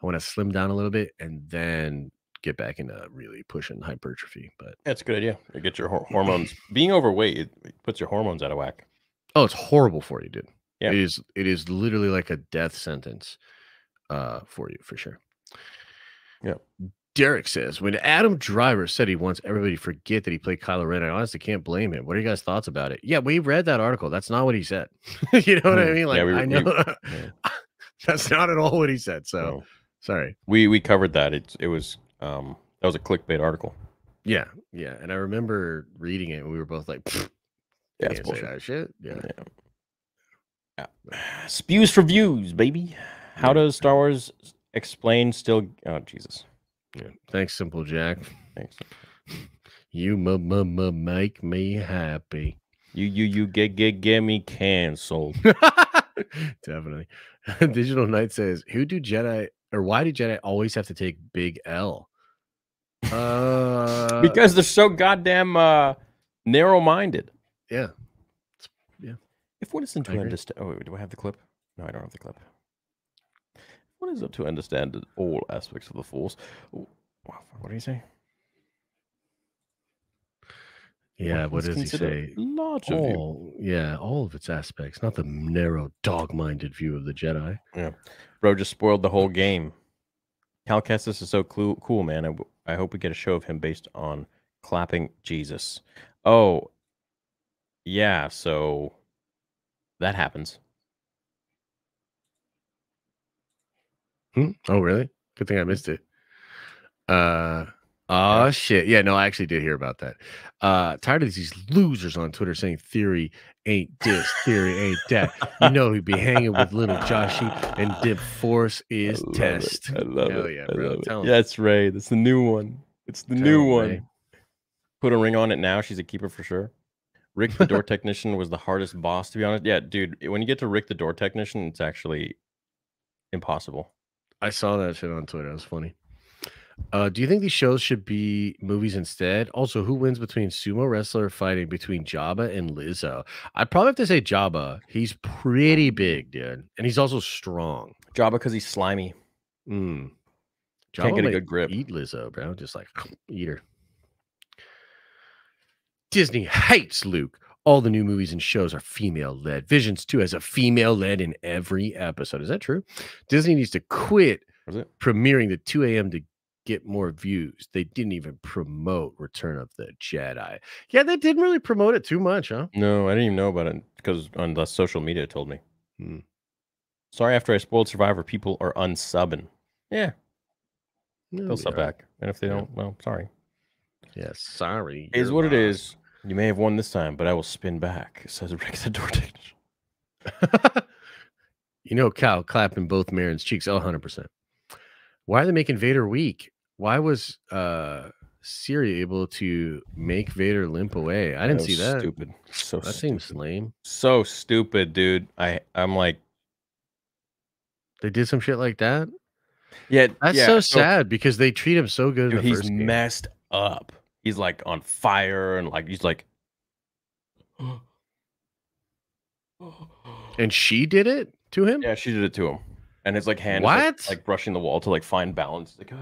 I wanna slim down a little bit and then get back into really pushing hypertrophy. But That's a good idea. You get your hor- hormones. Being overweight it, it puts your hormones out of whack. oh, it's horrible for you, dude. Yeah. It is. It is literally like a death sentence, uh, for you for sure. Yeah. Derek says when Adam Driver said he wants everybody to forget that he played Kylo Ren, I honestly can't blame him. What are you guys' thoughts about it? Yeah, we read that article. That's not what he said. you know what I Hmm. mean? Like Yeah, we- I we- know yeah. that's not at all what he said. So So sorry. we we covered that. It it was um that was a clickbait article. Yeah, yeah. And I remember reading it and we were both like, "Pfft, Yeah, it's bullshit. that shit. Yeah. Yeah. Spews for views, baby. How Yeah. does Star Wars explain still? Oh Jesus! yeah. Thanks, Simple Jack. Thanks. You m- m- m- make me happy. You you you get get get me canceled. Definitely. Digital Knight says, "Who do Jedi or why do Jedi always have to take Big L?" Uh, because they're so goddamn uh narrow minded. yeah, Yeah. If one is to understand, oh, wait, do I have the clip? No, I don't have the clip. What is up to understand all aspects of the Force? What do you say? Yeah, what does he say? All, yeah, all of its aspects, not the narrow, dog-minded view of the Jedi. Yeah, bro just spoiled the whole game. Cal Kestis is so clu- cool, man. I, w- I hope we get a show of him based on clapping Jesus. Oh, yeah. So that happens. Hmm? Oh, really? Good thing I missed it. Uh oh shit. Yeah, no, I actually did hear about that. Uh tired of these losers on Twitter saying theory ain't this, theory ain't that. You know he'd be hanging with little Joshy and Dip Force is I test. It. I love Hell it. yeah, I bro. love it. Yeah, it's Ray. That's the new one. It's the Tell new one. Ray. Put a ring on it now. She's a keeper for sure. Rick the door technician was the hardest boss to be honest. Yeah, dude. When you get to Rick the door technician, it's actually impossible. I saw that shit on Twitter. It was funny. Uh, do you think these shows should be movies instead? Also, who wins between sumo wrestler fighting between Jabba and Lizzo? I'd probably have to say Jabba. He's pretty big, dude, and he's also strong. Jabba because he's slimy. Mm. Can't get a good grip. Eat Lizzo, bro. Just like eat her. Disney hates Luke. All the new movies and shows are female led. Visions 2 has a female led in every episode. Is that true? Disney needs to quit premiering the 2 a.m. to get more views. They didn't even promote Return of the Jedi. Yeah, they didn't really promote it too much, huh? No, I didn't even know about it because on the social media it told me. Hmm. Sorry, after I spoiled Survivor, people are unsubbing. Yeah, No, they'll sub are. back, and if they Yeah. don't, well, sorry. Yeah, sorry. Is what it is. You may have won this time, but I will spin back. Says Rick the door technician. you know, Cal clapping both Merrin's cheeks. Oh, 100%. Why are they making Vader weak? Why was uh Cere able to make Vader limp away? I didn't That see that. Stupid. So That stupid. seems lame. so stupid, dude. I I'm like, They did some shit like that. yeah, That's yeah, so sad because they treat him so good in Dude, the he's first game. messed up. He's like on fire and like he's like. And she did it to him? Yeah, she did it to him, and his like hand is like, like brushing the wall to like find balance, like,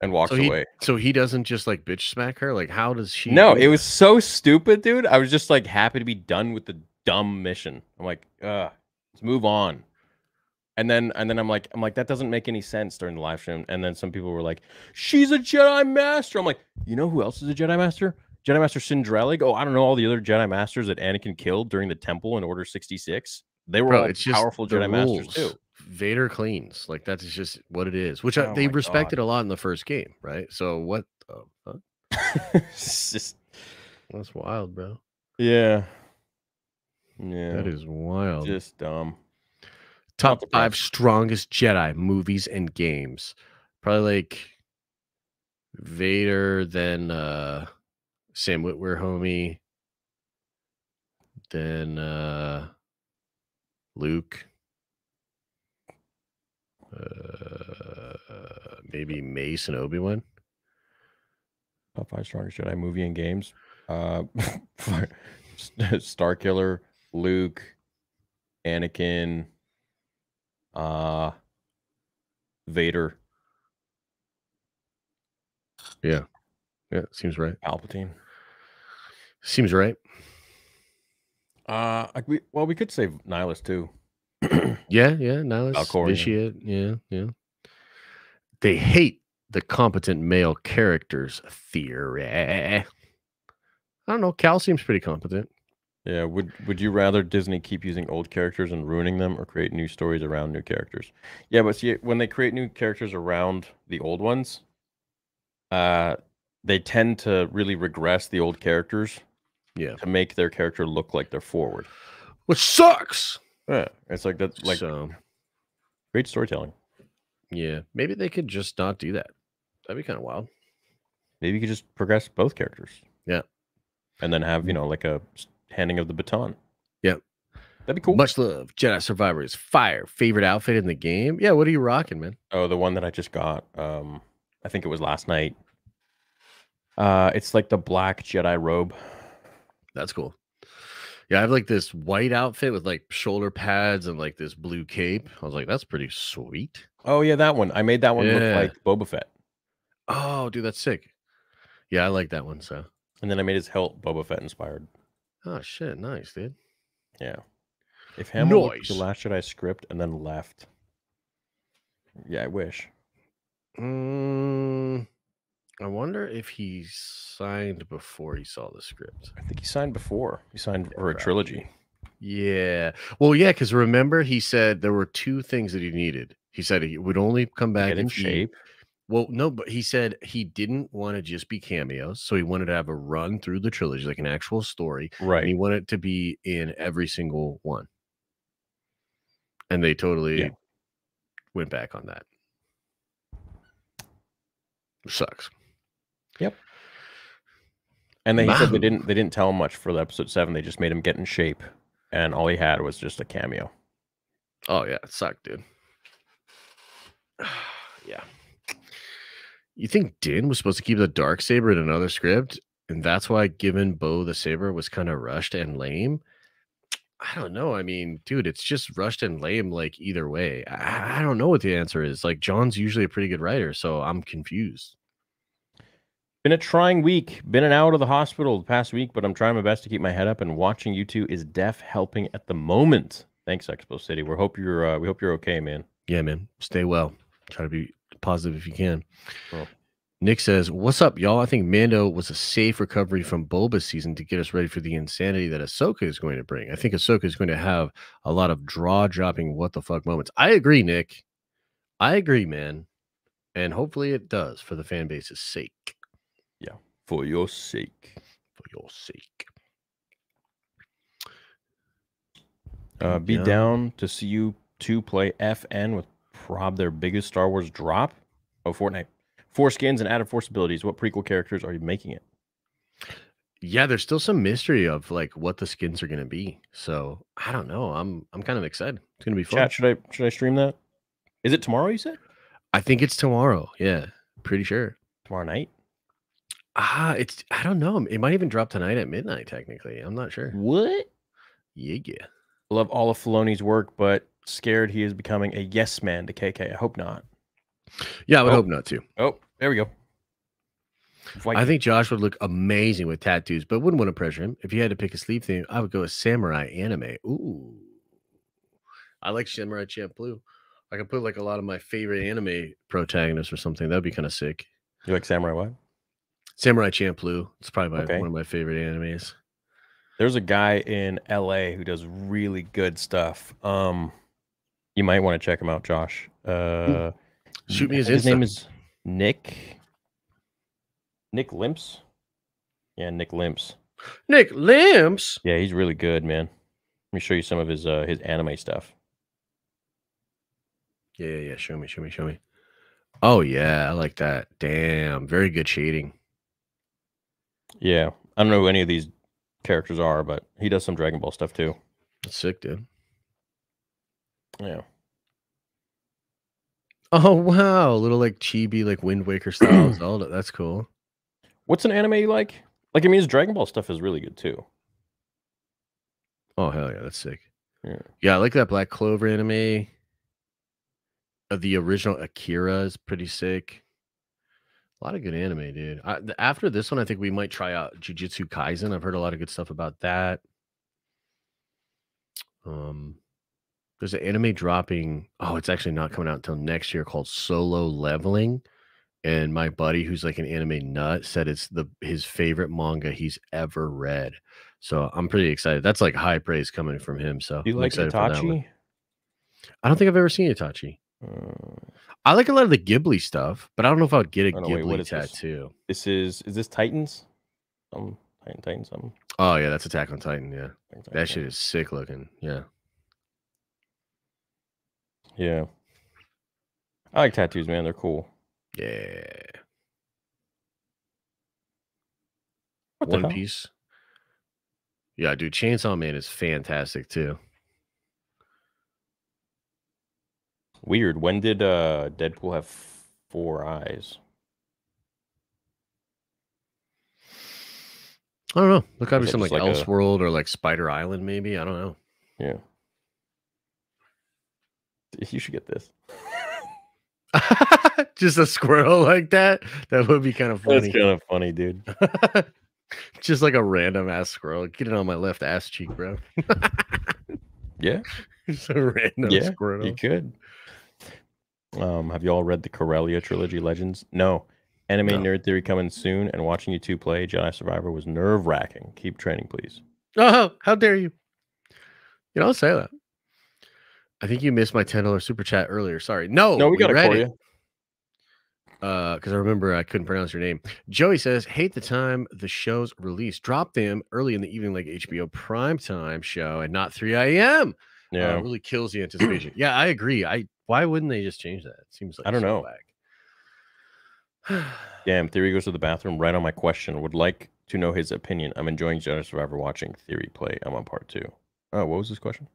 and walks So he, away. so he doesn't just like bitch smack her? Like, how does she? No, do it was so stupid, dude. I was just like happy to be done with the dumb mission. I'm like, uh, let's move on. And then and then I'm like, I'm like, that doesn't make any sense during the live stream. And then some people were like, she's a Jedi Master. I'm like, you know who else is a Jedi Master? Jedi Master Cin Drallig. Oh, I don't know all the other Jedi Masters that Anakin killed during the Temple in Order 66. They were Bro, all it's powerful Jedi Masters too. Vader cleans. Like that's just what it is, which I, Oh they my respected a lot in the first game, right? So what? The it's just That's wild, bro. yeah. Yeah. That is wild. just dumb. Top five strongest Jedi movies and games. Probably like Vader, then uh Sam Witwer, homie. Then uh Luke. Uh, maybe Mace and Obi Wan. Top five strongest Jedi movie and games. Uh, Starkiller, Luke, Anakin, uh, Vader, Yeah, yeah, seems right. Palpatine. Seems right. Uh, like we, well, we could say Nihilus too. Yeah, yeah. Nihilus, Valkorion. Vitiate. Yeah, yeah. They hate the competent male characters theory. I don't know. Cal seems pretty competent. Yeah, would would you rather Disney keep using old characters and ruining them, or create new stories around new characters? Yeah, but see, when they create new characters around the old ones, uh, they tend to really regress the old characters Yeah. to make their character look like they're forward. Which sucks. Yeah, it's like that's like so, great storytelling. yeah. Maybe they could just not do that. That'd be kind of wild. Maybe you could just progress both characters. Yeah. and then have you know like a handing of the baton. Yep. that'd be cool. Much love. Jedi Survivor is fire. Favorite outfit in the game? Yeah. What are you rocking, man? Oh, the one that I just got. Um, I think it was last night. Uh, it's like the black Jedi robe. That's cool. Yeah, I have like this white outfit with like shoulder pads and like this blue cape. I was like, that's pretty sweet. Oh yeah, that one. I made that one Yeah. look like Boba Fett, Oh, dude, that's sick. Yeah, I like that one. So, and then I made his hilt Boba Fett inspired. oh shit, nice, dude. Yeah. If Hamill at the Nice. Last Jedi script and then left. Yeah, I wish. Mm, I wonder if he signed before he saw the script. I think he signed before. He signed Yeah, for a probably. trilogy. Yeah. Well, yeah, because remember he said there were two things that he needed. He said he would only come back in shape. Well, no, but he said he didn't want to just be cameos, so he wanted to have a run through the trilogy, like an actual story, and he wanted to be in every single one. And they totally Yeah. went back on that. Sucks. And then he said they didn't they didn't tell him much for the episode seven. They just made him get in shape. And all he had was just a cameo. Oh yeah, it sucked, dude. yeah. You think Din was supposed to keep the dark saber in another script, and that's why giving Bo the saber was kind of rushed and lame? I don't know. I mean, dude, it's just rushed and lame. Like either way, I, I don't know what the answer is. Like Jon's usually a pretty good writer, so I'm confused. Been a trying week. Been and out of the hospital the past week, but I'm trying my best to keep my head up. And watching you two is def helping at the moment. Thanks, Expo City. We hope you're uh, we hope you're okay, man. Yeah, man. Stay well. Try to be positive if you can. Cool. Nick says, What's up, y'all? I think Mando was a safe recovery from Boba season to get us ready for the insanity that Ahsoka is going to bring. I think Ahsoka is going to have a lot of draw dropping what the fuck moments. I agree, Nick. I agree, man. And hopefully it does for the fan base's sake. For your sake. For your sake. Uh, be Yeah. down to see you two play FN with prob their biggest Star Wars drop. Oh, Fortnite. Four skins and added force abilities. What prequel characters are you making it? Yeah, there's still some mystery of like what the skins are gonna be. So I don't know. I'm I'm kind of excited. It's gonna be fun. Chat, should I should I stream that? Is it tomorrow? You said I think it's tomorrow. Yeah, pretty sure. tomorrow night. Ah, it's I don't know. It might even drop tonight at midnight. Technically, I'm not sure. What? Yeah, yeah. Love all of Filoni's work, but scared he is becoming a yes man to KK. I hope not. Yeah, I would Oh. hope not too. Oh, there we go. I think Josh would look amazing with tattoos, but wouldn't want to pressure him. If you had to pick a sleeve theme, I would go with samurai anime. Ooh, I like Samurai Champloo. I could put like a lot of my favorite anime protagonists or something. That'd be kind of sick. you like Samurai what? Samurai Champloo. It's probably my, Okay. one of my favorite animes. There's a guy in LA who does really good stuff. Um, you might want to check him out, Josh. Uh, Shoot me his His name is Nick. Nick Limps. Yeah, Nick Limps. Nick Limps. Yeah, he's really good, man. Let me show you some of his uh his anime stuff. Yeah, yeah, yeah. Show me, show me, show me. Oh yeah, I like that. Damn, very good shading. Yeah, I don't know who any of these characters are, but he does some Dragon Ball stuff too. That's sick, dude. Yeah. Oh wow, a little like chibi, like Wind Waker style Zelda. That's cool. What's an anime you like? Like, I mean, his Dragon Ball stuff is really good too. Oh hell yeah, that's sick. Yeah. Yeah, I like that Black Clover anime. Uh, the original Akira is pretty sick. A lot of good anime, dude. I, after this one, I think we might try out Jujutsu Kaisen. I've heard a lot of good stuff about that. Um, there's an anime dropping. Oh, it's actually not coming out until next year called Solo Leveling. And my buddy, who's like an anime nut, said it's the his favorite manga he's ever read. So I'm pretty excited. That's like high praise coming from him. So Do you I'm like excited for that one. Itachi? I don't think I've ever seen Itachi. I like a lot of the Ghibli stuff, but I don't know if I would get a no, wait, what Ghibli is this? tattoo. this is is this Titans? Um, Titan, Titan, something. Oh yeah, that's Attack on Titan. Yeah, Titan, Titan, that shit is sick looking. Yeah, Yeah. I like tattoos, man. They're cool. yeah. What One? Piece. Yeah, dude, Chainsaw Man is fantastic too. Weird. When did uh Deadpool have four eyes? I don't know. There gotta be something like, like a- Elseworld or like Spider Island, maybe. I don't know. Yeah. You should get this. Just a squirrel like that. That would be kind of funny. That's kind of funny, dude. Just like a random ass squirrel. Get it on my left ass cheek, bro. Yeah, Just a random Yeah, squirrel. you could. Um, have you all read the Corellia trilogy Legends? No. Anime No. Nerd Theory coming soon, and watching you two play Jedi Survivor was nerve wracking. Keep training, please. Oh, how dare you? You don't say that. I think you missed my ten dollar super chat earlier. Sorry. No, no, we, got it for you. Uh, because I remember I couldn't pronounce your name. Joey says, hate the time the show's released. Drop them early in the evening, like HBO primetime show, and not 3 a.m. Yeah, uh, really kills the anticipation. yeah, I agree. I why wouldn't they just change that? It seems like I don't know. damn. Theory goes to the bathroom right on my question. Would like to know his opinion. I'm enjoying Jedi Survivor watching Theory play. I'm on part two. Oh, what was this question?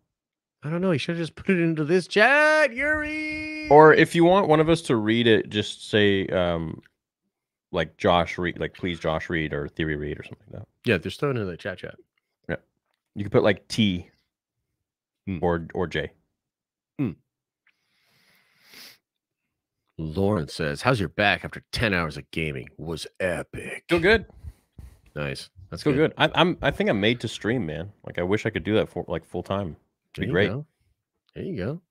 I don't know. He should have just put it into this chat, Yuri. Or if you want one of us to read it, just say um, like Josh read, like please Josh read or Theory read or something like that. yeah, just throw it into the chat chat. Yeah, you could put like T Hmm. or or J. Lauren says, "How's your back after 10 hours of gaming? Was epic. Feel good. Nice. That's Feel good. I, I'm. I think I'm made to stream, man. Like I wish I could do that for like full time. There be you great. go. There you go.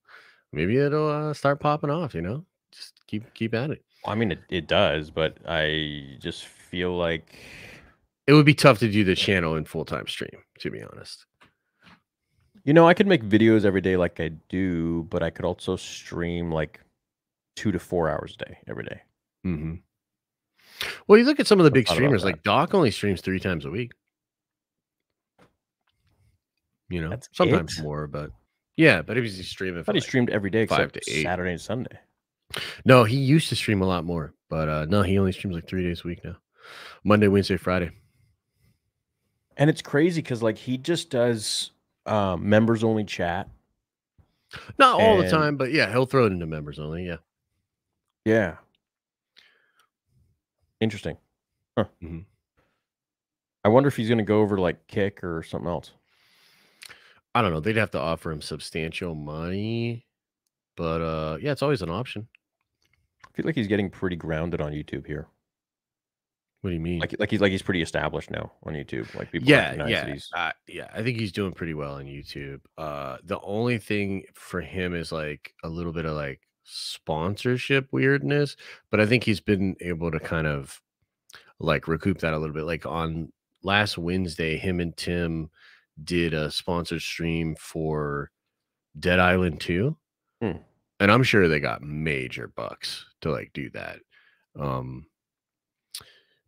Maybe it'll uh, start popping off. You know, just keep keep at it. I mean, it, it does, but I just feel like It would be tough to do the channel in full time stream, to be honest. You know I could make videos every day like I do, but I could also stream like two to four hours a day every day. Mm-hmm. Well, you look at some of the big streamers, like Doc only streams three times a week. You know, That's sometimes it? more, but yeah, but if he's streaming, I thought he like- streamed every day five except to eight. Saturday and Sunday. no, he used to stream a lot more, but uh no, he only streams like three days a week now. Monday, Wednesday, Friday. And it's crazy because like he just does um, members only chat. Not all the time, but yeah, he'll throw it into members only. Yeah. Yeah. Interesting. Huh. Mhm. I wonder if he's gonna go over like Kick or something else. I don't know. They'd have to offer him substantial money, but uh yeah, it's always an option. I feel like he's getting pretty grounded on YouTube here. What do you mean? Like like he's like he's pretty established now on YouTube. Like people yeah, yeah, uh, yeah. I think he's doing pretty well on YouTube. Uh, the only thing for him is like a little bit of like sponsorship weirdness, but I think he's been able to kind of like recoup that a little bit. Like on last Wednesday, him and Tim did a sponsored stream for Dead Island 2. Hmm. And I'm sure they got major bucks to like do that. Um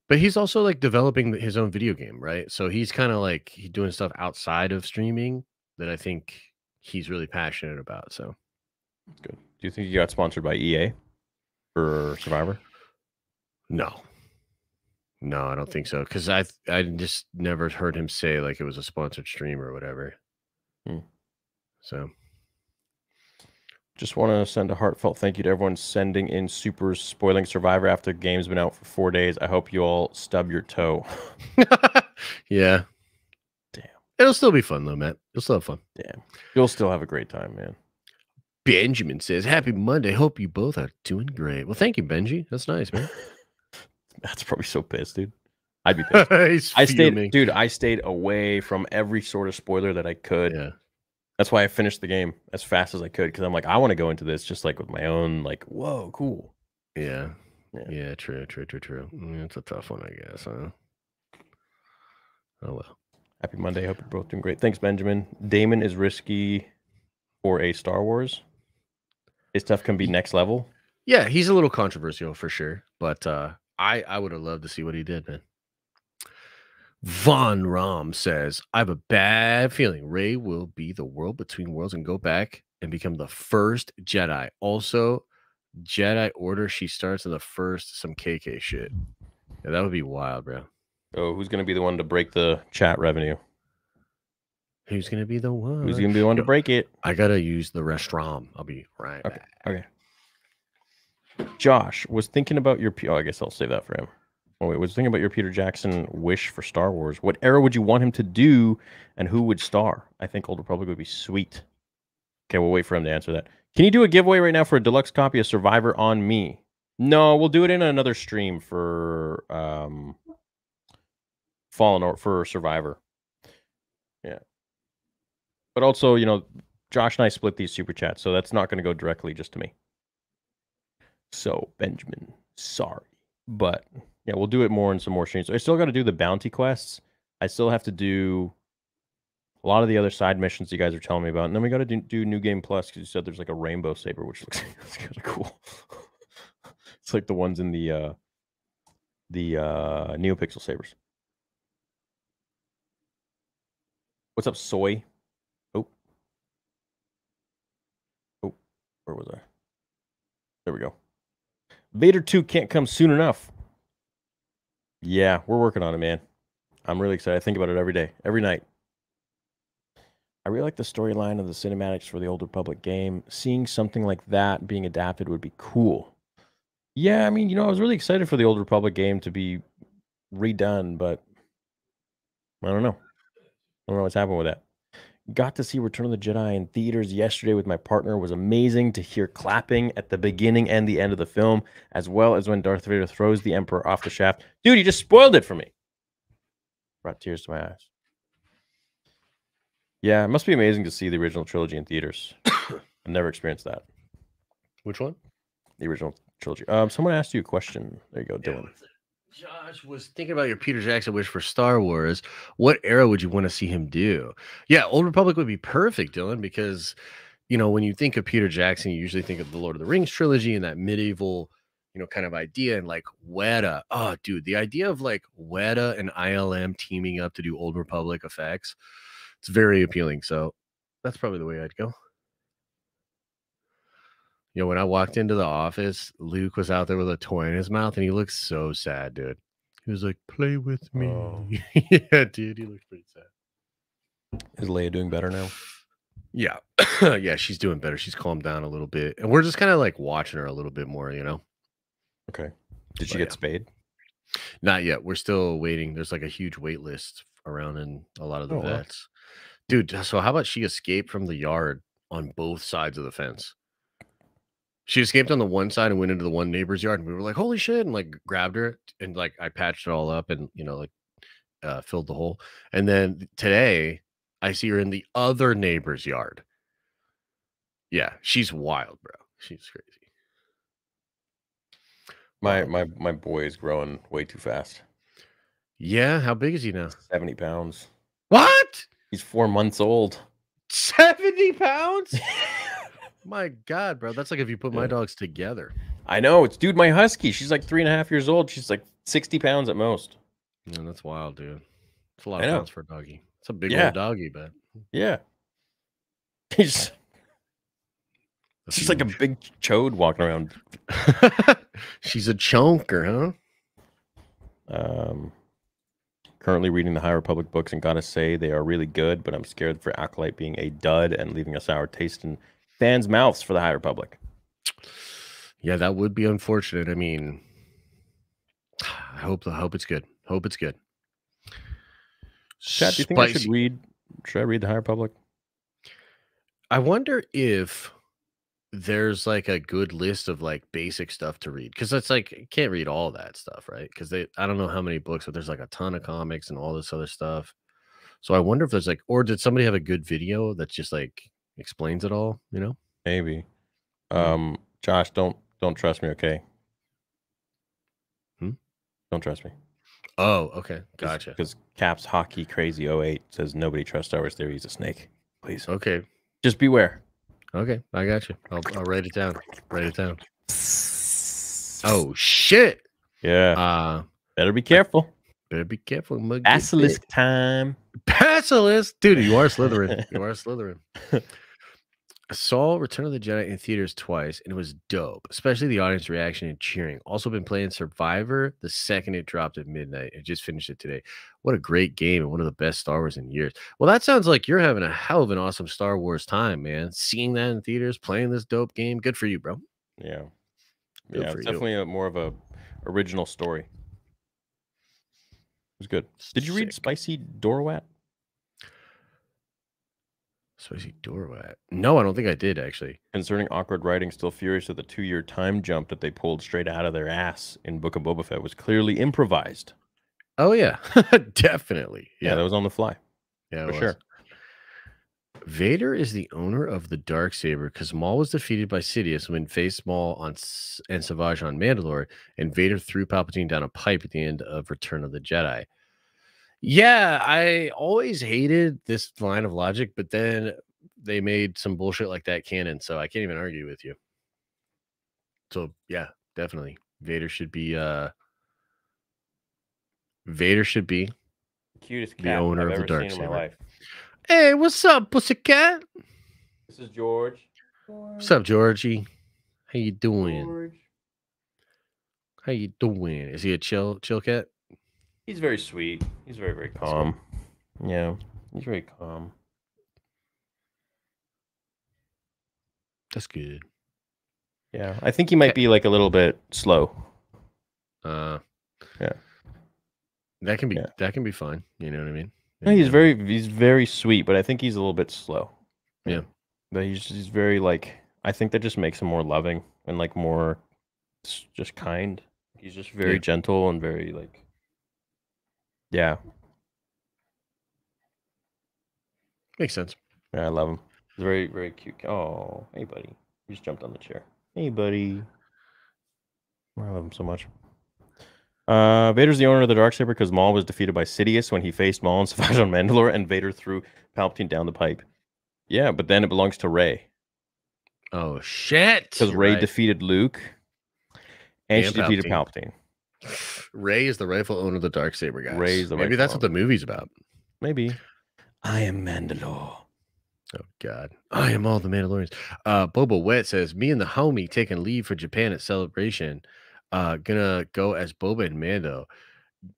but he's also like developing his own video game, right? So he's kind of like he doing stuff outside of streaming that I think he's really passionate about. So good. Do you think he got sponsored by EA for Survivor? no. No, I don't think so. Cause I I just never heard him say like it was a sponsored stream or whatever. Hmm. So Just want to send a heartfelt thank you to everyone sending in supers spoiling Survivor after the game's been out for four days. I hope you all stub your toe. yeah. Damn. It'll still be fun though, Matt. It'll still have fun. Damn. You'll still have a great time, man. Benjamin says, Happy Monday. Hope you both are doing great. Well, thank you, Benji. That's nice, man. That's probably so pissed, dude. I'd be pissed. I stayed, fuming. dude. I stayed away from every sort of spoiler that I could. Yeah. That's why I finished the game as fast as I could because I'm like, I want to go into this just like with my own, like, whoa, cool. Yeah. Yeah. Yeah, true, true, true, true. Mm, It's a tough one, I guess. Huh? Oh well. Happy Monday. Hope you're both doing great. Thanks, Benjamin. Damon is risky for a Star Wars. His stuff can be next level. Yeah, he's a little controversial for sure, but uh I I would have loved to see what he did, man. Von Ram says, I have a bad feeling Rey will be the world between worlds and go back and become the first Jedi. Also, Jedi Order, she starts in the first some KK shit. Yeah, that would be wild, bro. Oh, who's going to be the one to break the chat revenue? Who's gonna be the one? Who's going to be the one to break it? I gotta use the restaurant. I'll be right Okay. back. Okay. Josh was thinking about your. P- oh, I guess I'll save that for him. Oh, wait, was thinking about your Peter Jackson wish for Star Wars. What era would you want him to do, and who would star? I think Old Republic would be sweet. Okay, we'll wait for him to answer that. Can you do a giveaway right now for a deluxe copy of Survivor on me? No, we'll do it in another stream for um Fallen or for Survivor. Yeah. But also, you know, Josh and I split these super chats, so that's not going to go directly just to me. So, Benjamin, sorry. But yeah, we'll do it more in some more streams. I still got to do the bounty quests. I still have to do a lot of the other side missions you guys are telling me about. And then we got to do, do New Game Plus because you said there's like a rainbow saber, which looks kind of cool. it's like the ones in the uh the uh NeoPixel sabers. What's up, soy? Oh. Oh, where was I? There we go. Vader 2 can't come soon enough. Yeah, we're working on it, man. I'm really excited. I think about it every day, every night. I really like the storyline of the cinematics for the Old Republic game. Seeing something like that being adapted would be cool. Yeah, I mean, you know, I was really excited for the Old Republic game to be redone, but I don't know. I don't know what's happened with that. Got to see Return of the Jedi in theaters yesterday with my partner. It was amazing to hear clapping at the beginning and the end of the film, as well as when Darth Vader throws the Emperor off the shaft. Dude, you just spoiled it for me. Brought tears to my eyes. Yeah, it must be amazing to see the original trilogy in theaters. I've never experienced that. Which one? The original trilogy. Um, someone asked you a question. There you go, Dylan. Josh was thinking about your Peter Jackson wish for Star Wars. What era would you want to see him do? Yeah, Old Republic would be perfect, Dylan, because you know when you think of Peter Jackson, you usually think of the Lord of the Rings trilogy and that medieval, you know, kind of idea. And like Weta, oh, dude, the idea of like Weta and ILM teaming up to do Old Republic effects, it's very appealing. So that's probably the way I'd go. You know, when I walked into the office, Luke was out there with a toy in his mouth and he looked so sad, dude. He was like, play with me. Oh. yeah, dude, he looks pretty sad. Is Leia doing better now? Yeah. yeah, she's doing better. She's calmed down a little bit. And we're just kind of like watching her a little bit more, you know? Okay. Did she But get yeah. spayed? Not yet. We're still waiting. There's like a huge wait list around in a lot of the Oh, wow. vets. Dude, so how about she escaped from the yard on both sides of the fence? She escaped on the one side and went into the one neighbor's yard, and we were like, "Holy shit!" and like grabbed her and like I patched it all up and you know like uh, filled the hole. And then today, I see her in the other neighbor's yard. Yeah, she's wild, bro. She's crazy. My my my boy is growing way too fast. Yeah, how big is he now? Seventy pounds. What? He's four months old. 70 pounds? My God, bro. That's like if you put my dogs together. I know. It's dude, my husky. She's like three and a half years old. She's like sixty pounds at most. Man, that's wild, dude. It's a lot I of know. pounds for a doggy. It's a big Yeah. old doggy, but Yeah. He's that's she's like a big chode walking around. She's a chunker, huh? Um, currently reading the High Republic books and gotta say they are really good, but I'm scared for Acolyte being a dud and leaving a sour taste in fans' mouths for the High Republic. Yeah, that would be unfortunate. I mean, I hope I hope it's good. Hope it's good. Chad, do you think I should read? Should I read the High Republic? I wonder if there's like a good list of like basic stuff to read because it's like you can't read all that stuff, right? Because they I don't know how many books, but there's like a ton of comics and all this other stuff. So I wonder if there's like, or did somebody have a good video that's just like explains it all? You know? Maybe. Um, Josh, don't don't trust me, okay? Hmm? Don't trust me. Oh, okay, gotcha. Because Caps Hockey Crazy 08 says nobody trusts Star Wars Theory. He's a snake. Please. Okay, Just beware. okay, I got you. I'll, I'll write it down. Write it down. Oh shit! Yeah. Uh better be careful. better be careful. Basilisk time. Basilisk, dude, you are Slytherin. you are Slytherin. I saw Return of the Jedi in theaters twice, and it was dope, especially the audience reaction and cheering. Also, been playing Survivor the second it dropped at midnight. I just finished it today. What a great game and one of the best Star Wars in years. Well, that sounds like you're having a hell of an awesome Star Wars time, man. Seeing that in theaters, playing this dope game, good for you, bro. Yeah. Good yeah, it's definitely a more of a original story. It was good. Did you read Spicy Dorwat? Spicy Dorwat? No, I don't think I did actually. Concerning awkward writing, still furious that the two-year time jump that they pulled straight out of their ass in Book of Boba Fett was clearly improvised. Oh yeah, definitely. Yeah, Yeah, that was on the fly. yeah, it for was. sure. Vader is the owner of the dark saber because Maul was defeated by Sidious when faced Maul on S- and Savage on Mandalore, and Vader threw Palpatine down a pipe at the end of Return of the Jedi. Yeah, I always hated this line of logic, but then they made some bullshit like that canon, so I can't even argue with you. So yeah, definitely, Vader should be. uh Vader should be. Cutest cat The owner I've of the ever seen in my life. Hey, what's up, pussycat? This is George. What's up, Georgie? How you doing? George. How you doing? Is he a chill chill cat? He's very sweet. He's very very calm. Yeah, he's very calm. That's good. Yeah, I think he might be like a little bit slow. Uh Yeah. That can be Yeah. that can be fine. You know what I mean? No, he's very he's very sweet, but I think he's a little bit slow. Yeah. But he's he's very like I think that just makes him more loving and like more s- just kind. He's just very Yeah. gentle and very like Yeah, makes sense. yeah, I love him. He's very very cute. Oh, hey buddy. He just jumped on the chair. Hey buddy. I love him so much. Uh, Vader's the owner of the dark Darksaber because Maul was defeated by Sidious when he faced Maul and Savage on Mandalore, and Vader threw Palpatine down the pipe. Yeah, but then it belongs to Rey. Oh shit! because Rey right. defeated Luke, and, And she defeated Palpatine. Palpatine. Rey is the rightful owner of the dark saber, guys. Rey's the Maybe that's what the movie's about. Maybe. I am Mandalore. Oh God, I am all the Mandalorians. Uh, Boba Wet says, "Me and the homie taking leave for Japan at celebration. Uh, gonna go as Boba and Mando.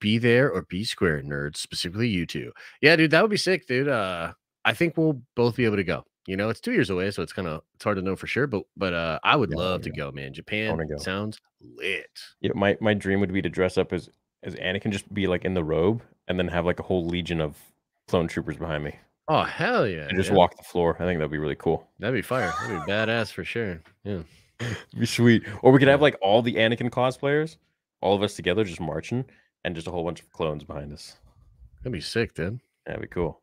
Be there or be square, nerds. Specifically, you two. Yeah, dude, that would be sick, dude. Uh, I think we'll both be able to go. You know, it's two years away, so it's kind of it's hard to know for sure. But but uh, I would Yeah, love to go, man. Japan go. sounds lit. Yeah, my my dream would be to dress up as as Anakin, just be like in the robe, and then have like a whole legion of clone troopers behind me, Oh hell yeah! and just yeah. walk the floor. I think that'd be really cool. That'd be fire. That'd be badass for sure. Yeah. It'd be sweet. Or we could have like all the Anakin cosplayers, all of us together, just marching, and just a whole bunch of clones behind us. That'd be sick, dude. That'd be cool.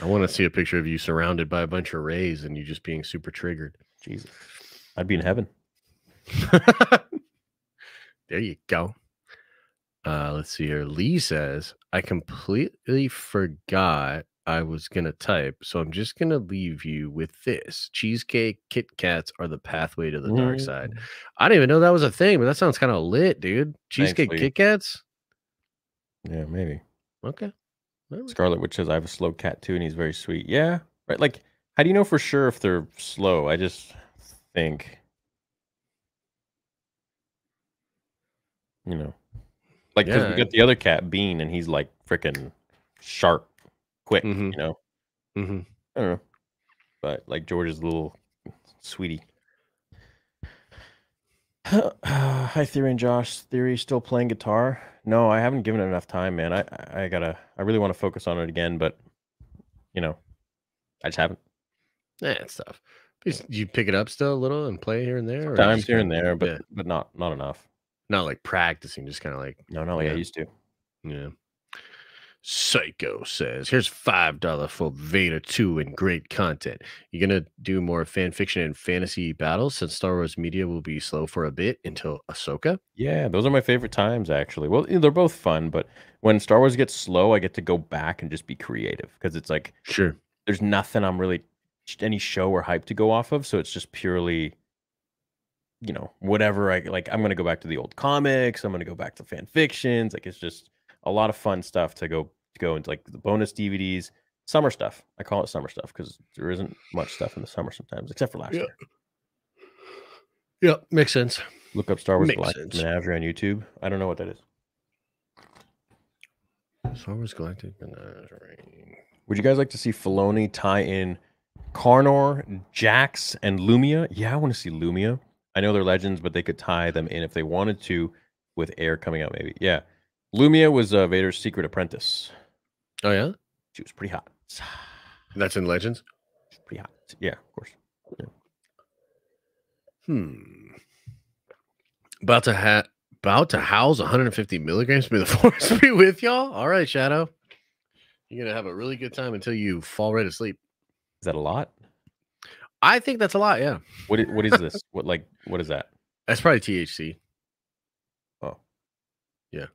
I want to see a picture of you surrounded by a bunch of Reys and you just being super triggered. Jesus, I'd be in heaven. there you go. Uh, let's see here. Lee says, I completely forgot I was going to type. So I'm just going to leave you with this cheesecake Kit Kats are the pathway to the dark side. Mm. I didn't even know that was a thing, but that sounds kind of lit, dude. Cheesecake Lee. Kit Kats? Yeah, maybe. Okay. Scarlet Witch says I have a slow cat too, and he's very sweet. Yeah, right. Like, how do you know for sure if they're slow? I just think, you know, like 'cause Yeah, we got the other cat Bean, and he's like freaking sharp, quick. Mhm. You know, hmm I don't know, but like George's little sweetie. Hi, Theory and Josh. Theory still playing guitar? No, I haven't given it enough time, man. I I I gotta. I really want to focus on it again, but you know, I just haven't. Yeah, it's tough. You pick it up still a little and play here and there? Times here and there, but yeah, but not not enough. not like practicing, just kind of like No, not like I Yeah. used to. Yeah. Psycho says, here's five dollar for Vader 2 and great content. You're gonna do more fan fiction and fantasy battles since Star Wars media will be slow for a bit until Ahsoka. Yeah, those are my favorite times actually. Well, you know, they're both fun, but when Star Wars gets slow, I get to go back and just be creative because it's like Sure. there's nothing I'm really any show or hype to go off of, so it's just purely you know, whatever I like I'm going to go back to the old comics, I'm going to go back to fan fictions, like it's just a lot of fun stuff to go to go into like the bonus DVDs, summer stuff. I call it summer stuff because there isn't much stuff in the summer sometimes, except for last Yeah. year. Yeah, makes sense. Look up Star Wars Makes Galactic sense. Menagerie on YouTube. I don't know what that is. Star Wars Galactic Menagerie. Would you guys like to see Filoni tie in Carnor, Jax, and Lumia? Yeah, I want to see Lumia. I know they're legends, but they could tie them in if they wanted to with air coming out, maybe. Yeah. Lumia was uh, Vader's secret apprentice. Oh yeah, She was pretty hot. that's in Legends. Pretty hot. Yeah, of course. Hmm. About to ha- about to house 150 milligrams. May the force be with y'all. All right, Shadow. You're gonna have a really good time until you fall right asleep. Is that a lot? I think that's a lot. Yeah, What is, what is this? what like what is that? that's probably THC. Oh. yeah.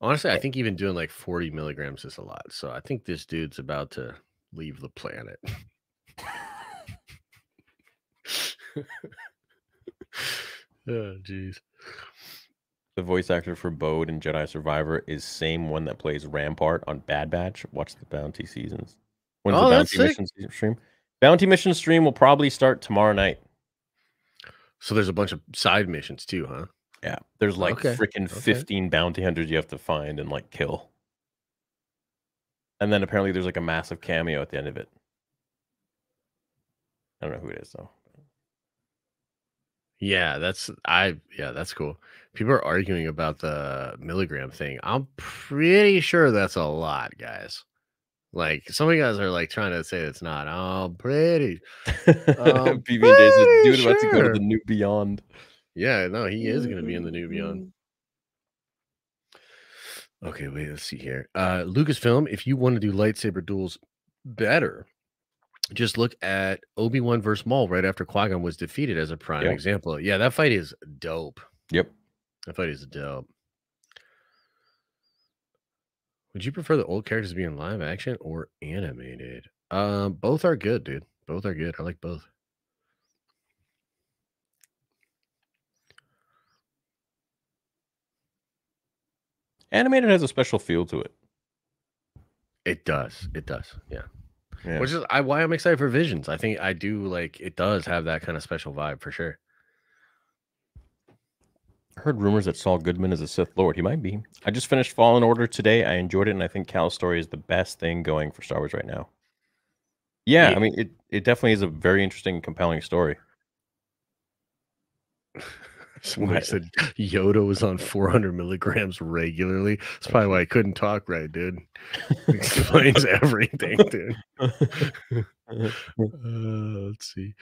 Honestly, I think even doing like 40 milligrams is a lot. So I think this dude's about to leave the planet. oh, jeez. The voice actor for Bode in Jedi Survivor is same one that plays Rampart on Bad Batch. Watch the Bounty seasons. When's Oh, the Bounty mission stream? Bounty mission stream will probably start tomorrow night. So there's a bunch of side missions too, huh? Yeah, there's like Okay, freaking okay. 15 bounty hunters you have to find and like kill. And then apparently there's like a massive cameo at the end of it. I don't know who it is though. Yeah, that's I yeah, that's cool. People are arguing about the milligram thing. I'm pretty sure that's a lot, guys. Like some of you guys are like trying to say it's not. I'm pretty PB and J says, pretty dude, about to go to the new beyond. Yeah, no, he is gonna be in the new beyond. Okay, wait, let's see here. Uh Lucasfilm, if you want to do lightsaber duels better, just look at Obi-Wan versus Maul right after Qui-Gon was defeated as a prime Yeah. example. Yeah, that fight is dope. Yep. That fight is dope. Would you prefer the old characters being live action or animated? Um, both are good, dude. Both are good. I like both. Animated has a special feel to it. It does. It does. Yeah. Yeah. Which is I, why I'm excited for Visions. I think I do like it does have that kind of special vibe for sure. I heard rumors that Saul Goodman is a Sith Lord. He might be. I just finished Fallen Order today. I enjoyed it, and I think Cal's story is the best thing going for Star Wars right now. Yeah, Yeah. I mean, it, it definitely is a very interesting and compelling story. Somebody said Yoda was on 400 milligrams regularly. That's probably why I couldn't talk right, dude. Explains everything, dude. Uh, let's see.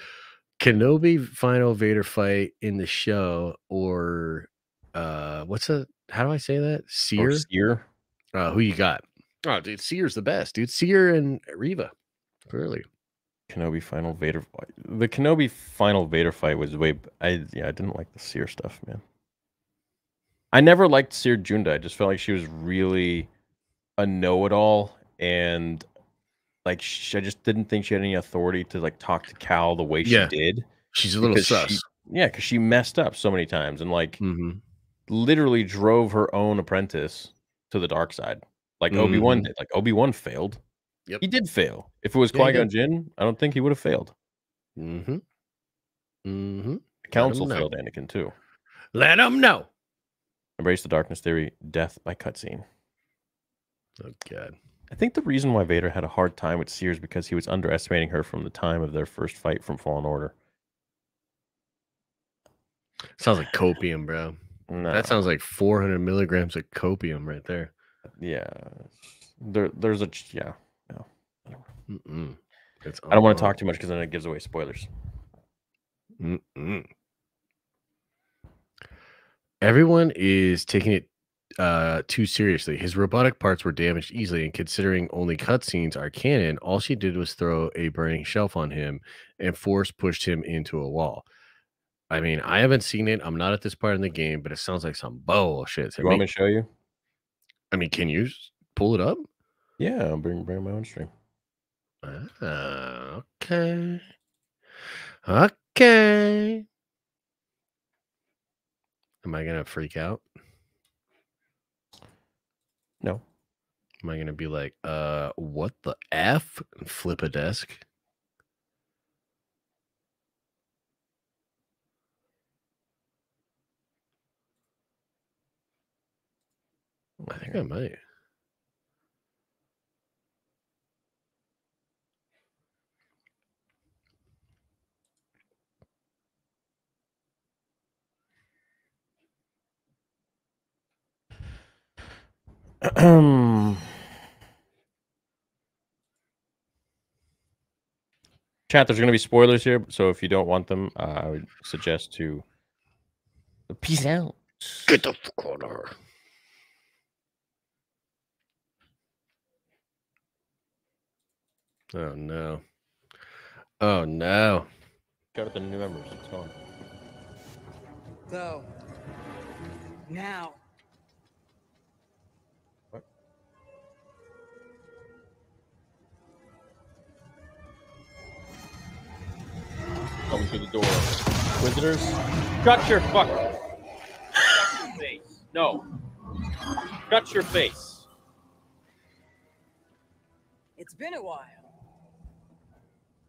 Kenobi final Vader fight in the show, or uh, what's a how do I say that? Or Cere. Cere. Uh, who you got? Oh, dude, Cere's the best, dude. Seer and Reva, clearly. Kenobi final Vader. fight. The Kenobi final Vader fight was way. I yeah, I didn't like the Cere stuff, man. I never liked Cere Junda. I just felt like she was really a know-it-all, and like sh I just didn't think she had any authority to like talk to Cal the way she did. She's a little sus. she- yeah, because she messed up so many times and like hmm literally drove her own apprentice to the dark side, like Obi Wan did. Like Obi Wan failed. Yep. He did fail. If it was yeah, Qui Gon. Jinn, I don't think he would have failed. Mm-hmm. Mm-hmm. The Council failed Anakin too. Let them know. Embrace the darkness theory. Death by cutscene. Oh God. I think the reason why Vader had a hard time with Cere is because he was underestimating her from the time of their first fight from Fallen Order. Sounds like copium, bro. No, That sounds like 400 milligrams of copium right there. yeah. There, there's a yeah. Mm-mm. It's I don't want to talk too much because then it gives away spoilers. Mm-mm. Everyone is taking it uh, too seriously. His robotic parts were damaged easily, and considering only cutscenes are canon, all she did was throw a burning shelf on him and force pushed him into a wall. I mean, I haven't seen it. I'm not at this part in the game, but it sounds like some bullshit. You want me. me to show you? I mean, can you pull it up? Yeah, I'll bring bring my own stream. Ah, okay. Okay. Am I gonna freak out? No. Am I gonna be like, uh, what the F? and Flip a desk? I think I might. Chat, there's going to be spoilers here, so if you don't want them, uh, I would suggest to peace out. Get the fuck out of here. Oh no. Oh no. Shout out the new members. It's going. Go. Now. Coming through the door. Visitors, shut your fuck. Shut your face. No. Shut your face. It's been a while.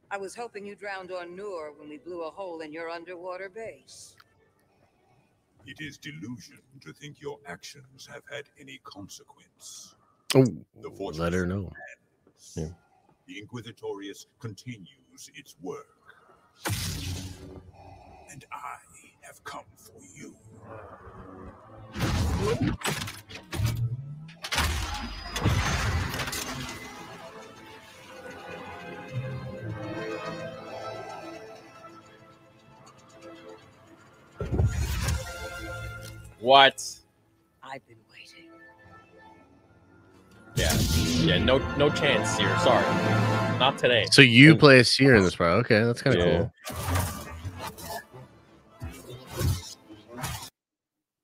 I was hoping you drowned on Nur when we blew a hole in your underwater base. It is delusion to think your actions have had any consequence. Oh, The fortress let her know. stands. The Inquisitorius continues its work. And I have come for you. What? I've been waiting. Yeah. Yeah. No. No chance here. Sorry. Not today. So you play a Cere in this part. Okay, that's kind of Yeah. cool.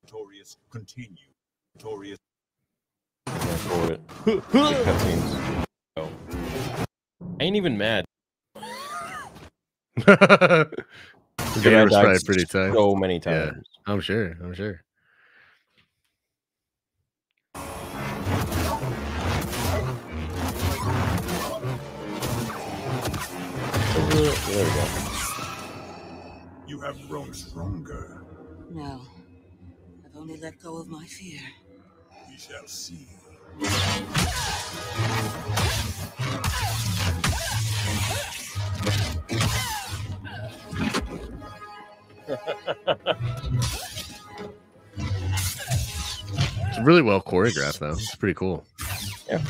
Victorious continue. Victorious Record it. Cutscenes. Oh. I ain't even mad. the I game was died pretty tight. So many Yeah. times. I'm sure. I'm sure. There we go. You have grown stronger. No. I've only let go of my fear. We shall see. It's really well choreographed, though. It's pretty cool. Yeah.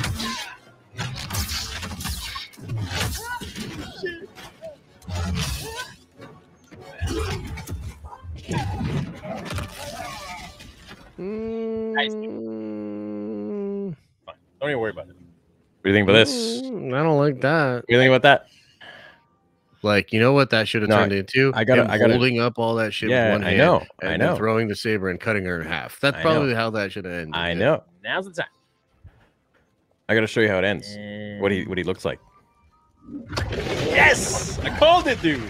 Mm, Fine. Don't even worry about it. What do you think about this? What mm, I don't like that. What do you think about that? Like, you know what that should have No, turned into? I gotta- Him I gotta- holding up all that shit Yeah, with one I hand. know. And I then know. throwing the saber and cutting her in half. That's I probably how that should have ended. I yeah. know. Now's the time. I gotta show you how it ends. What he what he looks like. Yes! I called it, dude.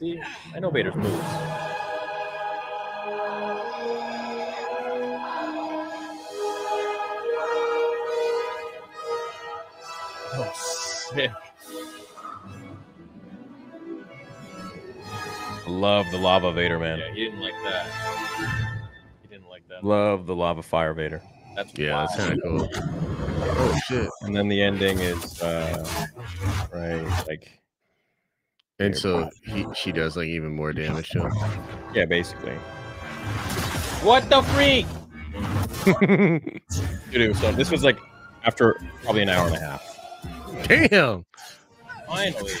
See, I know Vader's moves. Oh, sick. Love the lava Vader, man. Yeah, he didn't like that. He didn't like that. Love the lava fire Vader. That's Yeah, that's kind of cool. Oh, shit. And then the ending is uh right like And so he, she does like even more damage to him. yeah, basically. What the freak? Dude, so this was like after probably an hour and a half. Damn. Finally.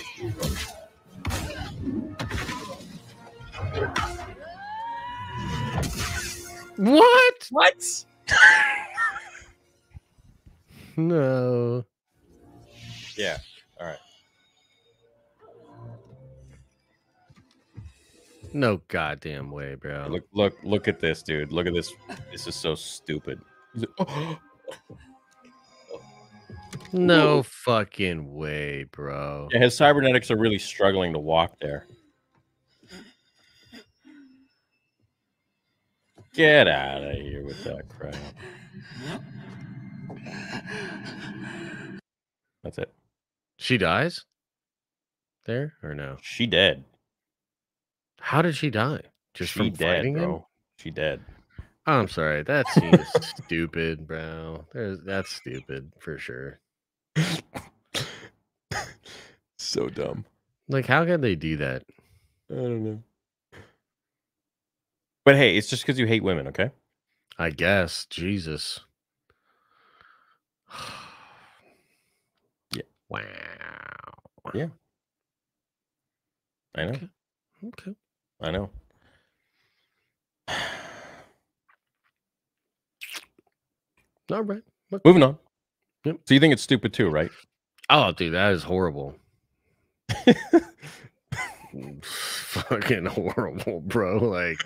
What? What? No. Yeah. No goddamn way, bro. Look look look at this, dude. Look at this. This is so stupid. No fucking way, bro. Yeah, his cybernetics are really struggling to walk there. Get out of here with that crap. That's it. She dies? There or no? She dead. How did she die? Just she from dead, fighting him? She dead. I'm sorry. That scene is stupid, bro. There's, that's stupid for sure. So dumb. Like, how can they do that? I don't know. But hey, it's just because you hate women, okay? I guess. Jesus. Yeah. Wow. Yeah. I know. Okay. Okay. I know. All right. Look- Moving on. Yep. So you think it's stupid too, right? Oh, dude, that is horrible. Fucking horrible, bro. Like,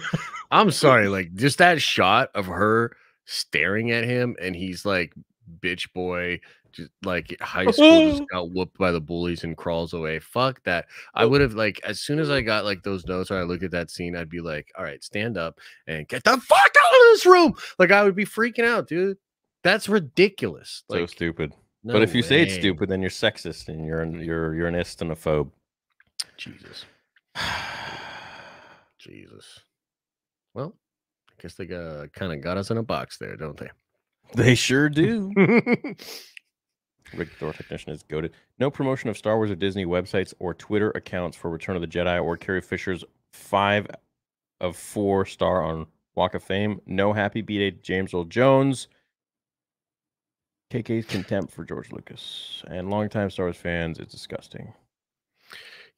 I'm sorry. Like, just that shot of her staring at him, and he's like, bitch boy, just like high school, just got whooped by the bullies and crawls away. Fuck that. I would have, like, as soon as I got like those notes or I look at that scene, I'd be like, all right, stand up and get the fuck out of this room. Like, I would be freaking out, dude. That's ridiculous. So stupid. no but if you say it's stupid, then you're sexist and you're an, you're you're an istanophobe. Jesus. Jesus. Well, I guess they got kind of got us in a box there, don't they? They sure do. Rick the Door Technician is goaded. No promotion of Star Wars or Disney websites or Twitter accounts for Return of the Jedi or Carrie Fisher's five of four star on Walk of Fame. No happy B Day James Earl Jones. KK's contempt for George Lucas and longtime Star Wars fans. It's disgusting.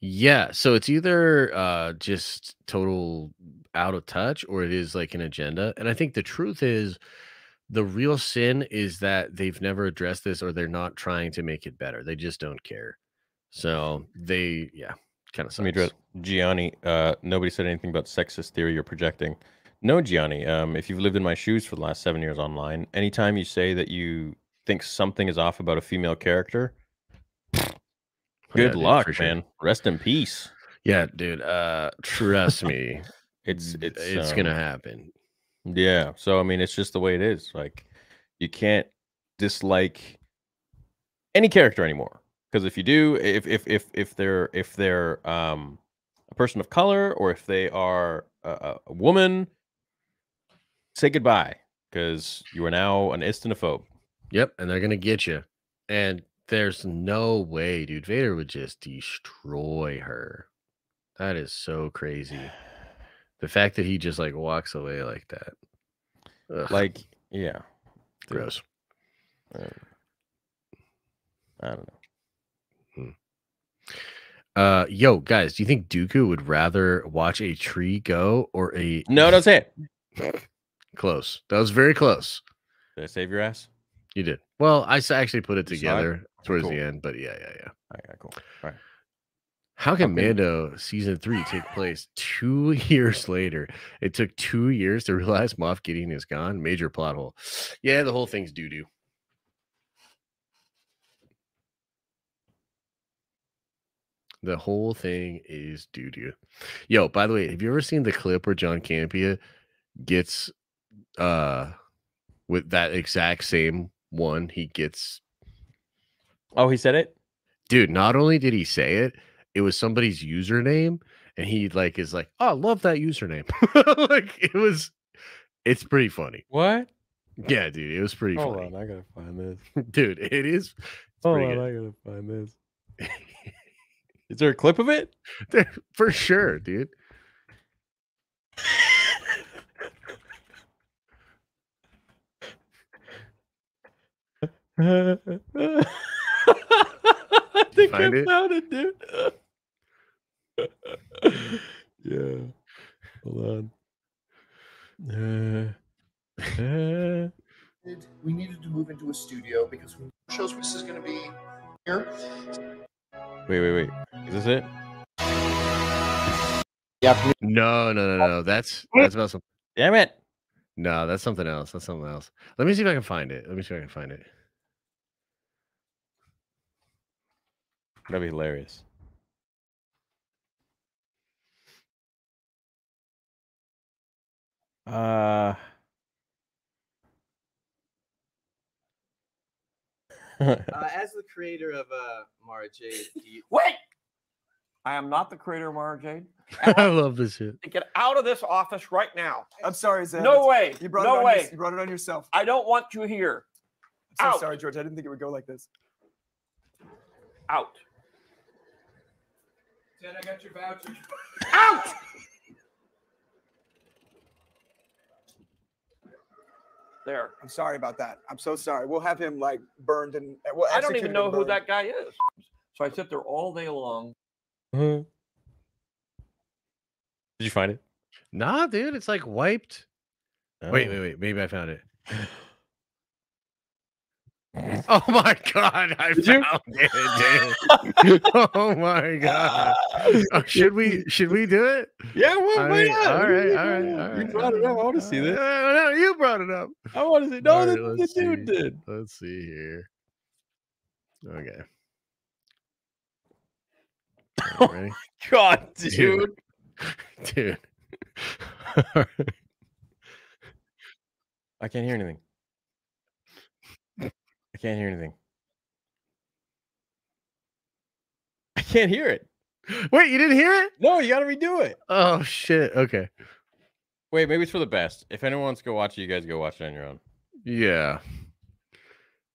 yeah, so it's either uh just total out of touch or it is like an agenda. And I think the truth is the real sin is that they've never addressed this or they're not trying to make it better. They just don't care. So they yeah, kind of Let me address Gianni. Uh, nobody said anything about sexist theory you're projecting. No, Gianni. Um, if you've lived in my shoes for the last seven years online, anytime you say that you think something is off about a female character, good luck, man. Rest in peace. Yeah, dude. Uh trust me. It's it's it's it's gonna um, happen. Yeah. So I mean, it's just the way it is. Like, you can't dislike any character anymore because if you do, if if if if they're if they're um a person of color or if they are a, a- woman, say goodbye because you are now an istanophobe. Yep, and they're gonna get you. And there's no way, dude. Vader would just destroy her. That is so crazy. The fact that he just like walks away like that. Ugh, Like, yeah, dude, gross. uh, I don't know. Uh, yo, guys, do you think Dooku would rather watch a tree go or a No, don't say it. close? That was very close. Did I save your ass? You did. Well, I actually put it You saw it? together towards Cool. the end, but yeah, yeah, yeah. All right, cool. All right. How can. Mando season three take place two years later? It took two years to realize Moff Gideon is gone. Major plot hole. Yeah, the whole thing's doo doo. The whole thing is doo doo. Yo, by the way, have you ever seen the clip where John Campea gets uh with that exact same one? He gets Oh, he said it. dude not only did he say it it was somebody's username and he like is like oh i love that username like it was it's pretty funny What? yeah dude it was pretty Hold funny on, I gotta find this. dude it is it's Hold pretty on, good. I gotta find this. Is there a clip of it? There- for sure dude I think I found it, dude. yeah. Hold on. Uh, uh, we needed to move into a studio because we shows this is going to be here. wait, wait, wait. Is this it? Yeah, no no no no that's that's about some Damn it. no that's something else that's something else let me see if i can find it let me see if i can find it That'd be hilarious. Uh. Uh, as the creator of uh, Mara Jade, do you, Wait! I am not the creator of Mara Jade. i love this shit get out of this office right now. I'm sorry, Zed. No way. You brought it No on way. yours- you brought it on yourself. I don't want you here. I'm so Out. sorry, George. I didn't think it would go like this. Out. Zed, I got your voucher. Out! There. I'm sorry about that. I'm so sorry. We'll have him like burned and uh, well, I don't even know who that guy is. So I sit there all day long. Hmm. Did you find it? Nah, dude, it's like wiped. Wait, Oh. wait, wait. Maybe I found it. Oh my god, I Did you? found it, dude. oh my god. Oh, should we should we do it? Yeah, well, I why mean, not? all you right, all right, all You right, brought it up. I want to see Uh, this. no, you brought it up. I want to see. No, All the, right, the let's dude did. Let's see here. Okay. All right, ready? God, Dude. dude. Dude. I can't hear anything. I can't hear anything. I can't hear it. Wait, you didn't hear it? No, you got to redo it. Oh shit. Okay. Wait, maybe it's for the best. If anyone wants to go watch it, you guys go watch it on your own. Yeah.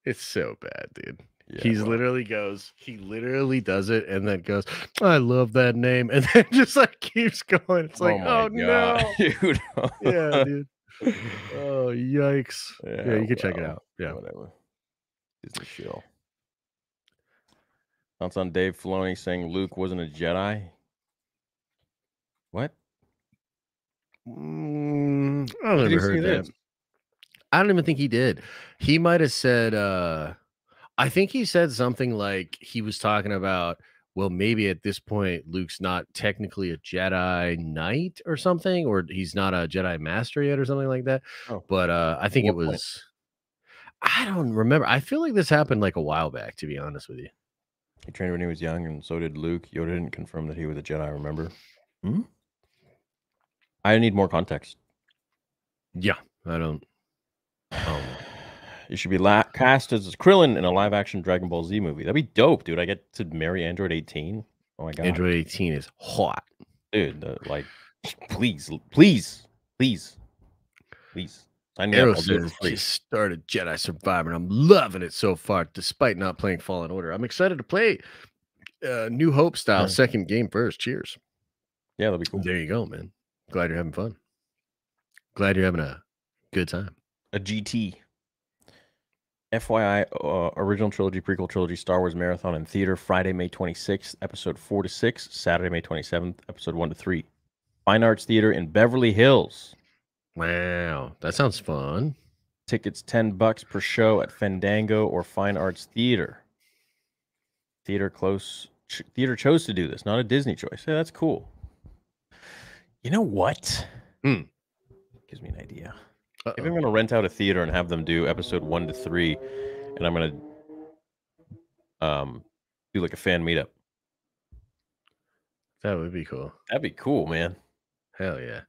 It's so bad, dude. Yeah, He's well. literally goes, he literally does it and then goes, I love that name. And then just like keeps going. It's like, oh my oh, no. Dude. yeah, dude. Oh, yikes. Yeah, Yeah, you can check it out. Yeah. Whatever. Disney shill. That's on Dave Filoni saying Luke wasn't a Jedi. What? Mm, I don't ever heard that. this? I don't even think he did. He might have said, uh, I think he said something like he was talking about, well, maybe at this point, Luke's not technically a Jedi Knight or something, or he's not a Jedi Master yet or something like that. Oh. But uh, I think it was. point? I don't remember. I feel like this happened like a while back, to be honest with you. He trained when he was young, and so did Luke. Yoda didn't confirm that he was a Jedi. Remember? Hmm? I need more context. Yeah, I don't. Um, It should be la- cast as Krillin in a live-action Dragon Ball Z movie. That'd be dope, dude. I get to marry Android 18. Oh my god, Android 18 is hot. dude! the- like, please, please, please, please. Sign me up. Arrow I'll do says, just started Jedi Survivor, and I'm loving it so far, despite not playing Fallen Order. I'm excited to play uh, New Hope style Yeah. second game first. Cheers. Yeah, that'll be cool. There you go, man. Glad you're having fun. Glad you're having a good time. a GT. FYI, uh, original trilogy, prequel trilogy, Star Wars marathon in theater Friday, May 26th, episode 4 to 6, Saturday, May 27th, episode 1 to 3. Fine Arts Theater in Beverly Hills. Wow, that sounds fun. Tickets 10 bucks per show at Fandango or Fine Arts Theater. Theater close ch- theater chose to do this, not a Disney choice. Yeah, that's cool. You know what? Hmm. Gives me an idea. Uh-oh. Maybe I'm gonna rent out a theater and have them do episode one to three, and I'm gonna um do like a fan meetup. That would be cool. That'd be cool, man. Hell yeah.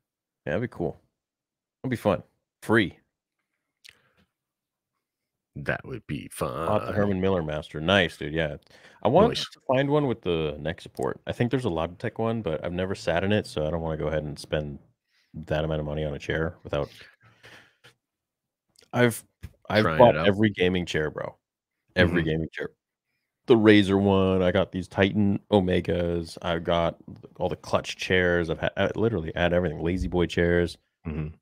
Yeah, that'd be cool. That'd be fun. Free. That would be Bought fun. the Herman Miller Master. Nice, dude. Yeah. I want Nice. to find one with the neck support. I think there's a Logitech one, but I've never sat in it, so I don't want to go ahead and spend that amount of money on a chair without. I've I've Trying bought every gaming chair, bro. Every Mhm. gaming chair. The Razer one. I got these Titan Omegas. I've got all the clutch chairs. I've had I literally had everything. Lazy boy chairs. Mhm.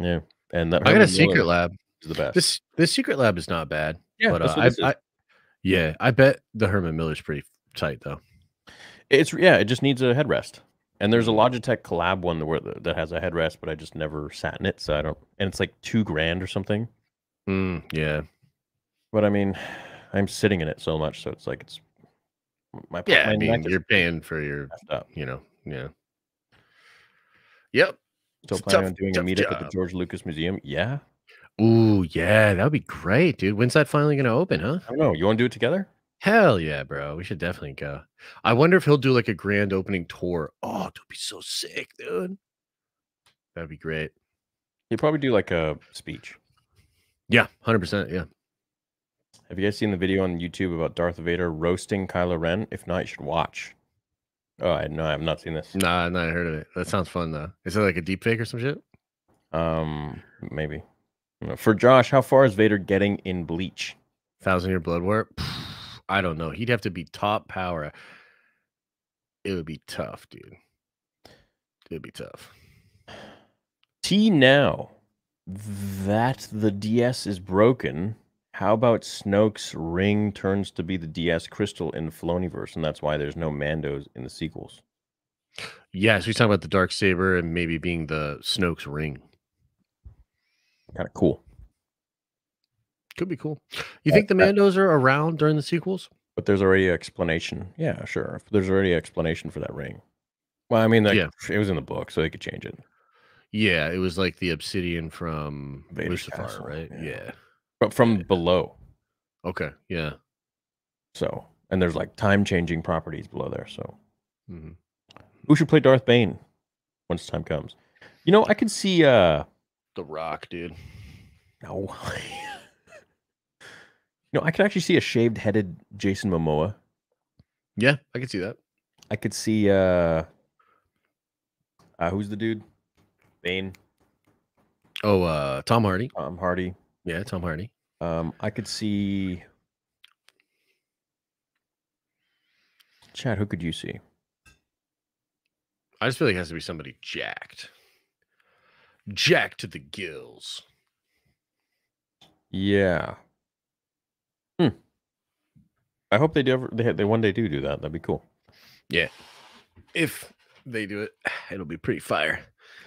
Yeah, and that I got a Herman secret lab. is the best. This this secret lab is not bad. Yeah, but that's uh, what I, this is. I yeah, I bet the Herman Miller's pretty tight though. It's yeah, it just needs a headrest. And there's a Mm-hmm. Logitech collab one where the, that has a headrest, but I just never sat in it, so I don't. And it's like two grand or something. Mm, yeah. But I mean, I'm sitting in it so much, so it's like it's my Yeah, my I mean you're paying for your messed you know, yeah. Yep. Still It's planning tough- on doing a meetup at the. George Lucas Museum. Yeah, Ooh, yeah, that would be great, dude. When's that finally gonna open, huh? I don't know. You want to do it together? Hell yeah, bro. We should definitely go. I wonder if he'll do like a grand opening tour. Oh, would be so sick, dude. That'd be great. You probably do like a speech. Yeah, hundred percent. Yeah. Have you guys seen the video on YouTube about Darth Vader roasting Kylo Ren? If not, you should watch. Oh, I no, I have not seen this. Nah, I've not heard of it. That sounds fun though. Is it like a deep fake or some shit? Um, maybe. For Josh, how far is Vader getting in Bleach? Thousand Year Blood War. I don't know. He'd have to be top power. It would be tough, dude. It'd be tough. T now. that the DS is broken, how about Snoke's ring turns to be the DS crystal in the Filoniverse, and that's why there's no Mandos in the sequels? Yes, we talking about the dark saber and maybe being the Snoke's ring. Kind of cool. Could be cool. You think the Mandos are around during the sequels? But there's already an explanation. Yeah, sure. There's already an explanation for that ring. Well, I mean, like, Yeah. it was in the book, so they could change it. Yeah, it was like the obsidian from Vader's Lucifer, castle, right? yeah. Yeah. But from below. Okay. Yeah. So, and there's like time changing properties below there. So, Mhm. who should play Darth Bane once time comes? You know, I could see. uh The Rock, dude. No. you know, I could actually see a shaved headed Jason Momoa. Yeah, I can see that. I could see. uh uh Who's the dude? Bane. Oh, uh Tom Hardy. Tom Hardy. Yeah, Tom Hardy. Um, I could see. Chad, who could you see? I just feel like it has to be somebody jacked. Jacked to the gills. Yeah. Hmm. I hope they do. Ever, they they one day do do that. That'd be cool. Yeah. If they do it, it'll be pretty fire.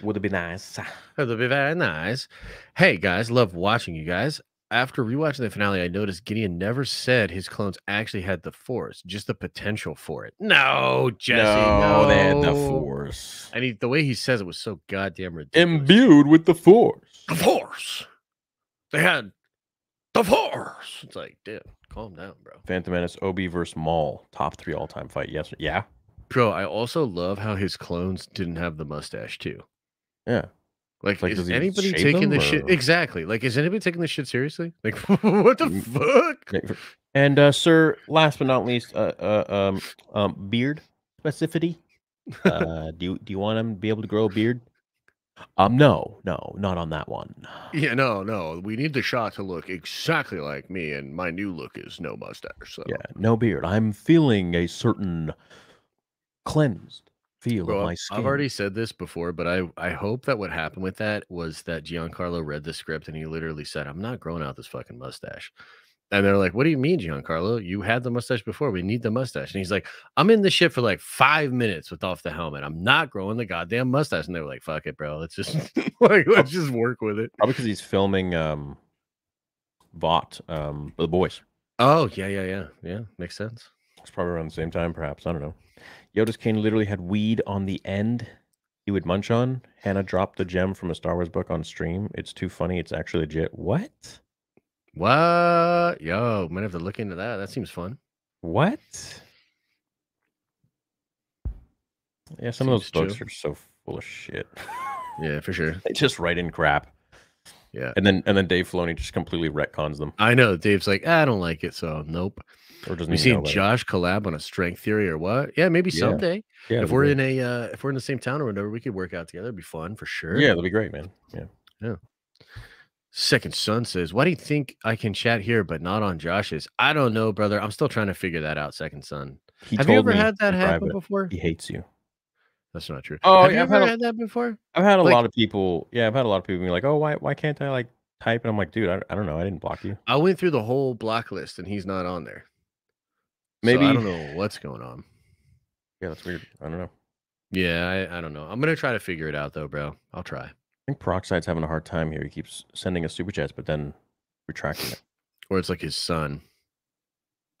Would it be nice? It'll be very nice. Hey guys, love watching you guys. After rewatching the finale, I noticed Gideon never said his clones actually had the force, just the potential for it. No, Jesse. No, no, they had the force. And he, the way he says it was so goddamn ridiculous. Imbued with the force. the force. They had the force. It's like, dude, calm down, bro. Phantom Menace, Obi versus Maul, top three all time fight. Yes, yeah, Bro, I also love how his clones didn't have the mustache too. Yeah. Like, Like, is anybody taking this shit exactly? Like, is anybody taking this shit seriously? Like, what the fuck? And uh, sir, last but not least, uh, uh, um, um, beard specificity. Uh, do you do you want him to be able to grow a beard? Um, no, no, not on that one. Yeah, no, no. We need the shot to look exactly like me, and my new look is no mustache. So Yeah, no beard. I'm feeling a certain cleansed feel Bro, of my skin. I've already said this before, but I I hope that what happened with that was that Giancarlo read the script and he literally said, "I'm not growing out this fucking mustache." And they're like, "What do you mean, Giancarlo? You had the mustache before. We need the mustache." And he's like, "I'm in the shit for like five minutes with off the helmet. I'm not growing the goddamn mustache." And they were like, "Fuck it, bro. Let's just like let's just work with it." Probably because he's filming um, Vought, um, the boys. Oh yeah, yeah, yeah, yeah. Makes sense. It's probably around the same time, perhaps. I don't know. Yoda's cane literally had weed on the end he would munch on. Hannah dropped the gem from a Star Wars book on stream. It's too funny. It's actually legit. What? What? Yo, might have to look into that. That seems fun. What? Yeah, some of those Seems books true. are so full of shit. Yeah, for sure. They just write in crap. Yeah. And then and then Dave Filoni just completely retcons them. I know. Dave's like, "Ah, I don't like it, so nope. Or doesn't We even know seen it. Josh collab on a strength theory or what? Yeah, maybe Yeah. someday. Yeah, if we're be in a uh, if we're in the same town or whatever, we could work out together. It'd be fun for sure. Yeah, that'd be great, man. Yeah. Yeah. Second son says, Why do you think I can chat here but not on Josh's? I don't know, brother. I'm still trying to figure that out, second son. He Have you ever had that happen private before? He hates you. That's not true. Oh, Have yeah, you I've ever had had that before? I've had a Like- lot of people. Yeah, I've had a lot of people be like, "Oh, why why can't I like type?" And I'm like, "Dude, I, I don't know. I didn't block you. I went through the whole block list and he's not on there. So Maybe I don't know what's going on. Yeah, that's weird. I don't know. Yeah, I, I don't know. I'm gonna try to figure it out though, bro. I'll try. I think Peroxide's having a hard time here. He keeps sending us super chats, but then retracting it. Or it's like his son.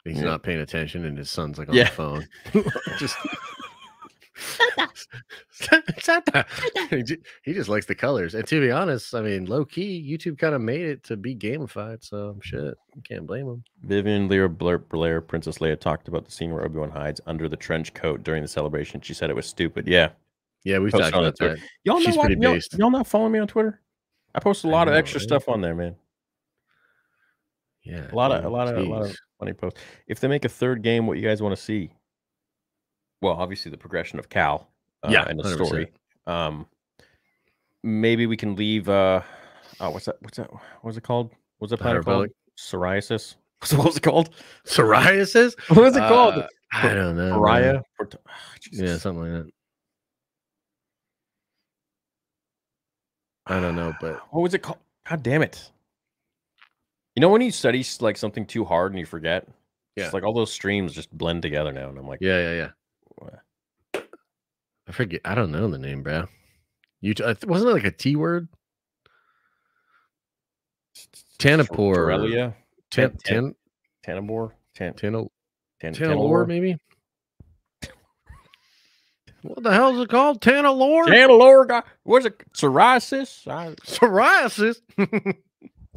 He's Yeah. not paying attention and his son's like on Yeah. the phone. just Santa. he he just likes the colors. And to be honest, I mean, low key, YouTube kind of made it to be gamified. So shit, you can't blame him. Vivian Lyra Blair, Blair, Princess Leia talked about the scene where Obi Wan hides under the trench coat during the celebration. She said it was stupid. Yeah, Yeah, we've talked about that. y'all know She's what? y'all, y'all not following me on Twitter? I post a lot of extra right? stuff on there, man. Yeah, A lot of a dude, lot of a lot of funny posts. If they make a third game, what you guys want to see? Well, obviously the progression of Cal, uh, Yeah, and the 100%. story. Um, maybe we can leave. Uh, oh, what's that? What's that? What's it called? What's that planet called? Psoriasis. What was it called? Psoriasis? What was it called? Uh, I don't know. Pariah. Ah, Yeah, something like that. I don't know, but What was it called? God damn it! You know when you study like something too hard and you forget? Yeah. It's like all those streams just blend together now, and I'm like, Yeah, yeah, yeah. I forget. I don't know the name, bro. You t- uh, I wasn't it like a T word? Tanapur. or Torellia, Tan, Tan- tan, Tanabor, Tan, Tanal, Tan, Tanalorr, maybe. What the hell is it called? Tanalorr? Tanalorr, guy. What's it? Psoriasis? I, Psoriasis.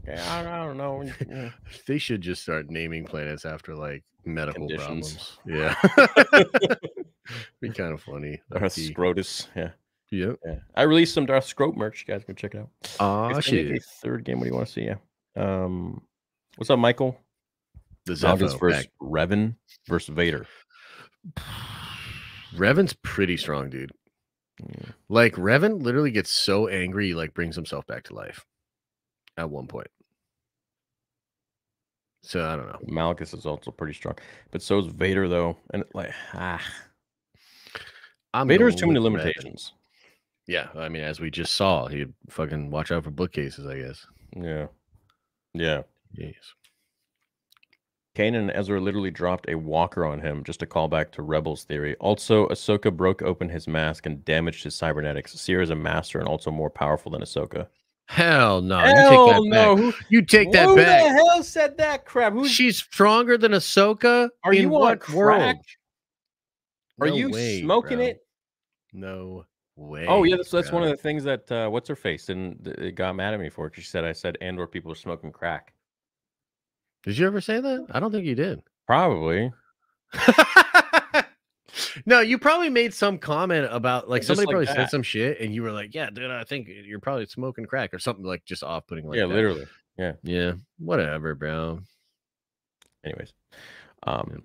yeah, I, I don't know. Yeah. they should just start naming planets after like medical Conditions. problems. Yeah. Be kind of funny. Darth low-key. Scrotus. Yeah. Yep. Yeah. I released some Darth Scrope merch. You guys can check it out. Aw, If they make shit. third game. What do you want to see? Yeah. Um, what's up, Michael? The Malgus Zeffo versus back. Revan versus Vader. Revan's pretty strong, dude. Like Revan literally gets so angry, he like brings himself back to life at one point. So I don't know. Malgus is also pretty strong, but so is Vader though, and like ah, I'm Vader has too many limitations. Yeah, I mean, as we just saw, he'd fucking watch out for bookcases, I guess. Yeah, yeah. Yes. Kanan and Ezra literally dropped a walker on him just to call back to Rebels theory. Also, Ahsoka broke open his mask and damaged his cybernetics. Cere is a master and also more powerful than Ahsoka. Hell no. Hell you take that no. back. Who, You take that who back. the hell said that crap? Who's She's stronger than Ahsoka. Are in you on crack? world? Are No you way, smoking bro. it? No way. Oh yeah, that's that's one of the things that uh, what's her face and it got mad at me for. It. She said I said and Andor people are smoking crack. Did you ever say that? I don't think you did. Probably. no, you probably made some comment about like Just somebody like probably said some shit, and you were like, "Yeah, dude, I think you're probably smoking crack or something like just off-putting." Like yeah, that. literally. Yeah. Yeah, whatever, bro. Anyways, um,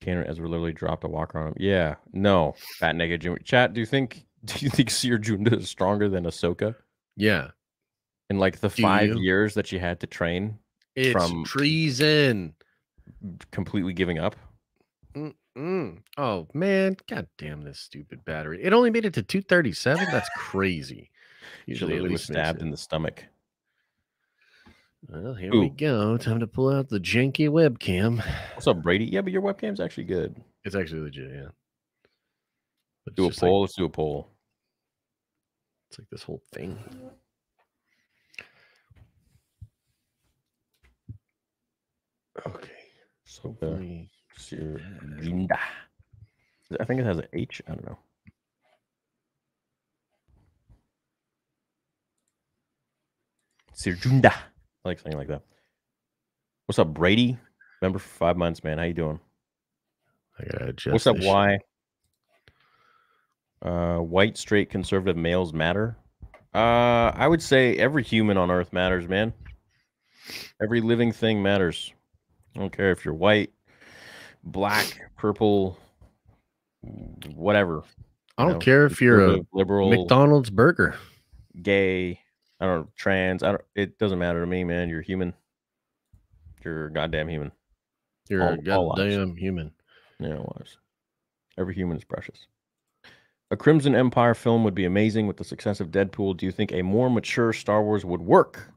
Tanner Ezra literally dropped a walker on him. Yeah, no, fat naked Jimmy. Chat, do you think do you think Cere Junda is stronger than Ahsoka Yeah, in like the Do five you? years that she had to train it's from treason. completely giving up? Mm. Oh man, god damn this stupid battery! It only made it to two thirty-seven. That's crazy. Usually, it was stabbed in the stomach. Well, here we go. Time to pull out the janky webcam. What's up, Brady? Yeah, but your webcam's actually good. It's actually legit, yeah. But Do a just like- poll. Let's do a poll. It's like this whole thing. Okay. So Let Junda. I think it has an H. I don't know. Cere Junda. I like something like that. What's up, Brady? Member for five months, man. How you doing? I gotta adjust. What's up, this shit. Y? Uh, white, straight, conservative males matter. Uh, I would say every human on Earth matters, man. Every living thing matters. I don't care if you're white, black, purple, whatever. I don't know, care if you're a liberal, McDonald's burger. gay. I don't know, trans. I don't. It doesn't matter to me, man. You're human. You're a goddamn human. You're All- a goddamn human. Yeah, it was. Every human is precious. A Crimson Empire film would be amazing with the success of Deadpool. Do you think a more mature Star Wars would work?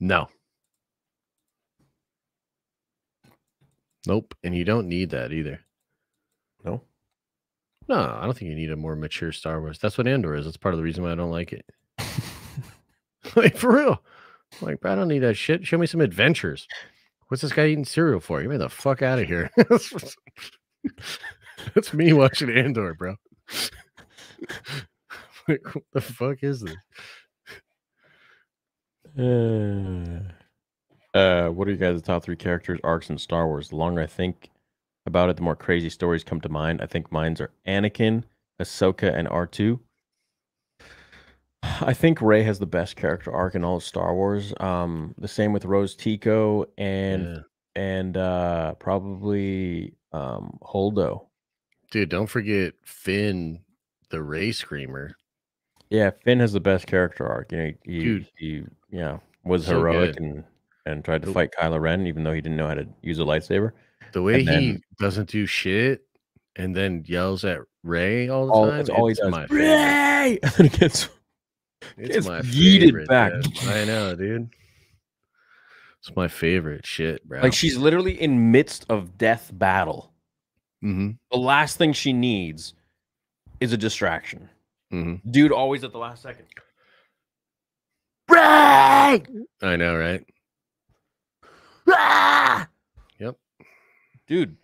No. Nope. And you don't need that either. No. No, I don't think you need a more mature Star Wars. That's what Andor is. That's part of the reason why I don't like it. like for real. Like, I don't need that shit. Show me some adventures. What's this guy eating cereal for? Get me the fuck out of here. That's me watching Andor, bro. like, what the fuck is this? Uh, uh, what are you guys' the top three characters arcs in Star Wars? The longer I think about it, the more crazy stories come to mind. I think mine's are Anakin, Ahsoka, and R2. I think Rey has the best character arc in all of Star Wars. Um, the same with Rose Tico and Yeah. and uh probably um Holdo. Dude, don't forget Finn, the Rey Screamer. Yeah, Finn has the best character arc. You know, he, Dude. he yeah was So heroic good. and and tried to fight Kylo Ren, even though he didn't know how to use a lightsaber. The way And he then- doesn't do shit and then yells at Rey all the All, time. that's all he does. my favorite. Rey! And it gets It's Gets my yeeted favorite, back. I know, dude. It's my favorite shit, bro. Like she's literally in midst of death battle. hmm The last thing she needs is a distraction. hmm Dude, always at the last second. I know, right? Ah! Yep. Dude,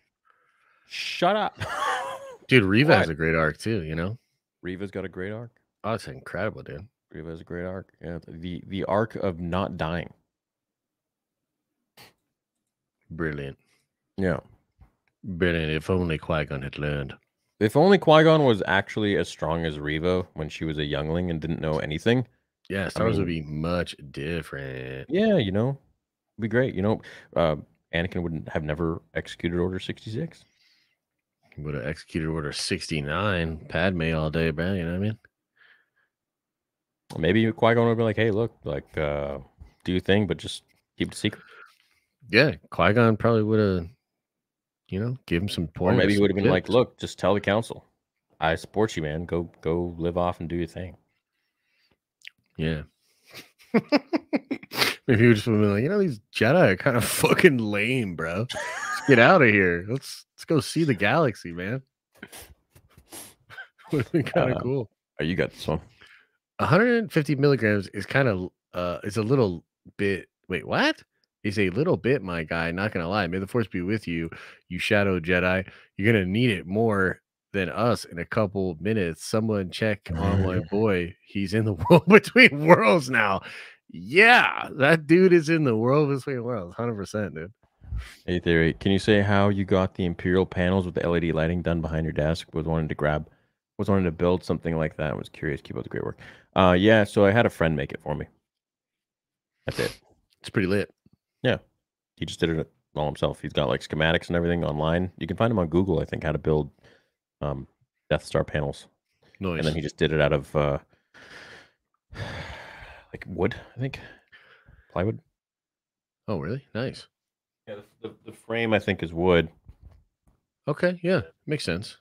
shut up. Dude, Reva has a great arc too, you know? Reva's got a great arc. Oh, it's incredible, dude. Reva has a great arc. Yeah, the the arc of not dying. Brilliant. Yeah. Brilliant. If only Qui Gon had learned. If only Qui Gon was actually as strong as Reva when she was a youngling and didn't know anything. Yeah, Star Wars would mean- be much different. Yeah, you know, it'd be great. You know, uh, Anakin wouldn't have never executed Order sixty six. Would have executed Order 69, Padme all day, man. You know what I mean? Maybe Qui Gon would be like, "Hey, look, like, uh, do your thing, but just keep it secret." Yeah, Qui Gon probably would have, you know, give him some Or maybe he would have been like, "Look, just tell the council, I support you, man. Go, go, live off and do your thing." Yeah. Maybe would just like, you know, these Jedi are kind of fucking lame, bro. Let's get out of here. Let's let's go see the galaxy, man. Would have been kind of Uh, cool. Oh, you got this one. 150 milligrams is kind of uh is a little bit wait what is a little bit my guy not gonna lie may the force be with you you shadow jedi you're gonna need it more than us in a couple minutes someone check on my boy he's in the world between worlds now yeah that dude is in the world between worlds 100% dude Hey, theory. Can you say how you got the Imperial panels with the LED lighting done behind your desk? Was wanting to grab, was wanting to build something like that. I Was curious. Keep up the great work. Uh, yeah. So I had a friend make it for me. That's it. it's pretty lit Yeah, he just did it all himself. He's got like schematics and everything online. You can find him on Google. I think how to build um, Death Star panels, noise and then he just did it out of uh, like wood. I think plywood. oh really nice Yeah, the, the, the frame I think is wood. okay yeah makes sense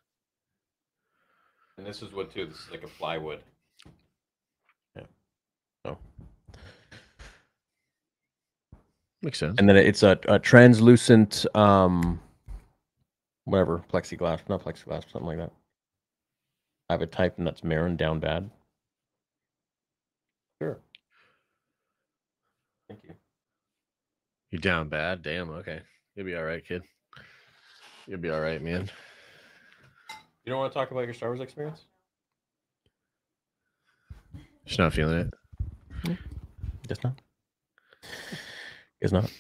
And this is wood too. This is like a plywood. Yeah. Oh. makes sense And then it's a, a translucent, um, whatever, plexiglass, not plexiglass, something like that. I have a type and that's Merrin down bad. Sure. Thank you. You're down bad. Damn. Okay. You'll be all right, kid. You'll be all right, man. You don't want to talk about your Star Wars experience? She's not feeling it. Guess not. Guess not.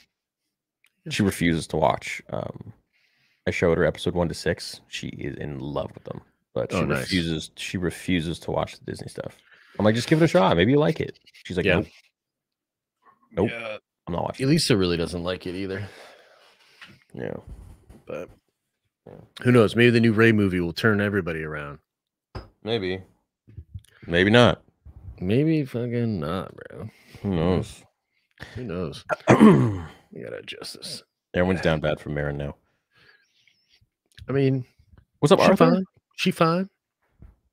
She refuses to watch. Um, I showed her episode one to six. She is in love with them, but oh, she Oh, nice. refuses. She refuses to watch the Disney stuff. I'm like, just give it a shot. Maybe you like it. She's like, Yeah. nope, nope. Yeah. I'm not watching. Elisa really doesn't like it either. Yeah. But who knows? Maybe the new Rey movie will turn everybody around. Maybe. Maybe not. Maybe fucking not, bro. Who knows? Who knows? We gotta adjust this. Everyone's down bad for Merrin now. I mean, What's up, she Arthur? fine. She fine.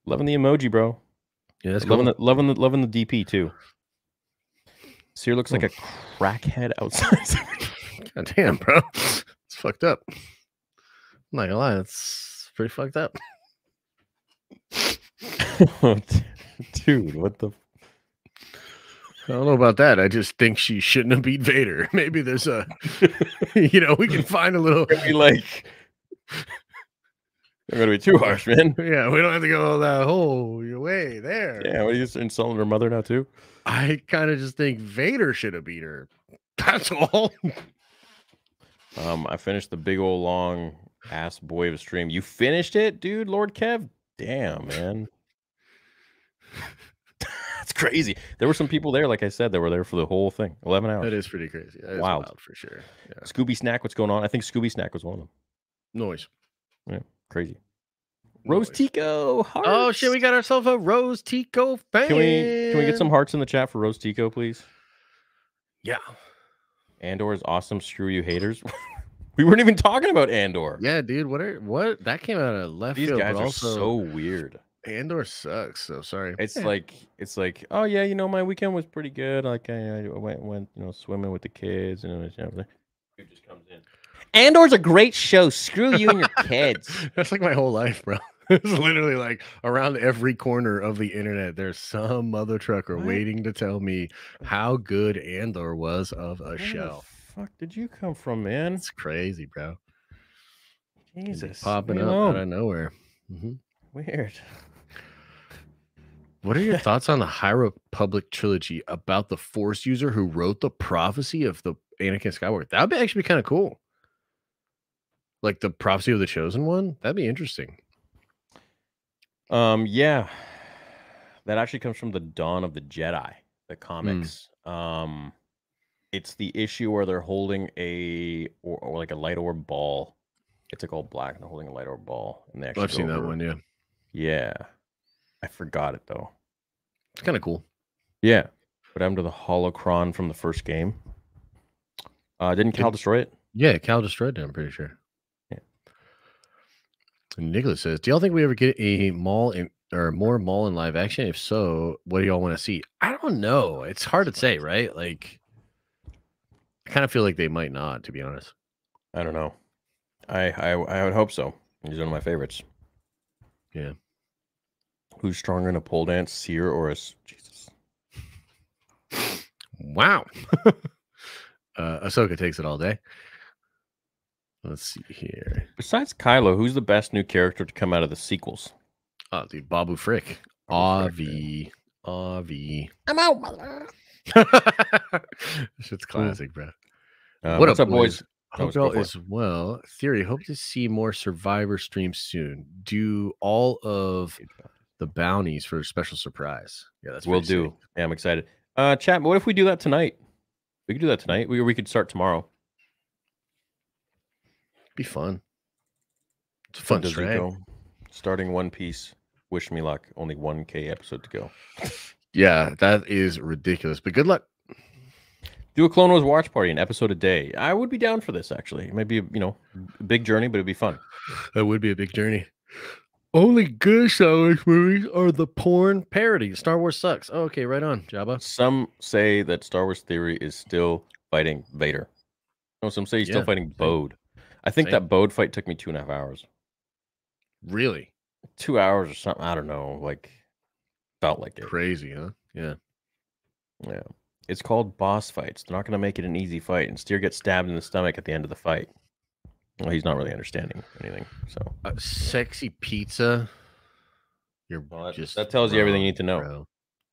Loving the emoji, bro. Yeah, that's loving cool. the loving the loving the DP too. Cere looks like a oh. crackhead outside. God damn, bro. It's fucked up. I'm not gonna lie, it's pretty fucked up. Dude, what the? I don't know about that. I just think she shouldn't have beat Vader. Maybe there's a, you know, we can find a little. Be like, I'm gonna be too harsh, man. Yeah, we don't have to go that whole way there. Yeah, what are you insulting her mother now too? I kind of just think Vader should have beat her. That's all. Um, I finished the big old long ass boy of a stream. You finished it, dude, Lord Kev. Damn, man. That's crazy. There were some people there, like I said, that were there for the whole thing. Eleven hours. That is pretty crazy. That is Wild. wild. for sure. Yeah. Scooby Snack, what's going on? I think Scooby Snack was one of them. Noise. Yeah, crazy. Rose Noise. Tico. Oh shit, we got ourselves a Rose Tico fan. Can we can we get some hearts in the chat for Rose Tico, please? Yeah. Andor is awesome. Screw you, haters. we weren't even talking about Andor. Yeah, dude. What are what that came out of left These field, guys but are also so weird. Andor sucks. So sorry. It's eh. like it's like oh yeah, you know my weekend was pretty good. Like I, I went went you know swimming with the kids and it was everything. Dude just comes in. Andor's a great show. Screw you and your kids. That's like my whole life, bro. It's literally like around every corner of the internet, there's some mother trucker What? waiting to tell me how good Andor was of a Where the show. fuck did you come from, man? It's crazy, bro. Jesus, Popping up out of nowhere. Mhm. Weird. What are your thoughts on the High Republic trilogy about the Force user who wrote the prophecy of the Anakin Skywalker? That would actually be kind of cool. Like the prophecy of the chosen one. That'd be interesting. Um, yeah, that actually comes from the Dawn of the Jedi, the comics. Um, it's the issue where they're holding a or, or like a light orb ball. It's like all black and they're holding a light orb ball, and they actually. I've seen that over- one. Yeah, Yeah, I forgot it though. it's kind of cool. Yeah, what happened to the holocron from the first game? Uh, didn't Cal destroy it? Yeah, Cal destroyed it. I'm pretty sure. Nicholas says, "Do y'all think we ever get a Maul in or more Maul in live action? If so, what do y'all want to see? I don't know. It's hard to say, right? Like, I kind of feel like they might not, to be honest. I don't know. I I I would hope so. He's one of my favorites. Yeah. Who's stronger in a pole dance, Cere or a Jesus? Wow. uh, Ahsoka takes it all day. Let's see here. Besides Kylo, who's the best new character to come out of the sequels? Oh, dude, Babu Frick. Babu Frick, Avi. Avi. I'm out, mother. Shit's classic, bro. Uh, What what's up, up, boys? boys? Hope y'all for it. as well. Theory, hope to see more Survivor streams soon. Do all of the bounties for a special surprise. Yeah, that's We'll do. sick. Yeah, I'm excited. Uh, chat. What if we do that tonight? We could do that tonight. We we could start tomorrow. Be fun. It's a fun it strat. Starting One Piece. Wish me luck. Only one K episode to go. Yeah, that is ridiculous. But good luck. Do a Clone Wars watch party, an episode a day. I would be down for this. Actually, it might be you know a big journey, but it'd be fun. That would be a big journey. Only good Star Wars movies are the porn parody. Star Wars sucks. Oh, okay, right on, Jabba. Some say that Star Wars Theory is still fighting Vader. No, some say he's still fighting. Bode. I think that Bode fight took me two and a half hours. Really Two hours or something. I don't know. Like felt like it. crazy, huh? Yeah. Yeah. It's called boss fights. They're not going to make it an easy fight. And Steer gets stabbed in the stomach at the end of the fight. Well, he's not really understanding anything. So Uh, sexy pizza. You're Well, that- just that tells you everything you need to know. bro.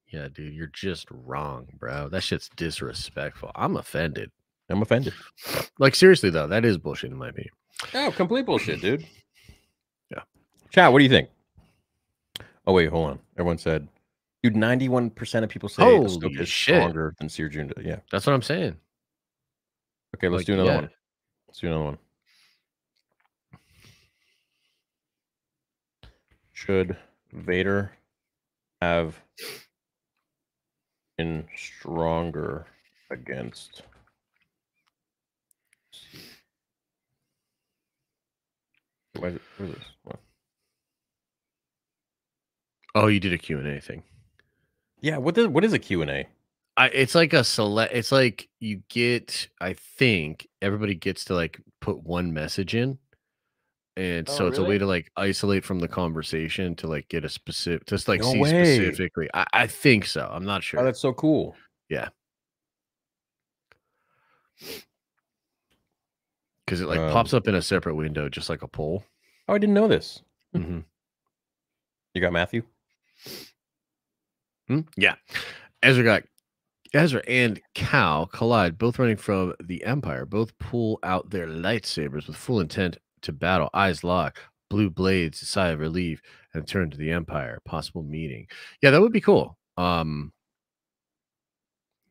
Yeah, dude, you're just wrong, bro. That shit's disrespectful. I'm offended. I'm offended. Like seriously though, that is bullshit in my opinion. Oh, complete bullshit, dude. Yeah. Chat, what do you think? Oh, wait, hold on. Everyone said, dude, 91% of people say Holy Ahsoka is shit. stronger than Cere Junda. Yeah. That's what I'm saying. Okay, let's Like, do another yeah. one. Let's do another one. Should Vader have been stronger against? Why is it, what is this? What? Oh, you did a Q&A thing. Yeah, what is what is a Q&A? I, it's like a select it's like you get i think everybody gets to like put one message in and Oh, so it's a way to like isolate from the conversation to like get a specific just like No see way. specifically I, I think so i'm not oh, sure Oh, that's so cool. yeah because it like pops Um, up in a separate window just like a poll Oh, I didn't know this. hmm You got Matthew? Hmm? yeah ezra got Ezra and Cal collide, both running from the Empire. Both pull out their lightsabers with full intent to battle. Eyes locked, blue blades, sigh of relief, and turn to the Empire. Possible meeting. Yeah, that would be cool. Um,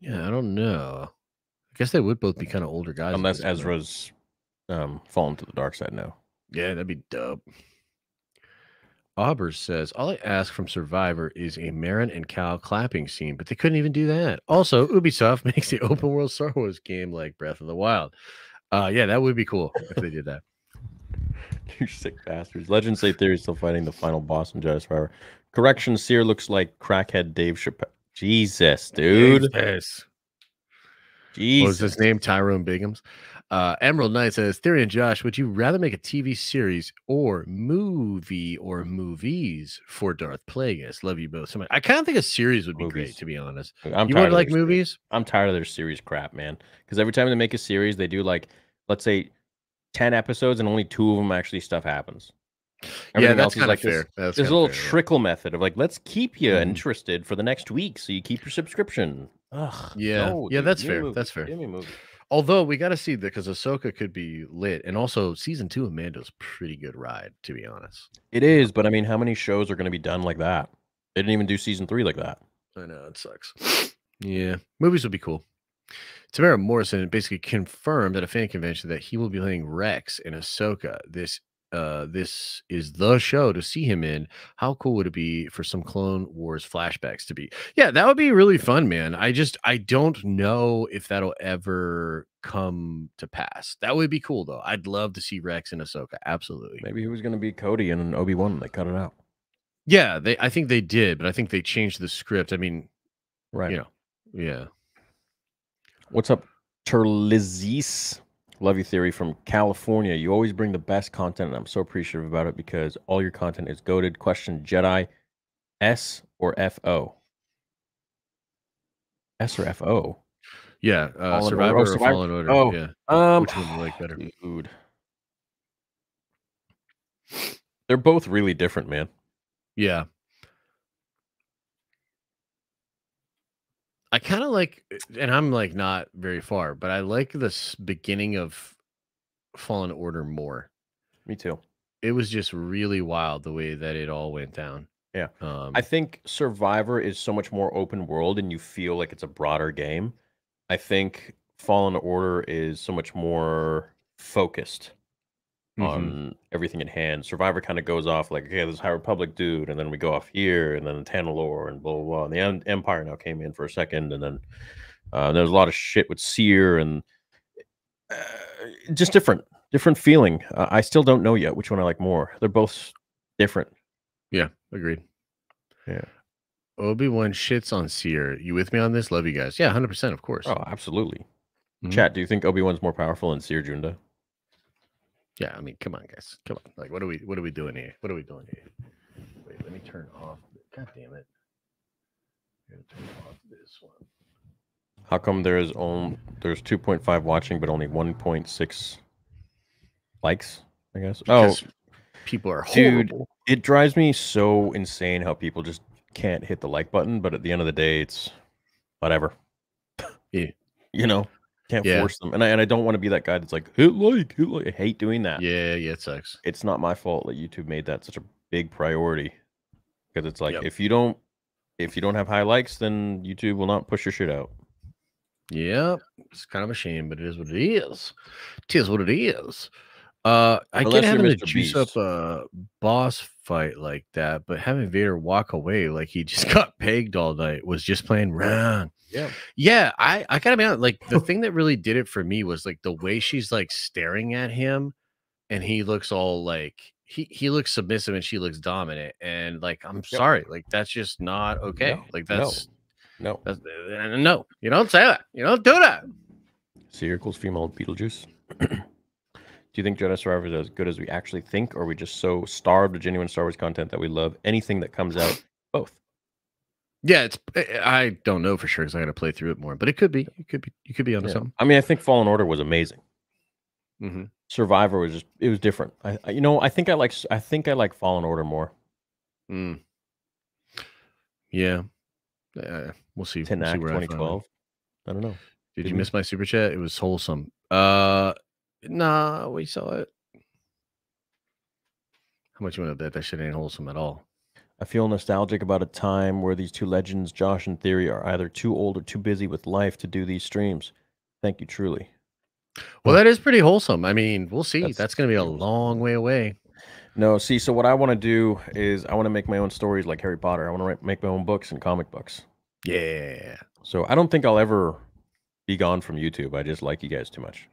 yeah, I don't know. I guess they would both be kind of older guys. Unless. Ezra's um, fallen to the dark side now. Yeah, that'd be dope. Aubers says, All I ask from Survivor is a Merrin and Cal clapping scene, but they couldn't even do that. Also, Ubisoft makes the open world Star Wars game like Breath of the Wild. Uh, yeah, that would be cool if they did that. you sick bastards. Legends say Theory is still fighting the final boss in Jedi Survivor. Correction, Cere looks like crackhead Dave Chappelle. Jesus, dude. Yes. What was his name? Tyrone Biggums. Uh, Emerald Knight says, Theory and Josh, would you rather make a TV series or movie or movies for Darth Plagueis? Love you both so much. I kind of think a series would be great, to be honest. I'm you would like movies? I'm tired of their series crap, man. Because every time they make a series, they do like, let's say, ten episodes, and only two of them actually stuff happens. Yeah, that's kind of like this- fair. That's There's a little fair, yeah. trickle method of like, let's keep you Mhm. interested for the next week, so you keep your subscription. Ugh, Yeah, no, yeah, dude, that's fair. movies, That's fair. Give me movies. Although we got to see that because Ahsoka could be lit, and also season two of Mando's pretty good ride, to be honest. It is, but I mean, how many shows are going to be done like that? They didn't even do season three like that. I know it sucks. Yeah, movies would be cool. Temuera Morrison basically confirmed at a fan convention that he will be playing Rex in Ahsoka. This uh this is the show to see him in. How cool would it be for some Clone Wars flashbacks to be? Yeah, that would be really fun, man. I just I don't know if that'll ever come to pass. That would be cool though. I'd love to see Rex in Ahsoka. Absolutely. Maybe he was going to be Cody and Obi Wan. They cut it out. Yeah, they I think they did, but I think they changed the script. I mean, Right. you know, yeah. What's up, Terlizis? Love you theory from California. You always bring the best content, and I'm so appreciative about it because all your content is goaded. Question Jedi, S or FO? S or FO? Yeah, uh, Fallen Survivor oh, or Survivor. Fallen Order. Oh, yeah. Um, Which one do you like better? Dude. They're both really different, man. Yeah. I kind of like, and I'm like not very far, but I like this beginning of Fallen Order more. Me too. It was just really wild the way that it all went down. Yeah. Um, I think Survivor is so much more open world and you feel like it's a broader game. I think Fallen Order is so much more focused Mhm. on everything at hand. Survivor kind of goes off like, okay, this High Republic dude, and then we go off here, and then Tanalorr, and blah blah blah. And the Em- Empire now came in for a second, and then uh, there's a lot of shit with Cere and uh, just different, different feeling. Uh, I still don't know yet which one I like more. They're both different. yeah, agreed. Yeah. Obi Wan shits on Cere. You with me on this? Love you guys. Yeah, hundred percent, of course. Oh, absolutely. Mhm. Chat, do you think Obi Wan's more powerful than Cere Junda? Yeah, I mean, come on, guys, come on. Like, what are we, what are we doing here? What are we doing here? Wait, let me turn off. God damn it! I gotta turn off this one. How come there's only there's 2.5 watching but only 1.6 likes? I guess. Oh. Because oh, people are dude, it drives me so insane how people just can't hit the like button. But at the end of the day, it's whatever. Yeah. You know, can't Yeah. force them. And I and I don't want to be that guy that's like hit like, hit like. I hate doing that. Yeah, yeah, it sucks. It's not my fault that YouTube made that such a big priority because it's like Yep. if you don't if you don't have high likes, then YouTube will not push your shit out. Yep. It's kind of a shame, but it is what it is. It is what it is. Uh I Unless get you're having to Mr. juice up a boss fight like that, but having Vader walk away like he just got pegged all night was just playing wrong. Yeah. Yeah, I I gotta be honest. Like the thing that really did it for me was like the way she's like staring at him, and he looks all like he he looks submissive and she looks dominant, and like I'm sorry, like that's just not okay. No, like that's No. that's uh, no, you don't say that. You don't do that. Cere equals female Beetlejuice. Do you think Jedi Survivor is as good as we actually think, or are we just so starved of genuine Star Wars content that we love anything that comes out? Both. Yeah, it's I I don't know for sure because I got to play through it more, but it could be. It could be. You could be onto Yeah. something. I mean, I think Fallen Order was amazing. Mm -hmm. Survivor was just it was different. I, I you know I think I like I think I like Fallen Order more. Mm. Yeah. Uh, we'll see. Ten we'll see Act where I 2012. I don't know. Did Did you we? miss my super chat? It was wholesome. Uh, nah, we saw it. How much you want to bet that shit ain't wholesome at all? I feel nostalgic about a time where these two legends, Josh and Theory, are either too old or too busy with life to do these streams. Thank you, truly. Well, that is pretty wholesome. I mean, we'll see. That's, That's going to be a long way away. No, see, so what I want to do is I want to make my own stories like Harry Potter. I want to write, make my own books and comic books. Yeah. So I don't think I'll ever be gone from YouTube. I just like you guys too much.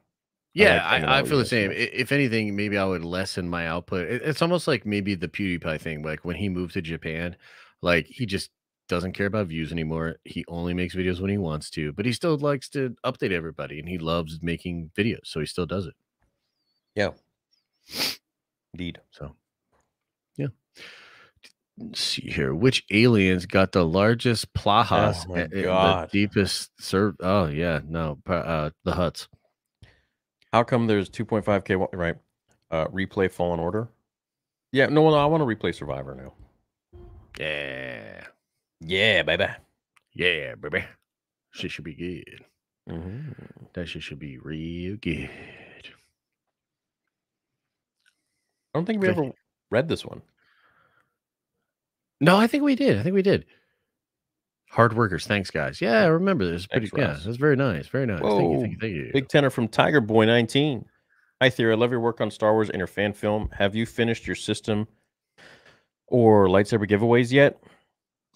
Yeah, like I, I, feel the same. If anything, maybe I would lessen my output. It- It's almost like maybe the PewDiePie thing. Like when he moved to Japan, Like he just doesn't care about views anymore. He only makes videos when he wants to, but he still likes to update everybody and he loves making videos, so he still does it. Yeah. Indeed. So, yeah. Let's see here. Which aliens got the largest plahas Oh the deepest serv? Oh, yeah. No, uh, the Hutts. How come there's 2.5k? Right. Uh, replay Fallen Order. Yeah. No, no. I want to replay Survivor now. Yeah. Yeah, baby. Yeah, baby. Shit should be good. hmm That shit should be real good. I don't think we ever read this one. No, I think we did. I think we did. Hard workers. Thanks, guys. Yeah, I remember this. Pretty, yeah, that's very nice. Very nice. Thank you. Thank you. Thank you. Big tenor from Tiger Boy 19. Hi, Theory. I love your work on Star Wars and your fan film. Have you finished your system or lightsaber giveaways yet?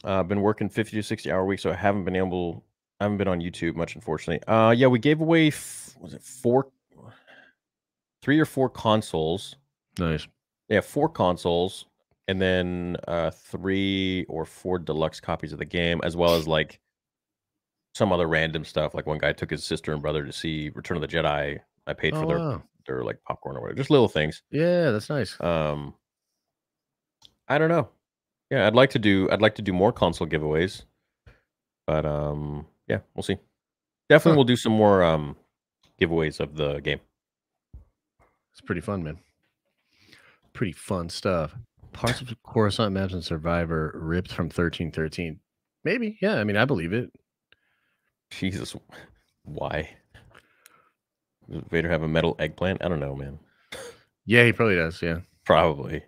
Uh, I've been working 50 to 60 hour week, so I haven't been able, I haven't been on YouTube much, unfortunately. Uh, yeah, we gave away, was it four, three or four consoles? Nice. Yeah, four consoles, and then uh, three or four deluxe copies of the game, as well as like some other random stuff. Like one guy took his sister and brother to see Return of the Jedi. I paid Oh, for their wow. their like popcorn or whatever. Just little things. Yeah, that's nice. Um, I don't know. Yeah, I'd like to do. I'd like to do more console giveaways, but um, yeah, we'll see. Definitely, Huh. we'll do some more um giveaways of the game. It's pretty fun, man. Pretty fun stuff. Parts of Coruscant maps and Survivor ripped from 1313. Maybe. Yeah. I mean, I believe it. Jesus, why? Does Vader have a metal eggplant? I don't know, man. Yeah, he probably does. Yeah. Probably.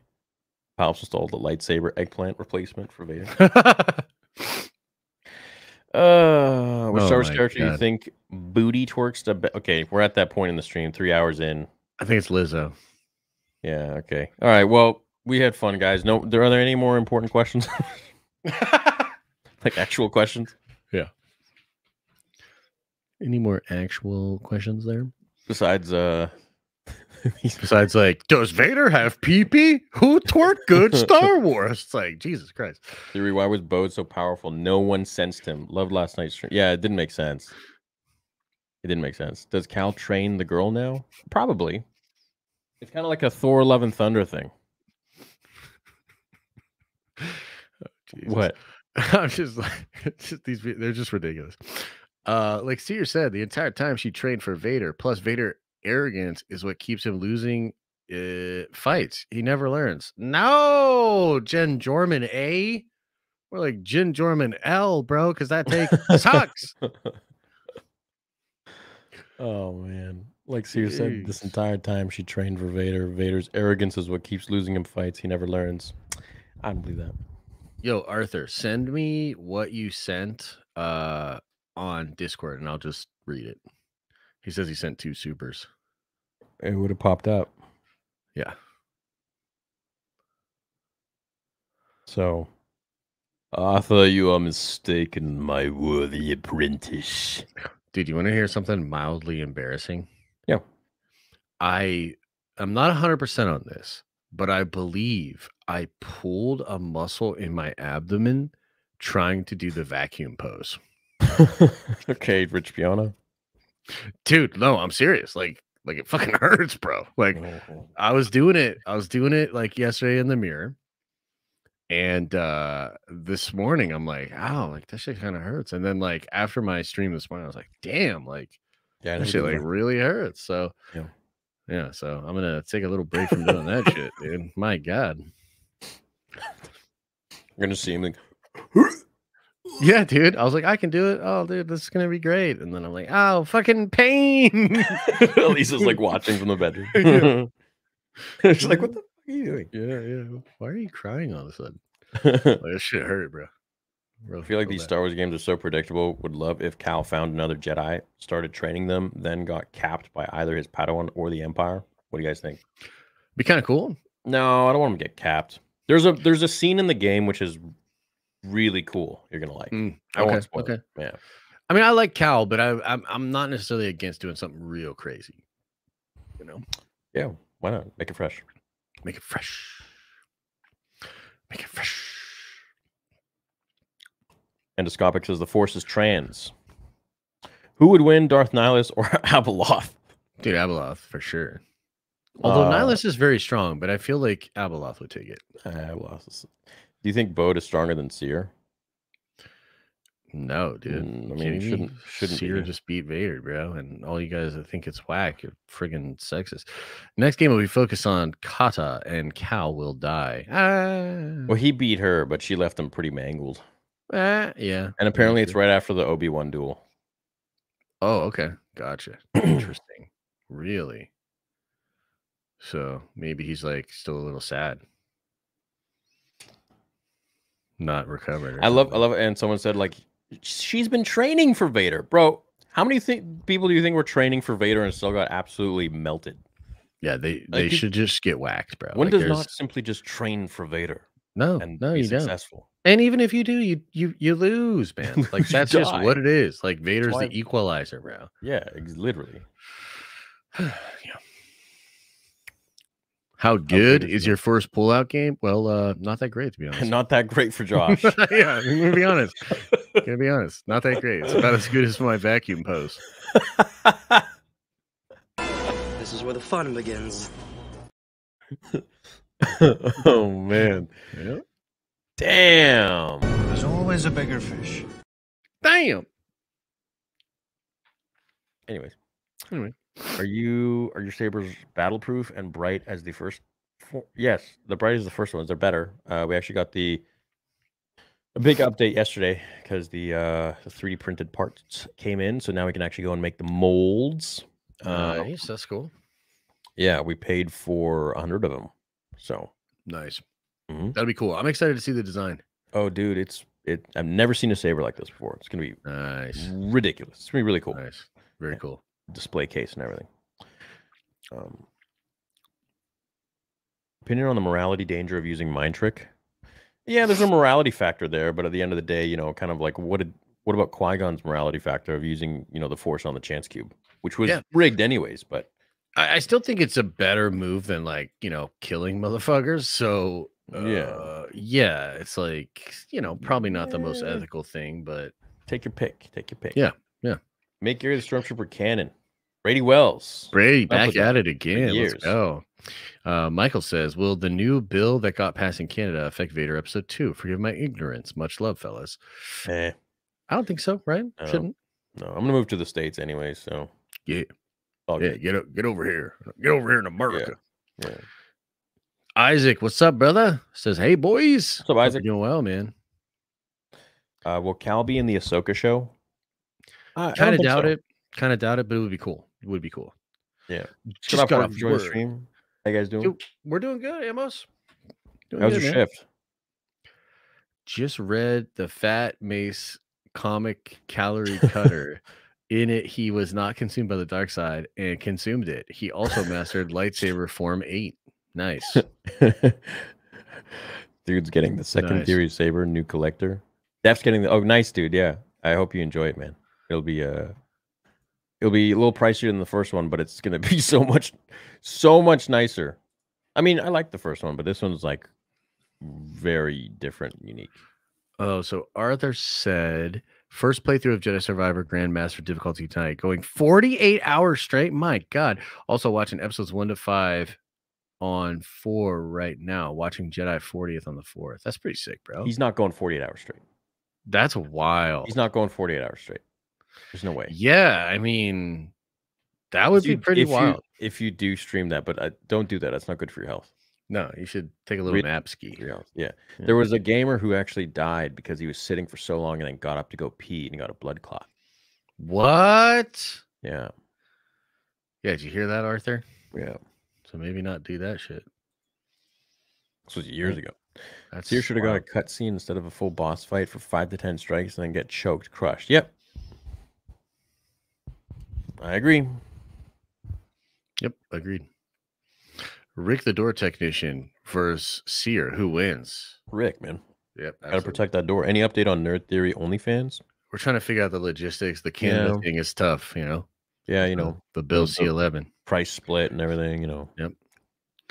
Palps installed the lightsaber eggplant replacement for Vader. Uh, which Oh Star Wars character do you think booty twerks the be- Okay, we're at that point in the stream, three hours in. I think it's Lizzo. Yeah. Okay. All right. Well, we had fun, guys. No, there are there any more important questions? like actual questions Yeah. Any more actual questions there? besides uh Besides, like, does Vader have pee pee? Who twerk good Star Wars? It's like, Jesus Christ. theory? Why was Bode so powerful? No one sensed him. Loved last night's stream. Yeah, it didn't make sense. It didn't make sense. Does Cal train the girl now? Probably. It's kind of like a Thor: Love and Thunder thing. Jesus. What? I'm just like just these they're just ridiculous. Uh like Cere said, the entire time she trained for Vader, plus Vader arrogance is what keeps him losing uh fights. He never learns. No, Jen Jorman A. We're like Jen Jorman L, bro, because that take sucks. Oh man. Like Cere said, this entire time she trained for Vader. Vader's arrogance is what keeps losing him fights. He never learns. I don't believe that. Yo, Arthur, send me what you sent uh on Discord and I'll just read it. He says he sent two supers. It would have popped up. Yeah. So, Arthur, you are mistaken, my worthy apprentice. Dude, you want to hear something mildly embarrassing? Yeah. I I'm not 100% on this, but I believe I pulled a muscle in my abdomen trying to do the vacuum pose. okay, Rich Piana. Dude, no, I'm serious. Like like it fucking hurts, bro. Like I was doing it. I was doing it like yesterday in the mirror. And uh this morning I'm like, oh, like that shit kind of hurts. And then like after my stream this morning, I was like, damn, like Yeah, that shit like really hurts. So Yeah. Yeah, so I'm gonna take a little break from doing that shit, dude. My God. I'm gonna see him like, Yeah, dude. I was like, I can do it. Oh, dude, this is gonna be great. And then I'm like, oh, fucking pain. Lisa's like watching from the bedroom. She's like, what the fuck are you doing? yeah, yeah. Why are you crying all of a sudden? Like, this shit hurt, bro. Real- feel like these. Star Wars games are so predictable. Would love if Cal found another Jedi, started training them, then got capped by either his Padawan or the Empire. What do you guys think? be kind of cool. No, I don't want him to get capped. There's a there's a scene in the game which is really cool. You're gonna like. Mm, I won't okay, it. okay. Yeah. I mean, I like Cal, but I, I'm I'm not necessarily against doing something real crazy. You know, Yeah. Why not? Make it fresh. make it fresh. Make it fresh. Endoscopic says the Force is trans. Who would win, Darth Nihilus or Abeloth? Dude, Abeloth for sure. Although Uh, Nihilus is very strong, but I feel like Abeloth would take it. Abeloth is- Do you think Bode is stronger than Cere? No, dude. Mm, I mean, mean, shouldn't- shouldn't Cere be. just beat Vader, bro, and all you guys that think it's whack, you're friggin' sexist. Next game will be focused on Kata and Cal will die. Ah, Well, he beat her, but she left him pretty mangled. Ah, yeah. And apparently, it's right after the Obi Wan duel. Oh, okay, gotcha. Interesting. Really? So maybe he's like still a little sad, not recovered. I love, I love it. And someone said, like, she's been training for Vader, bro. How many think people do you think were training for Vader and still got absolutely melted? Yeah, they they Like, you- should just get whacked, bro. One Like, does there's- not simply just train for Vader No, and no, be you don't. Successful. And even if you do, you you you lose, man. Like that's just die. what it is. Like Vader's why- the equalizer, bro. Yeah, ex- literally. yeah. How good good is is your first pullout game? Well, uh, not that great to be honest. Not that great for Josh. yeah, I'm gonna be honest. Gonna be honest. Not that great. It's about as good as my vacuum pose. This is where the fun begins. oh man, Yeah. Damn. There's always a bigger fish. Damn. Anyways, Anyway. are you are your sabers battle proof and bright as the first? Four? Yes, the bright is the first ones. They're better. Uh, we actually got the a big update yesterday because the uh the 3D printed parts came in, so now we can actually go and make the molds. Uh, Nice. That's cool. yeah, we paid for a hundred of them. So, Nice. Mhm. That'll be cool. I'm excited to see the design. oh, dude, it's it. I've never seen a saber like this before. It's gonna be Nice. ridiculous. It's gonna be really cool. Nice. Very cool. display case and everything. Um, opinion on the morality danger of using mind trick? Yeah, there's a morality factor there, but at the end of the day, you know, kind of like what did what about Qui Gon's morality factor of using you know the Force on the chance cube, which was Yeah. rigged anyways, but I, I still think it's a better move than like you know killing motherfuckers. So Yeah. uh, yeah, it's like you know probably not the most ethical thing, but take your pick. Take your pick. Yeah, yeah. Make your the Stormtrooper canon. Brady Wells. Brady back at that it again. years. Let's go. Uh, Michael says, "Will the new bill that got passed in Canada affect Vader Episode Two? Forgive my ignorance. Much love, fellas. Eh, I don't think so. Right? No. Shouldn't. no, I'm gonna move to the states anyway, so Yeah. all Yeah. Get o- get over here. Get over here in America. Yeah. Isaac, what's up, brother? Says, hey boys. What's up, Isaac? Doing well, man. Uh, will Cal be in the Ahsoka show? I- I Kind of doubt so. it. Kind of doubt it, but it would be cool. It would be cool. Yeah. Just Shut up, got Mark, off for the stream. How you guys doing? Dude, we're doing good, Amos. Doing How's good, your man. shift? Just read the Fat Mace comic calorie cutter. In it, he was not consumed by the dark side and consumed it. He also mastered lightsaber form eight. Nice. Dude's getting the second Nice. theory saber, new collector. Def's getting the oh nice dude, yeah. I hope you enjoy it, man. It'll be uh it'll be a little pricier than the first one, but it's gonna be so much so much nicer. I mean, I like the first one, but this one's like very different, unique. Oh, so Arthur said first playthrough of Jedi Survivor Grandmaster difficulty tonight, going 48 hours straight. My God. Also watching episodes one to five on four right now, watching Jedi 40th on the fourth. That's pretty sick, bro. He's not going 48 hours straight. That's wild. He's not going 48 hours straight. There's no way. Yeah, I mean, that would you- be pretty if you- wild. if you do stream that, but uh, don't do that. That's not good for your health. No, you should take a little Really nap ski. for. Yeah. Yeah. There was a gamer who actually died because he was sitting for so long and then got up to go pee and he got a blood clot. What? Yeah. Yeah, did you hear that, Arthur? Yeah. So maybe not do that shit. This was years ago. That's Cere should have got a cutscene instead of a full boss fight for five to ten strikes and then get choked, crushed. Yep. I agree. Yep, agreed. Rick the door technician versus Cere. Who wins? Rick, man. Yep. Gotta protect that door. Any update on Nerd Theory OnlyFans? We're trying to figure out the logistics. The Canada Yeah. thing is tough, you know. Yeah, you know, the Bill C11. price split and everything, you know. Yep.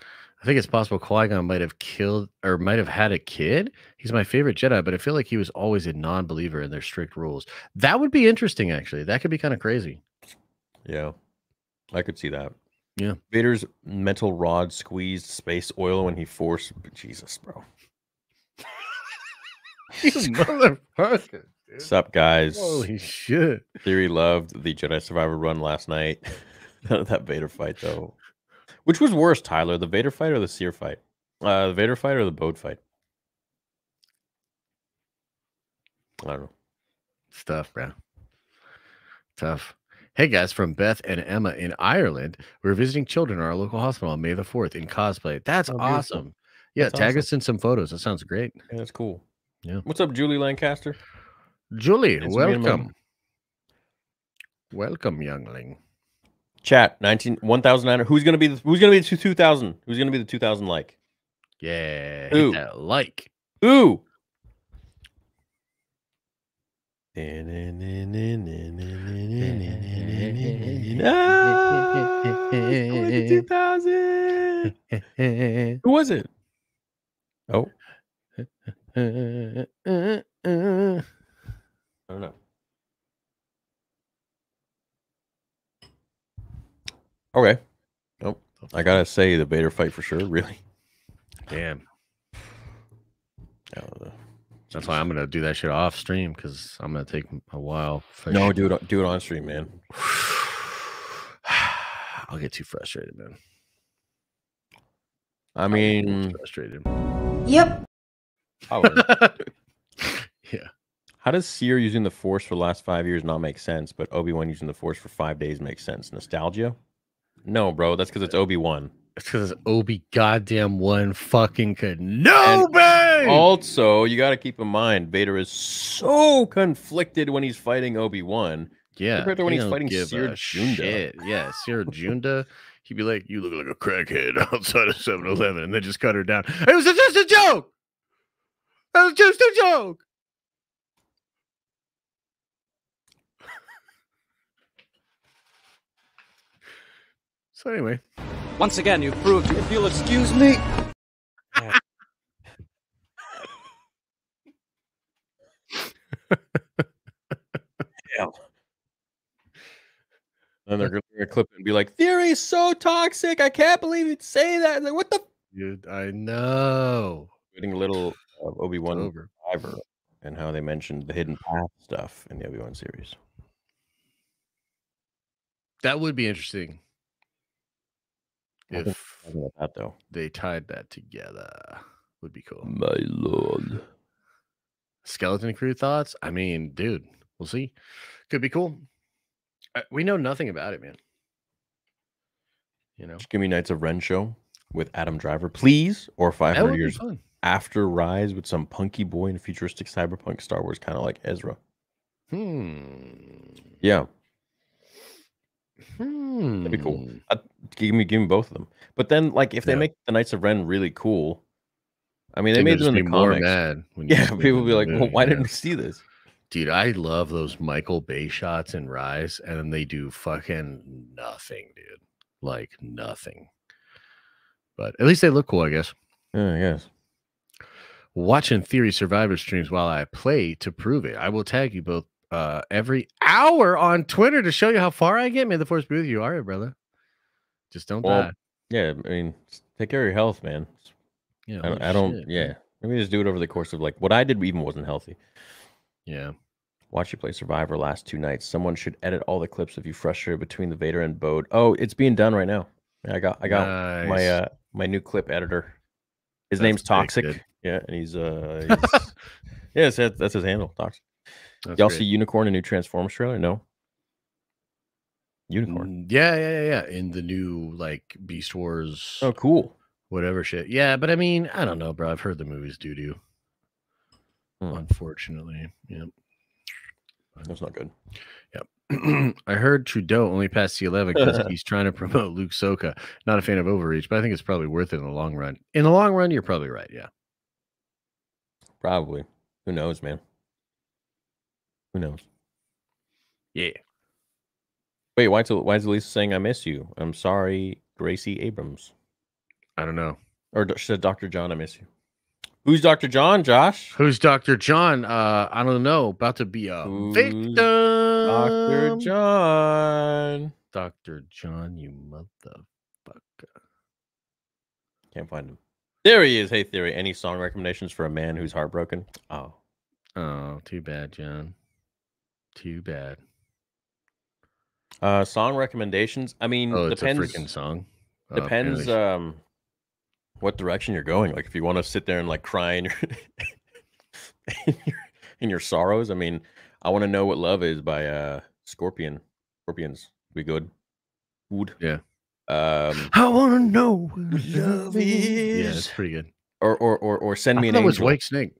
I think it's possible Qui Gon might have killed or might have had a kid. He's my favorite Jedi, but I feel like he was always a non-believer in their strict rules. That would be interesting, actually. That could be kind of crazy. Yeah, I could see that. Yeah. Vader's mental rod squeezed space oil when he forced. Jesus, bro. you motherfucker. What's up, guys? Holy shit. Theory loved the Jedi Survivor run last night. that Vader fight, though. Which was worse, Tyler? The Vader fight or the Cere fight? Uh, the Vader fight or the Bode fight? I don't know. It's tough, bro. Tough. Hey guys, from Beth and Emma in Ireland. We're visiting children at our local hospital on May the 4th in cosplay. That's Oh, beautiful. awesome. Yeah, That's tag awesome. us in some photos. That sounds great. Yeah, that's cool. Yeah. What's up, Julie Lancaster? Julie, Thanks for being a welcome. Welcome, youngling. Chat 19 1900. Who's gonna be the, who's gonna be the 2000? Who's gonna be the 2000 like? Yeah. Ooh. That like. Ooh. No, 2000. Who was it? Oh, I don't know. Okay. Nope. I gotta say the Vader fight for sure. Really. Damn. Yeah, the- That's why I'm gonna do that shit off stream because I'm gonna take a while. for No, shit. do it. on- Do it on stream, man. I'll get too frustrated, man. I mean, Frustrated. Yep. probably. How does Cere using the Force for the last five years not make sense, but Obi Wan using the Force for five days makes sense? Nostalgia? No, bro. That's because it's Obi Wan. It's because Obi goddamn one fucking could no babe. Also, you got to keep in mind Vader is so conflicted when he's fighting Obi Wan. yeah, compared to when he he's fighting Cere Junda. shit. Yeah, Cere Junda. He'd be like, "You look like a crackhead outside of 7-Eleven," and then just cut her down. It was just a joke. That was just a joke. So anyway, Once again, you've proved if you'll excuse me. And they're going to clip it and be like, Theory's so toxic. I can't believe you'd say that. Like, what the? dude, I know. Getting a little of Obi Wan Over. Survivor and how they mentioned the hidden path stuff in the Obi Wan series. That would be interesting I think if about that though. they tied that together. Would be cool. My lord. Skeleton Crew thoughts? I mean, dude, we'll see. Could be cool. Uh, we know nothing about it, man. You know, Just give me Knights of Ren show with Adam Driver, please, or 500 would years fun. after Rise with some punky boy in a futuristic cyberpunk Star Wars, kind of like Ezra. Hmm. Yeah, Hmm. that'd be cool. Uh, give me, give me both of them. But then, like, if they Yeah. make the Knights of Ren really cool, I mean, they made them in the comics. mad when Yeah, people will be like, well, why yeah. didn't we see this? Dude, I love those Michael Bay shots in Rise, and then they do fucking nothing, dude. Like nothing. But at least they look cool, I guess. Yeah, yes. Watching Theory Survivor streams while I play to prove it. I will tag you both uh every hour on Twitter to show you how far I get. May the force be with you. All right, brother. Just don't Well, die. yeah. I mean, take care of your health, man. Yeah, I don't. I don't shit, yeah. man. Maybe just do it over the course of like what I did. Even wasn't healthy. Yeah. Watch you play Survivor last two nights. Someone should edit all the clips of you frustrated between the Vader and Bode. Oh, it's being done right now. Yeah, I got I got my uh my new clip editor. His That's name's Toxic. Yeah, and he's uh he's, yeah, that's, that's his handle. Toxic. That's Y'all great. see Unicron, a new Transformers trailer? No. Unicron. Mm, Yeah, yeah, yeah, yeah. In the new like Beast Wars, Oh, cool. whatever shit. Yeah, but I mean, I don't know, bro. I've heard the movies doo doo. Hmm. Unfortunately, yeah. That's not good. I heard Trudeau only passed the 11 because he's trying to promote Luke Soka. Not a fan of overreach, but I think it's probably worth it in the long run. In the long run, you're probably right. Yeah. Probably. Who knows, man? Who knows? Yeah. Wait, why is why is Lisa saying I miss you? I'm sorry, Gracie Abrams. I don't know. Or d- said Dr. John, I miss you. Who's Dr. John, Josh? Who's Dr. John? Uh, I don't know. About to be a Who's victim. Dr. John. Dr. John, you motherfucker. Can't find him. There he is. Hey, Theory. Any song recommendations for a man who's heartbroken? Oh, Oh, too bad, John. Too bad. uh, song recommendations. I mean, Oh, it's depends. a freaking song. Uh, Depends. Um, what direction you're going. Like, if you want to sit there and like cry in your in your, in your sorrows. I mean, I want to know what love is by uh Scorpion. Scorpions be good. Wood. Yeah. Um, I want to know what love is. Yeah, it's pretty good. or or or or send I me an thought it was. Whitesnake.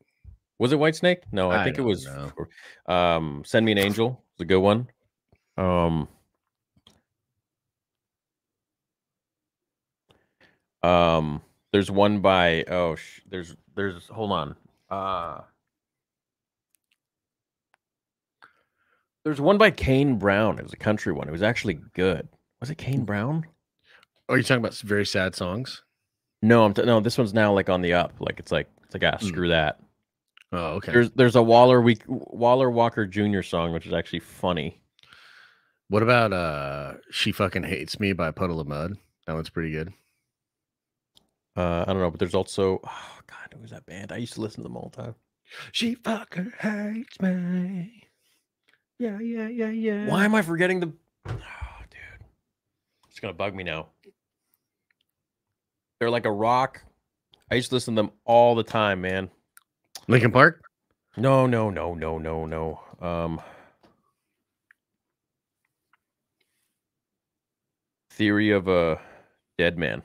Was it Whitesnake? No, I, I think it was. Um, Send Me an Angel was a good one. Um, um, there's one by oh, sh- there's there's hold on. Uh, there's one by Kane Brown. It was a country one. It was actually good. Was it Kane Brown? Oh, you're talking about very sad songs? No, I'm t- no. This one's now like on the up. Like it's like it's like ah, Mm. screw that. Oh, okay. There's there's a Waller week Waller Walker Jr. song which is actually funny. What about uh She Fucking Hates Me by Puddle of Mudd? That one's pretty good. Uh, I don't know, but there's also oh god, who's that band? I used to listen to them all the time. She fucking hates me. Yeah, yeah, yeah, yeah. Why am I forgetting the? Oh, dude, it's gonna bug me now. They're like a rock. I used to listen to them all the time, man. Linkin Park? No, no, no, no, no, no. Um, Theory of a Dead Man.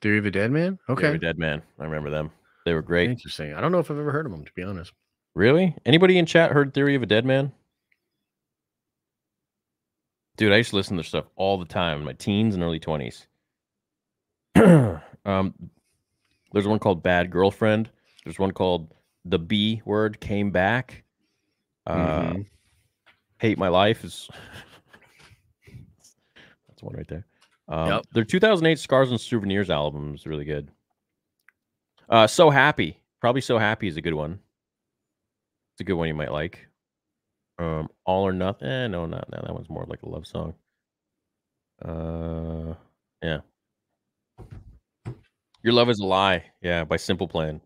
Theory of a Dead Man? Theory Okay. of a Dead Man. I remember them. They were great. Interesting. I don't know if I've ever heard of them, to be honest. Really? Anybody in chat heard Theory of a Dead Man? Dude, I used to listen to their stuff all the time in my teens and early 20s. um, there's one called Bad Girlfriend. There's one called The B Word Came Back. Uh, Mhm. Hate My Life is. That's one right there. Um, Yep. Their 2008 Scars and Souvenirs album is really good. Uh, so Happy. Probably So Happy is a good one. It's a good one you might like. Um, All or Nothing. Eh, no, not no, that one's more like a love song. Uh, yeah. Your Love is a Lie. Yeah, by Simple Plan.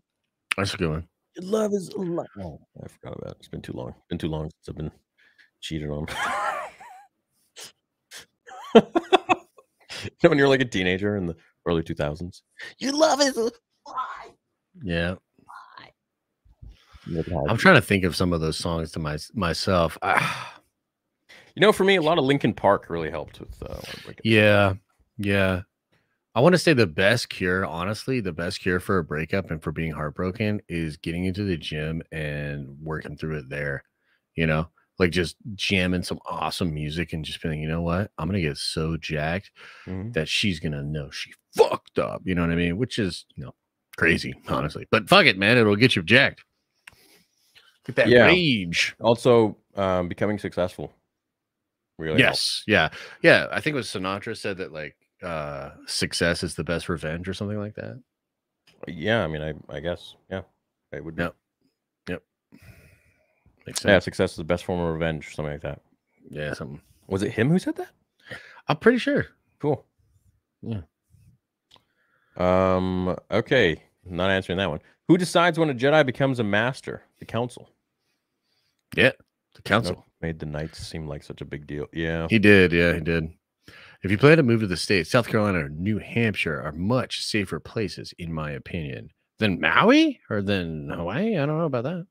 That's a good one. Your love is a lie. Oh, I forgot about it. It's been too long. Been too long since I've been cheated on. you know, when you're like a teenager in the early 2000s. Your love is a lie. Yeah. Never I'm trying to think of some of those songs to my, myself. Ah, You know, for me, a lot of Linkin Park really helped with uh, yeah. Yeah. I want to say the best cure, honestly, the best cure for a breakup and for being heartbroken is getting into the gym and working through it there. You know, like just jamming some awesome music and just feeling, you know what? I'm going to get so jacked Mhm. that she's going to know she fucked up. You know what I mean? Which is, you know, crazy, honestly. But fuck it, man. It'll get you jacked. Get that Yeah. rage. Also, um, becoming successful. Really helps. Yes. Yeah. Yeah. I think it was Sinatra said that like uh success is the best revenge or something like that. Yeah, I mean, I, I guess. Yeah, it would be. Yep. Yep. Makes Yeah, success is the best form of revenge, or something like that. Yeah, something. Was it him who said that? I'm pretty sure. Cool. Yeah. Um. Okay. Not answering that one. Who decides when a Jedi becomes a master? The Council. Yeah. The council. Made the Knights seem like such a big deal. Yeah. He did. Yeah, he did. If you plan to move to the states, South Carolina or New Hampshire are much safer places, in my opinion, than Maui or than Hawaii. I don't know about that.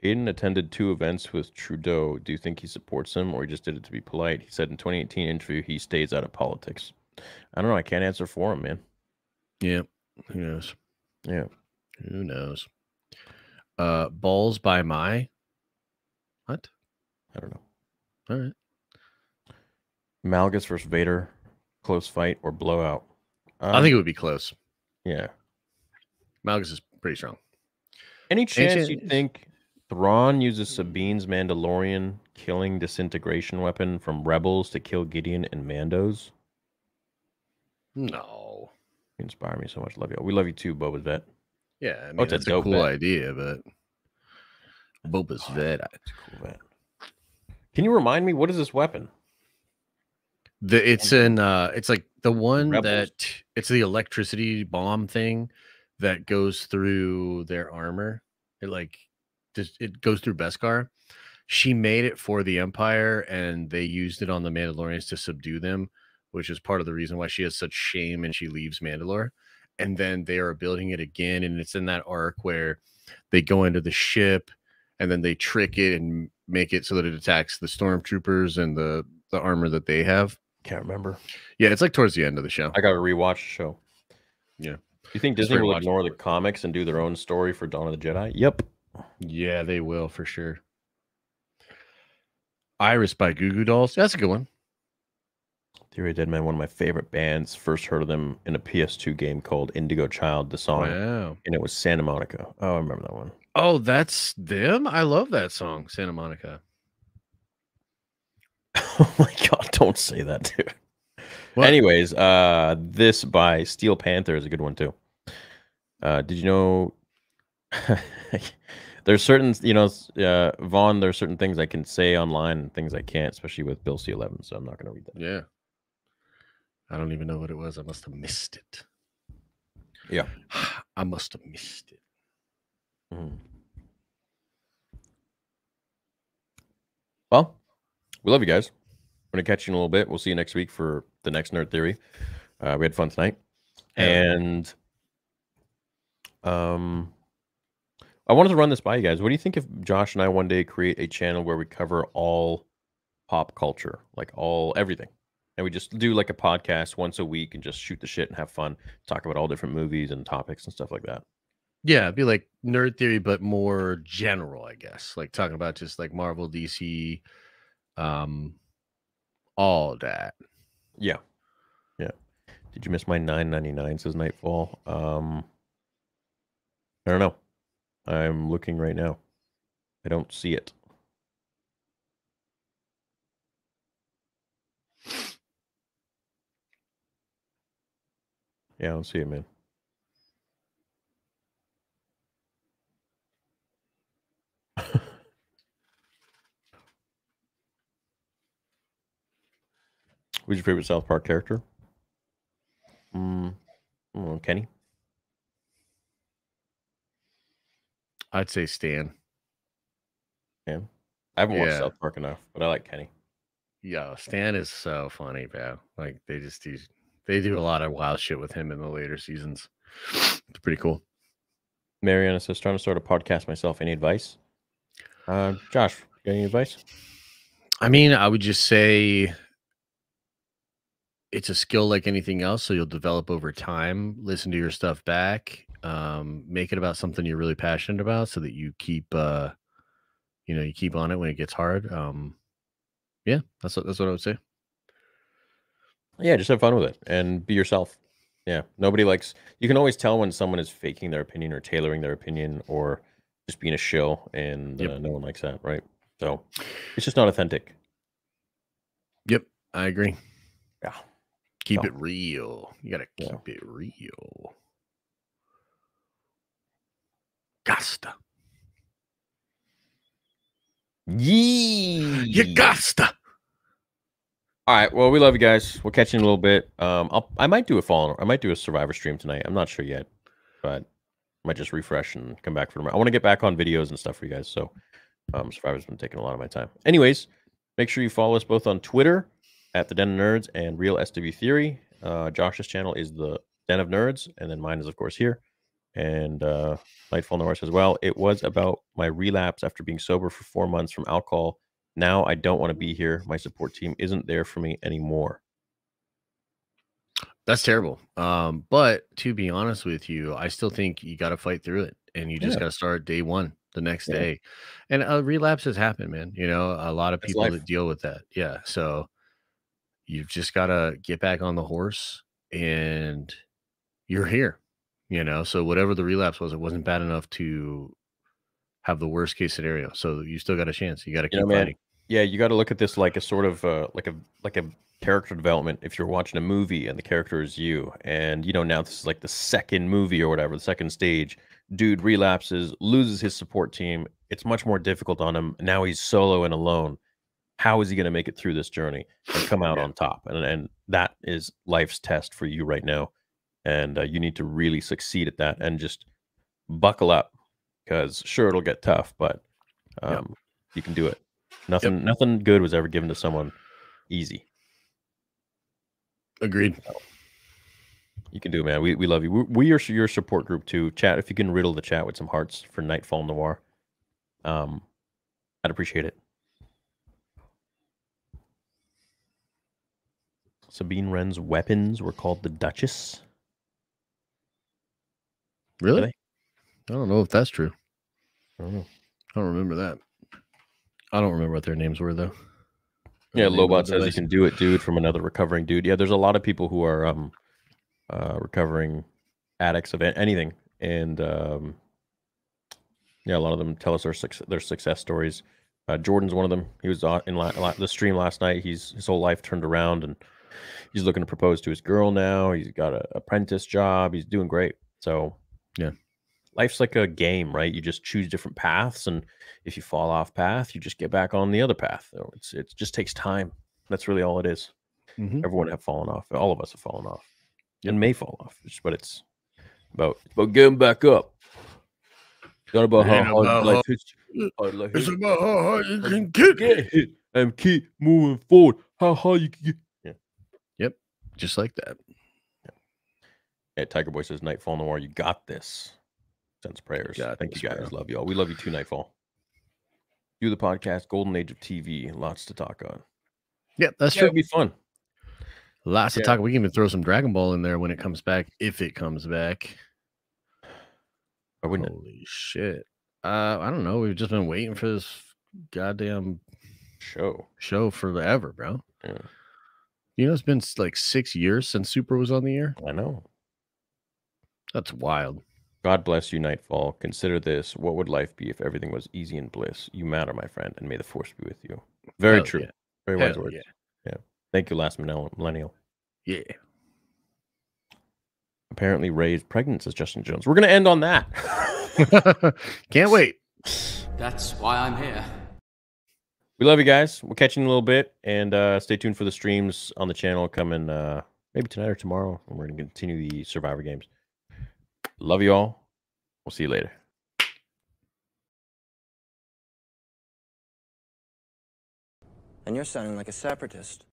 Hayden attended two events with Trudeau. Do you think he supports him or he just did it to be polite? He said in 2018 interview he stays out of politics. I don't know. I can't answer for him, man. Yeah. Who knows? Yeah. Who knows? Uh balls by my what? I don't know. All right. Malgus versus Vader, close fight or blowout? I think it would be close. Yeah. Malgus is pretty strong. Any chance you chance- think Thrawn uses Sabine's Mandalorian killing disintegration weapon from Rebels to kill Gideon and Mandos? No. You inspire me so much. Love you. We love you too, Boba Vet. Yeah, I mean, Oh, it's a a, cool vet. idea, but Boba's vet. Cool vet. Can you remind me what is this weapon? The it's in uh it's like the one Rebels. that it's the electricity bomb thing that goes through their armor. It like just it goes through Beskar. She made it for the Empire and they used it on the Mandalorians to subdue them, which is part of the reason why she has such shame and she leaves Mandalore. And then they are building it again, and it's in that arc where they go into the ship and then they trick it and make it so that it attacks the stormtroopers and the the armor that they have. Can't remember. Yeah, it's like towards the end of the show. I got to rewatch the show. Yeah. You think Disney will ignore the comics and do their own story for Dawn of the Jedi? Yep. Yeah, they will for sure. Iris by Goo Goo Dolls. That's a good one. Theory of Dead Man, one of my favorite bands. First heard of them in a PS2 game called Indigo Child, the song. Wow. And it was Santa Monica. Oh, I remember that one. Oh, that's them. I love that song, Santa Monica. Oh my god, don't say that, dude. What? Anyways, uh this by Steel Panther is a good one too. Uh did you know there's certain you know uh Vaughn, there's certain things I can say online and things I can't, especially with Bill C eleven, so I'm not gonna read that. Yeah. I don't even know what it was. I must have missed it. Yeah. I must have missed it. Mhm. Well, we love you guys. We're gonna catch you in a little bit. We'll see you next week for the next nerd theory. Uh, we had fun tonight, and um, I wanted to run this by you guys. What do you think if Josh and I one day create a channel where we cover all pop culture, like all everything, and we just do like a podcast once a week and just shoot the shit and have fun, talk about all different movies and topics and stuff like that. Yeah, it'd be like nerd theory, but more general, I guess. Like talking about just like Marvel, DC, um, all that. Yeah. Yeah. Did you miss my 9.99 says Nightfall? Um I don't know. I'm looking right now. I don't see it. Yeah, I don't see it, man. Who's your favorite South Park character? Mm, I Kenny. I'd say Stan. Yeah. I haven't watched Yeah. South Park enough, but I like Kenny. Yeah, Stan is so funny, bro. Like they just do, they do a lot of wild shit with him in the later seasons. It's pretty cool. Mariana says, trying to start a podcast myself. Any advice? Uh, Josh, got any advice? I mean, I would just say it's a skill like anything else, so you'll develop over time. Listen to your stuff back. Um, make it about something you're really passionate about, so that you keep, uh, you know, you keep on it when it gets hard. Um, yeah, that's what that's what I would say. Yeah, just have fun with it and be yourself. Yeah, nobody likes. You can always tell when someone is faking their opinion or tailoring their opinion or just being a shill, and Yep. uh, no one likes that, right? So it's just not authentic. Yep, I agree. Keep it real. You gotta keep Yeah. it real. Gosta. Yee. You gosta. All right. Well, we love you guys. We'll catch you in a little bit. Um, I'll I might do a fall. I might do a Survivor stream tonight. I'm not sure yet, but I might just refresh and come back for tomorrow. I want to get back on videos and stuff for you guys. So, um, Survivor's been taking a lot of my time. Anyways, make sure you follow us both on Twitter at the Den of Nerds and Real SW Theory. Uh, Josh's channel is the Den of Nerds, and then mine is of course here. And uh, Nightfall Noir's as well. It was about my relapse after being sober for four months from alcohol. Now I don't want to be here. My support team isn't there for me anymore. That's terrible. Um, but to be honest with you, I still think you got to fight through it, and you just Yeah. got to start day one, the next Yeah. day. And uh, relapses happen, man. You know, a lot of That's people life. that deal with that. Yeah. So you've just got to get back on the horse, and you're here. You know, so whatever the relapse was, it wasn't bad enough to have the worst case scenario. So you still got a chance. You got to keep You know, fighting. Yeah, you got to look at this like a sort of uh, like a like a character development. If you're watching a movie and the character is you, and you know now this is like the second movie or whatever, the second stage. Dude relapses, loses his support team. It's much more difficult on him. Now he's solo and alone. How is he going to make it through this journey and come out on top? And and that is life's test for you right now. And uh, you need to really succeed at that and just buckle up because sure it'll get tough, but um, you can do it. Nothing nothing good was ever given to someone easy. Agreed. You can do it, man. We, we love you. We, we are your support group too. Chat if you can riddle the chat with some hearts for Nightfall Noir. Um, I'd appreciate it. Sabine Wren's weapons were called the Duchess. Really? I don't know if that's true. I don't know. I don't remember that. I don't remember what their names were though. Yeah, the name of the Lobot says you device. can do it, dude, from another recovering dude. Yeah, there's a lot of people who are um uh recovering addicts of anything. And um yeah, a lot of them tell us their success, their success stories. Uh, Jordan's one of them. He was in la- la- the stream last night. He's his whole life turned around, and he's looking to propose to his girl now. He's got an apprentice job. He's doing great. So Yeah. life's like a game, right? You just choose different paths, and if you fall off path, you just get back on the other path. So it's it just takes time. That's really all it is. Mhm. Everyone have fallen off. All of us have fallen off, and may fall off. But it's about it's about getting back up. It's not about how hard about life hits you. hard life It's hits about how hard you can it and keep moving forward. How hard you can get. Yeah. Just like that. Yeah, Tiger Boy says Nightfall Noir, you got this. Sends prayers. got Thank this, you guys. bro. Love y'all. We love you too, Nightfall. Do the podcast, Golden Age of TV. Lots to talk on. Yep, that's yeah, true. Be fun. Lots Yeah. to talk. We can even throw some Dragon Ball in there when it comes back, if it comes back. Wouldn't it? Holy shit. Uh, I don't know. We've just been waiting for this goddamn Show. show forever, bro. Yeah. You know, it's been like six years since Super was on the air. I know. That's wild. God bless you, Nightfall. Consider this. What would life be if everything was easy and bliss? You matter, my friend, and may the force be with you. Very Hell true. yeah. Very wise Hell words. yeah. yeah. Thank you, last millennial-. Yeah. Apparently raised pregnant, says Justin Jones. We're going to end on that. Can't wait. That's why I'm here. We love you guys. We'll catch you in a little bit, and uh, stay tuned for the streams on the channel coming uh, maybe tonight or tomorrow. We're going to continue the Survivor games. Love you all. We'll see you later. And you're sounding like a separatist.